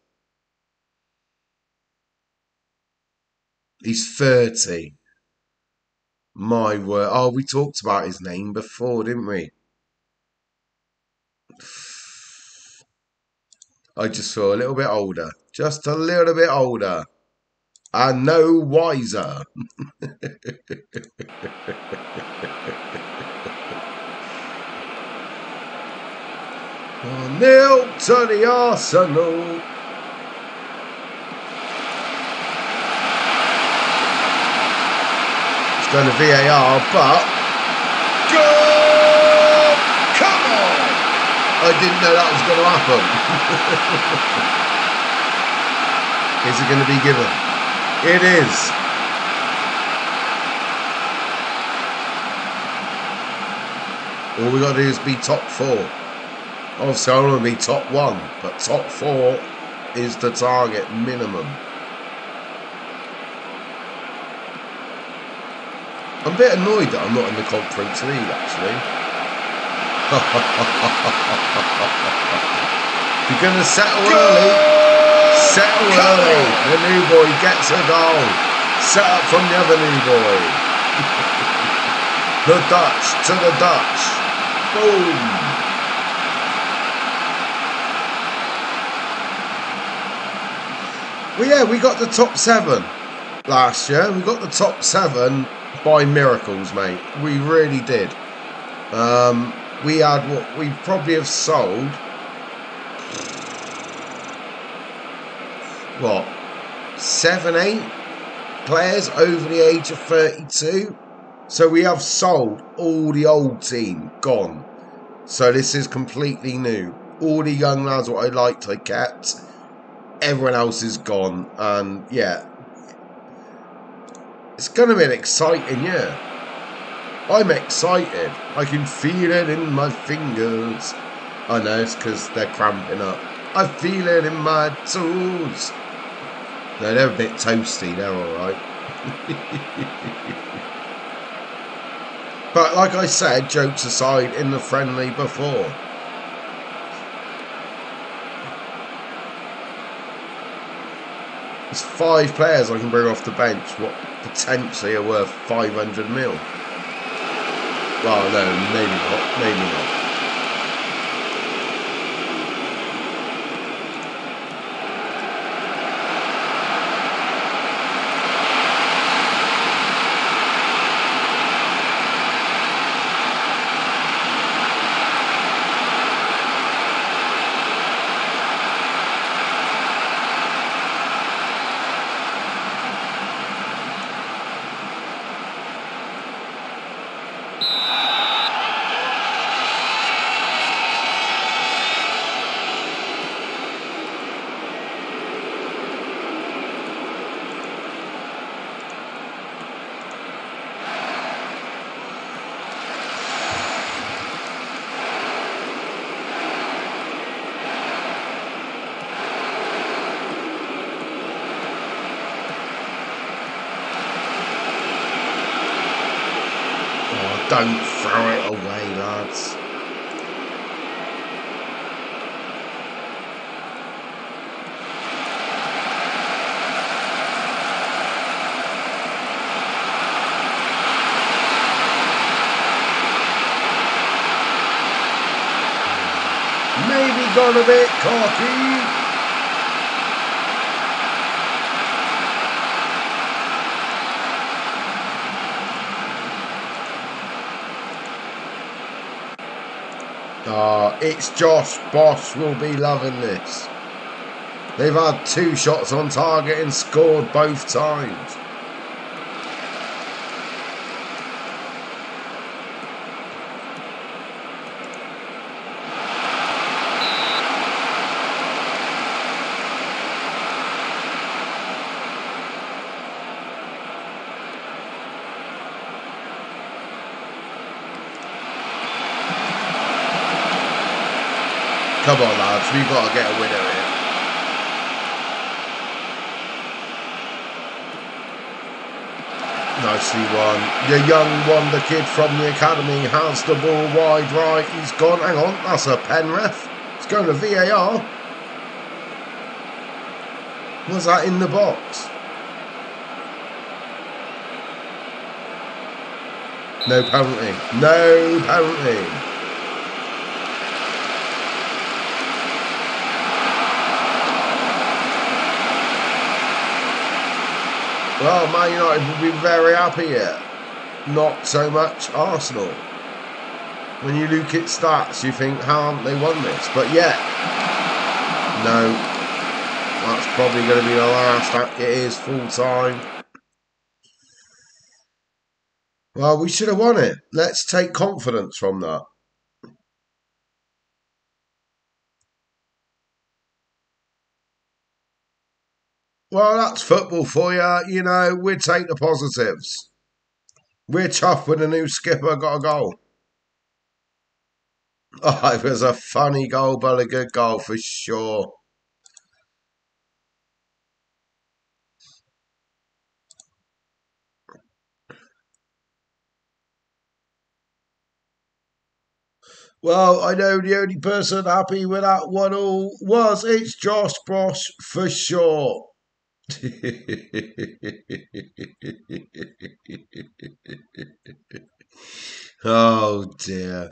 He's 30. My word. Oh, we talked about his name before, didn't we? I just feel a little bit older. Just a little bit older. And no wiser. Nil to the Arsenal. It's going to VAR, but goal! Come on! I didn't know that was going to happen. is it going to be given? It is. All we got to do is be top four. Obviously, I want to be top one, but top four is the target minimum. I'm a bit annoyed that I'm not in the Conference League, actually. You're going to settle early. Settle early. The new boy gets a goal. Set up from the other new boy. the Dutch to the Dutch. Boom. Well, yeah, we got the top seven last year. We got the top seven by miracles, mate. We really did. Um, we had what we probably have sold. What? Seven, eight players over the age of 32. So we have sold all the old team, gone. So this is completely new. All the young lads what I liked, I kept everyone else is gone, and yeah, it's going to be an exciting year. I'm excited. I can feel it in my fingers. I know it's because they're cramping up. I feel it in my toes. No, they're a bit toasty. They're all right. but like I said, jokes aside, in the friendly before. There's five players I can bring off the bench what potentially are worth 500 mil. Well, no, maybe not. Maybe not. Don't throw it away, lads. Maybe got cocky. Ah, it's Josh. Bosch will be loving this. They've had two shots on target and scored both times. We've got to get a winner here. Nicely won. The young wonder kid from the academy has the ball wide right. He's gone. Hang on. That's a pen ref. It's going to VAR. Was that in the box? No penalty. No penalty. Well, Man United will be very happy here. Not so much Arsenal. When you look at stats, you think, how haven't they won this? But yet, no. That's probably going to be the last. It is full time. Well, we should have won it. Let's take confidence from that. Well, that's football for you. You know, we take the positives. We're tough when the new skipper got a goal. Oh, it was a funny goal, but a good goal for sure. Well, I know the only person happy with that one all was it's Josh Brosh for sure. oh dear.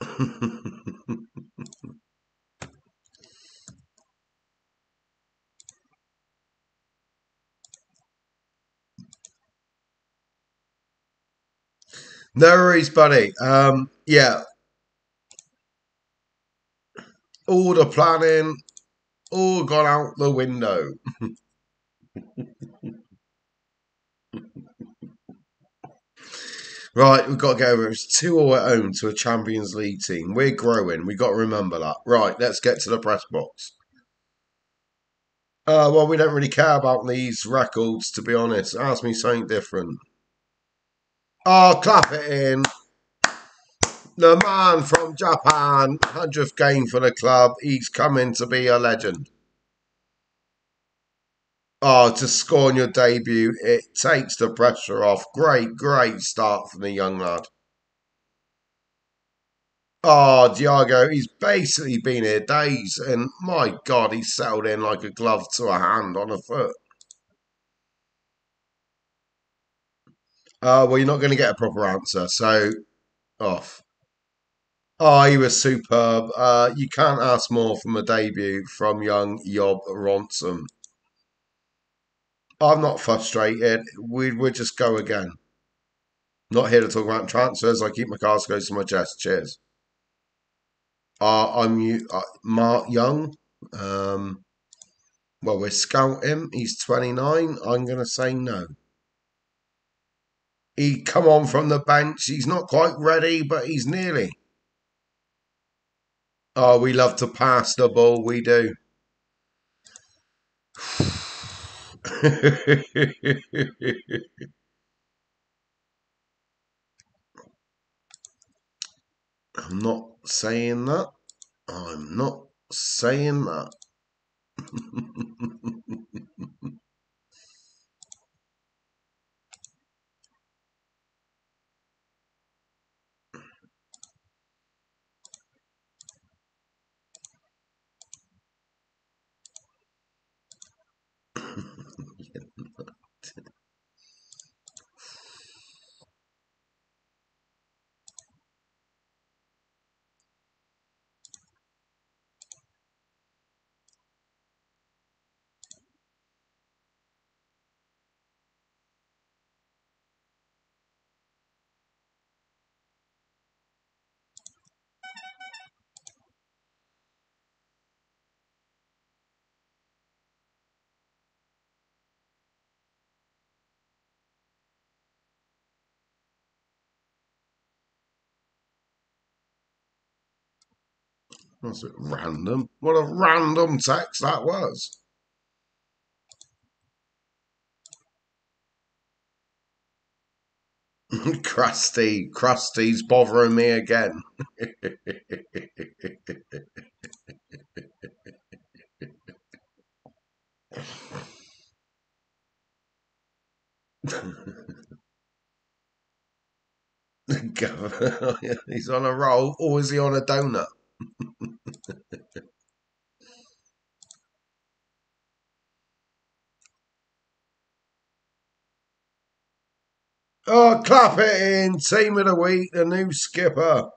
no worries, buddy. Um, yeah. All the planning, all gone out the window. right, we've got to go over. It's 2 all at home to a Champions League team. We're growing. We've got to remember that. Right, let's get to the press box. Uh, well, we don't really care about these records, to be honest. Ask me something different. Oh, clap it in the man from Japan, 100th game for the club. He's coming to be a legend. Oh, to score on your debut, it takes the pressure off. Great, great start from the young lad. Oh, Diago, he's basically been here days, and my God, he's settled in like a glove to a hand on a foot. Oh, well, you're not going to get a proper answer, so off. Oh, he was superb. Uh, you can't ask more from a debut from young Job Ronson. I'm not frustrated. We would just go again. Not here to talk about transfers. I keep my cards close to my chest. Cheers. Uh, I'm uh, Mark Young. Um, well, we're scouting. He's 29. I'm going to say no. He come on from the bench. He's not quite ready, but he's nearly. Oh, we love to pass the ball. We do. I'm not saying that. I'm not saying that. That's random. What a random text that was. Crusty, Krusty's bothering me again. He's on a roll, or is he on a donut? Oh, clap it in! Team of the week, the new skipper.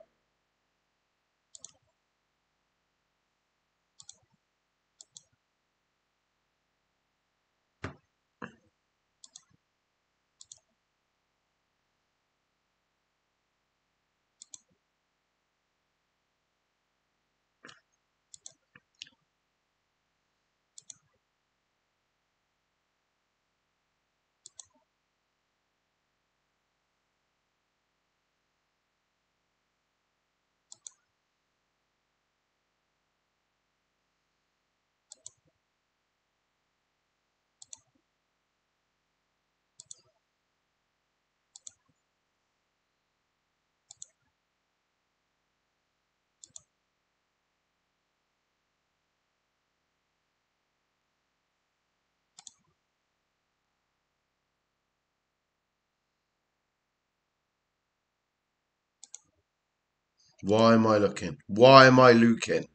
Why am I looking? Why am I looking?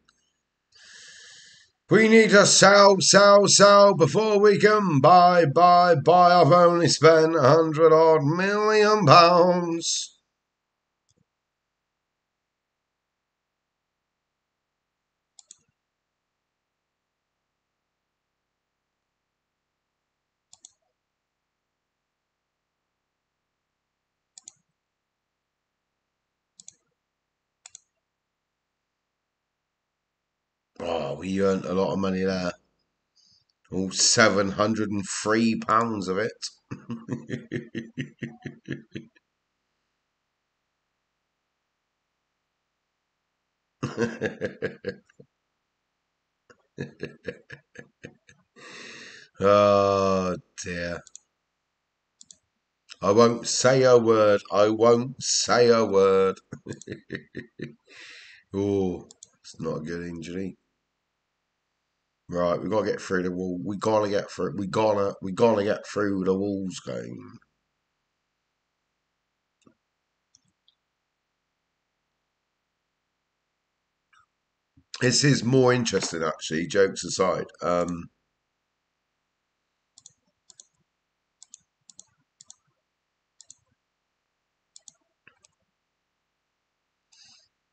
We need to sell, sell, sell before we can buy, buy, buy. I've only spent a hundred odd million pounds. Oh, we earned a lot of money there. All seven hundred and three pounds of it. oh dear. I won't say a word. I won't say a word. oh, it's not a good injury. Right, we gotta get through the wall. We gotta get through. We gotta. We gotta get through the walls game. This is more interesting, actually. Jokes aside. Um,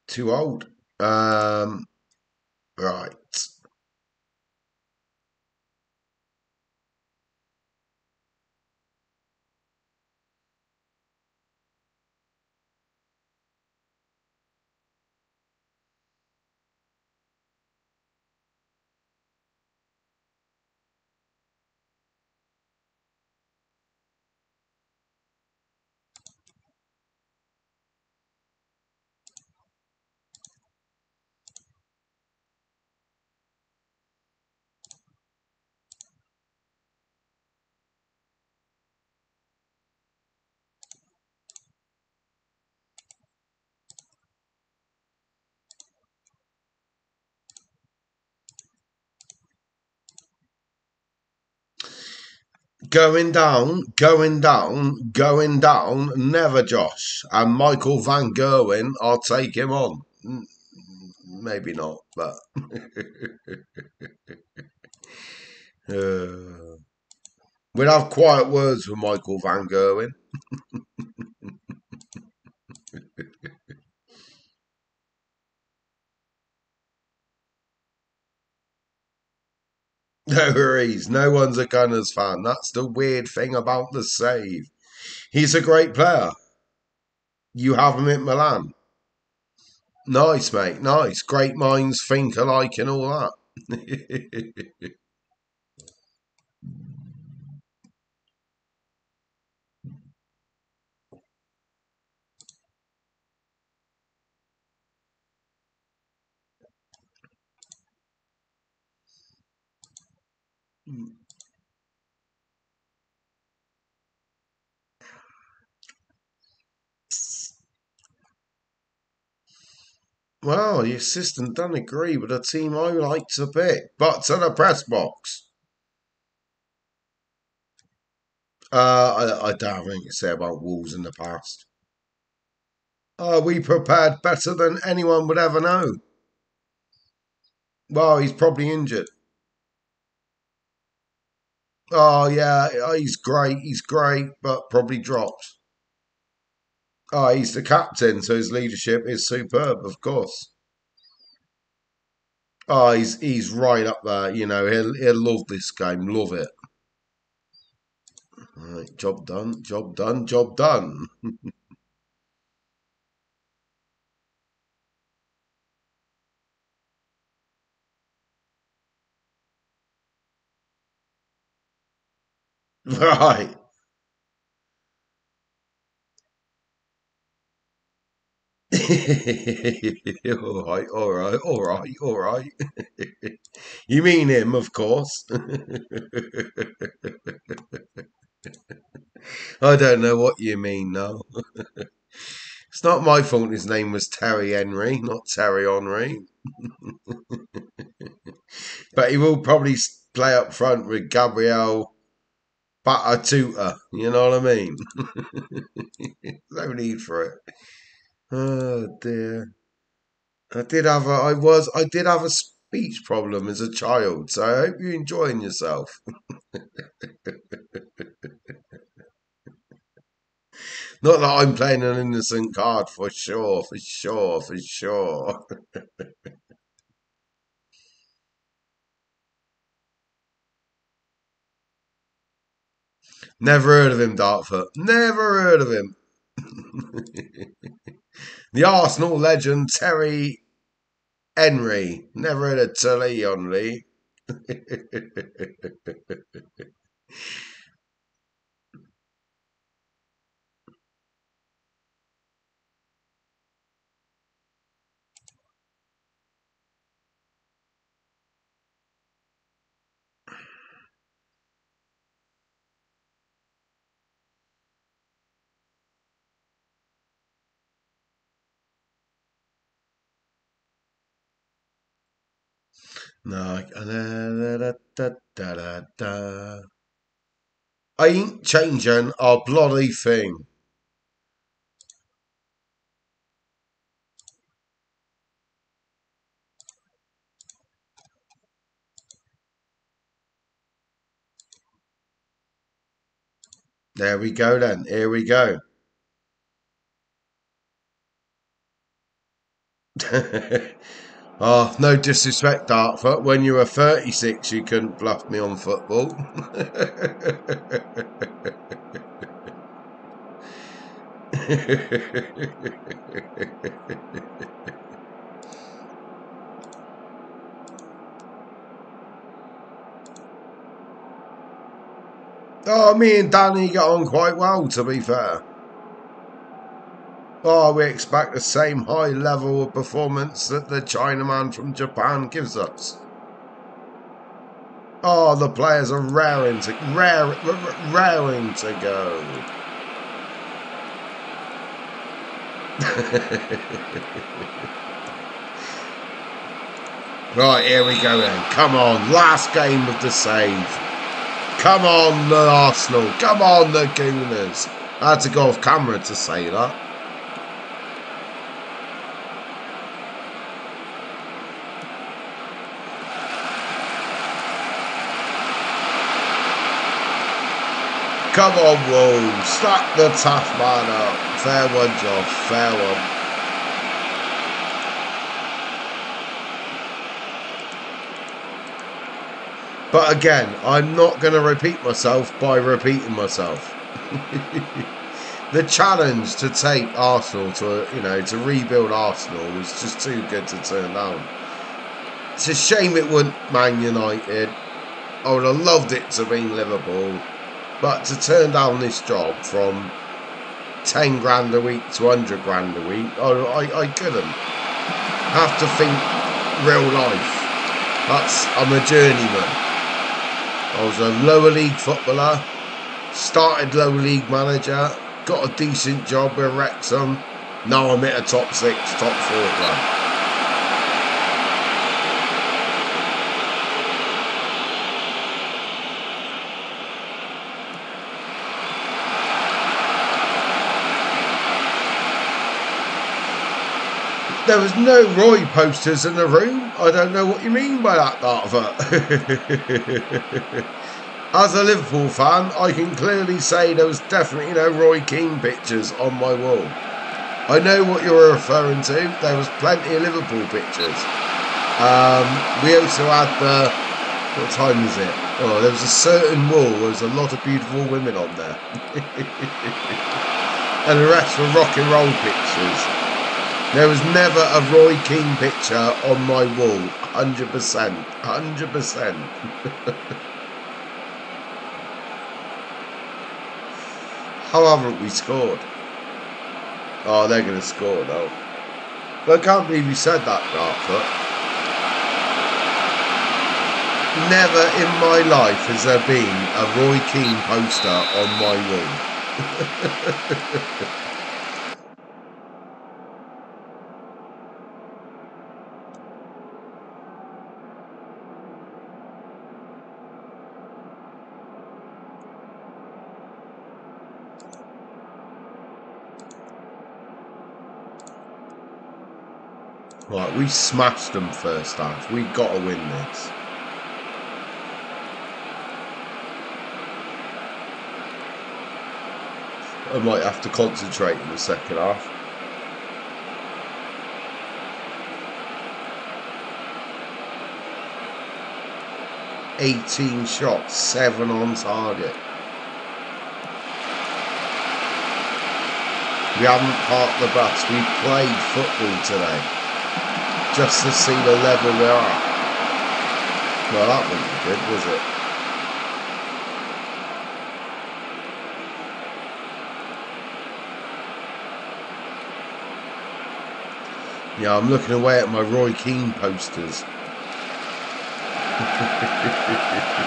too old. Um, right. Going down, going down, going down, never Josh. And Michael Van Gerwen, I'll take him on. Maybe not, but. uh, we'll have quiet words with Michael Van Gerwen. No worries. No one's a Gunners fan. That's the weird thing about the save. He's a great player. You have him at Milan. Nice, mate. Nice. Great minds think alike and all that. Well, the assistant doesn't agree with the team I like to pick. But to the press box. Uh, I, I don't have anything to say about Wolves in the past. Are we prepared better than anyone would ever know? Well, he's probably injured. Oh, yeah, he's great. He's great, but probably drops. Oh, he's the captain, so his leadership is superb, of course. Oh, he's he's right up there. You know, he'll he'll love this game, love it. Right, job done, job done, job done. right. all right, all right, all right, all right. you mean him, of course. I don't know what you mean now. it's not my fault his name was Terry Henry, not Terry Henry. but he will probably play up front with Gabriel Batuta. You know what I mean? no need for it. Oh dear. I did have a I was I did have a speech problem as a child, so I hope you're enjoying yourself. Not that I'm playing an innocent card for sure, for sure, for sure. Never heard of him, Dartford. Never heard of him. The Arsenal legend Terry Henry. Never heard of Terry Henry. No, I ain't changing a bloody thing. There we go then. Here we go. Oh, no disrespect, Dartford. When you were 36, you couldn't bluff me on football. oh, me and Danny got on quite well, to be fair. Oh, we expect the same high level of performance that the Chinaman from Japan gives us. Oh, the players are raring to rare, raring to go. right, here we go then. Come on, last game of the save. Come on, the Arsenal. Come on, the Gooners. I had to go off camera to say that. Come on, Wolves. Stack the Taff man up. Fair one, Josh. Fair one. But again, I'm not going to repeat myself by repeating myself. the challenge to take Arsenal to, you know, to rebuild Arsenal was just too good to turn down. It's a shame it wasn't Man United. I would have loved it to be Liverpool. But to turn down this job from 10 grand a week to 100 grand a week, I, I, I couldn't. Have to think real life. That's, I'm a journeyman. I was a lower league footballer, started lower league manager, got a decent job with Wrexham. Now I'm at a top six, top four club. There was no Roy posters in the room. I don't know what you mean by that, Dartford. As a Liverpool fan, I can clearly say there was definitely no Roy Keane pictures on my wall. I know what you're referring to. There was plenty of Liverpool pictures. Um, we also had the... What time is it? Oh, there was a certain wall. There was a lot of beautiful women on there. and the rest were rock and roll pictures. There was never a Roy Keane picture on my wall. 100%. 100%. However, we scored. Oh, they're going to score though. But I can't believe you said that, Dartford. Never in my life has there been a Roy Keane poster on my wall. Right, we smashed them first half. We got to win this. I might have to concentrate in the second half. Eighteen shots, seven on target. We haven't parked the bus. We played football today just to see the level we are. Well, that wasn't good, was it? Yeah, I'm looking away at my Roy Keane posters.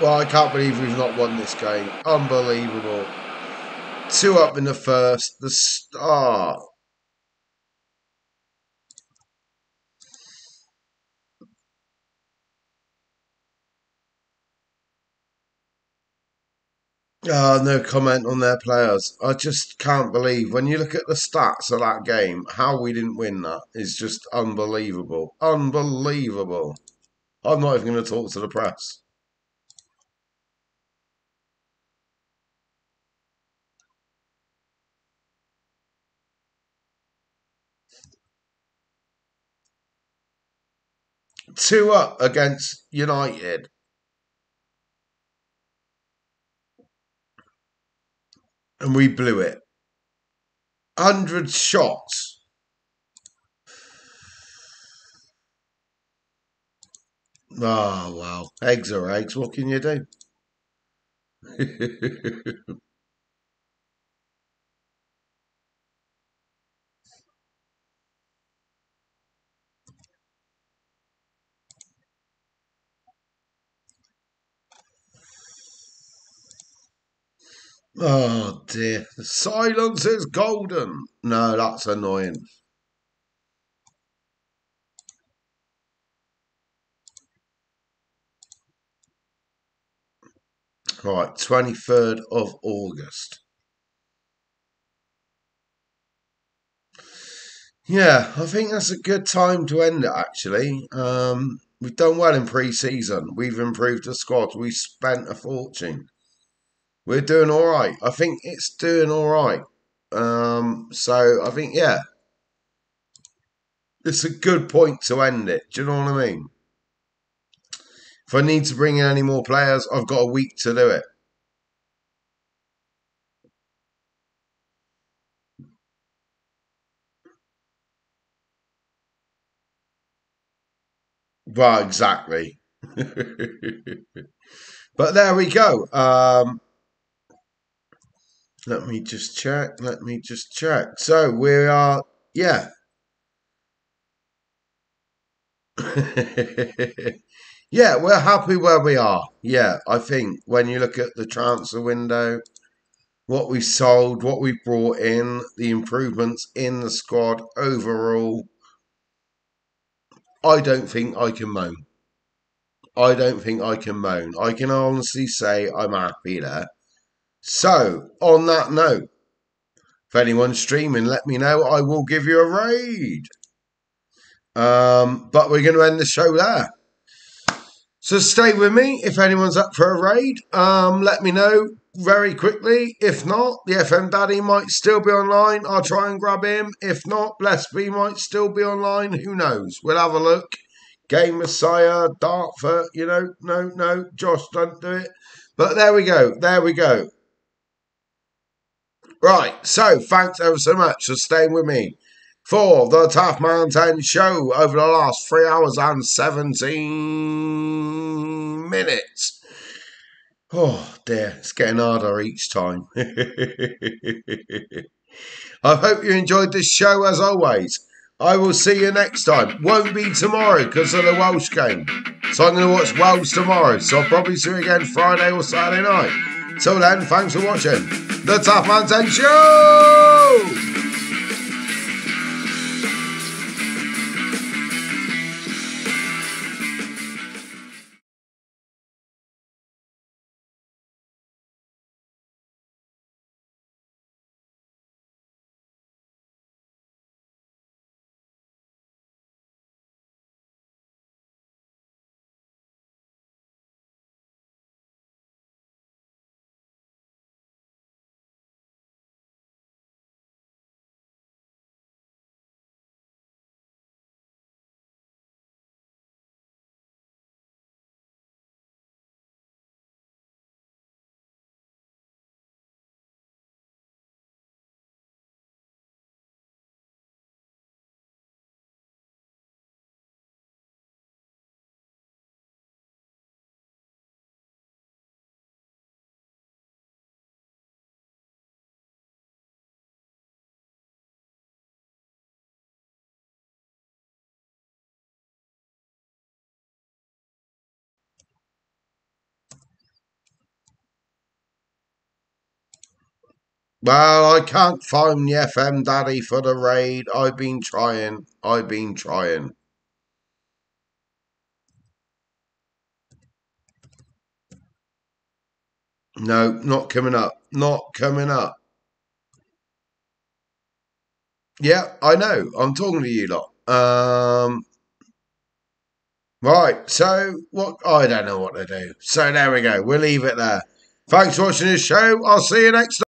Well, I can't believe we've not won this game. Unbelievable. Two up in the first. The start. Oh, no comment on their players. I just can't believe when you look at the stats of that game, how we didn't win that is just unbelievable. Unbelievable. I'm not even going to talk to the press. Two up against United. And we blew it. 100 shots. Oh, well. Eggs are eggs. What can you do? Oh dear. The silence is golden. No, that's annoying. Right, 23rd of August. Yeah, I think that's a good time to end it actually. Um, we've done well in pre season. We've improved the squad. We've spent a fortune we're doing all right. I think it's doing all right. Um, so I think yeah, it's a good point to end it. Do you know what I mean? If I need to bring in any more players, I've got a week to do it. Well, exactly. but there we go. Um, let me just check. Let me just check. So we are, yeah. yeah, we're happy where we are. Yeah, I think when you look at the transfer window, what we sold, what we brought in, the improvements in the squad overall, I don't think I can moan. I don't think I can moan. I can honestly say I'm happy there. So, on that note, if anyone's streaming, let me know. I will give you a raid. Um, but we're going to end the show there. So stay with me if anyone's up for a raid. Um, let me know very quickly. If not, the FM Daddy might still be online. I'll try and grab him. If not, Bless B might still be online. Who knows? We'll have a look. Game Messiah, Dartford, you know, no, no, Josh, don't do it. But there we go. There we go. Right, so thanks ever so much for staying with me for the Taff Man 10 Show over the last three hours and 17 minutes. Oh dear, it's getting harder each time. I hope you enjoyed this show as always. I will see you next time. Won't be tomorrow because of the Welsh game. So I'm going to watch Wales tomorrow. So I'll probably see you again Friday or Saturday night. Till then, thanks for watching the Taff Man 10 Show! Well, I can't find the FM daddy for the raid. I've been trying. I've been trying. No, not coming up. Not coming up. Yeah, I know. I'm talking to you lot. Um, right. So what? I don't know what to do. So there we go. We'll leave it there. Thanks for watching this show. I'll see you next time.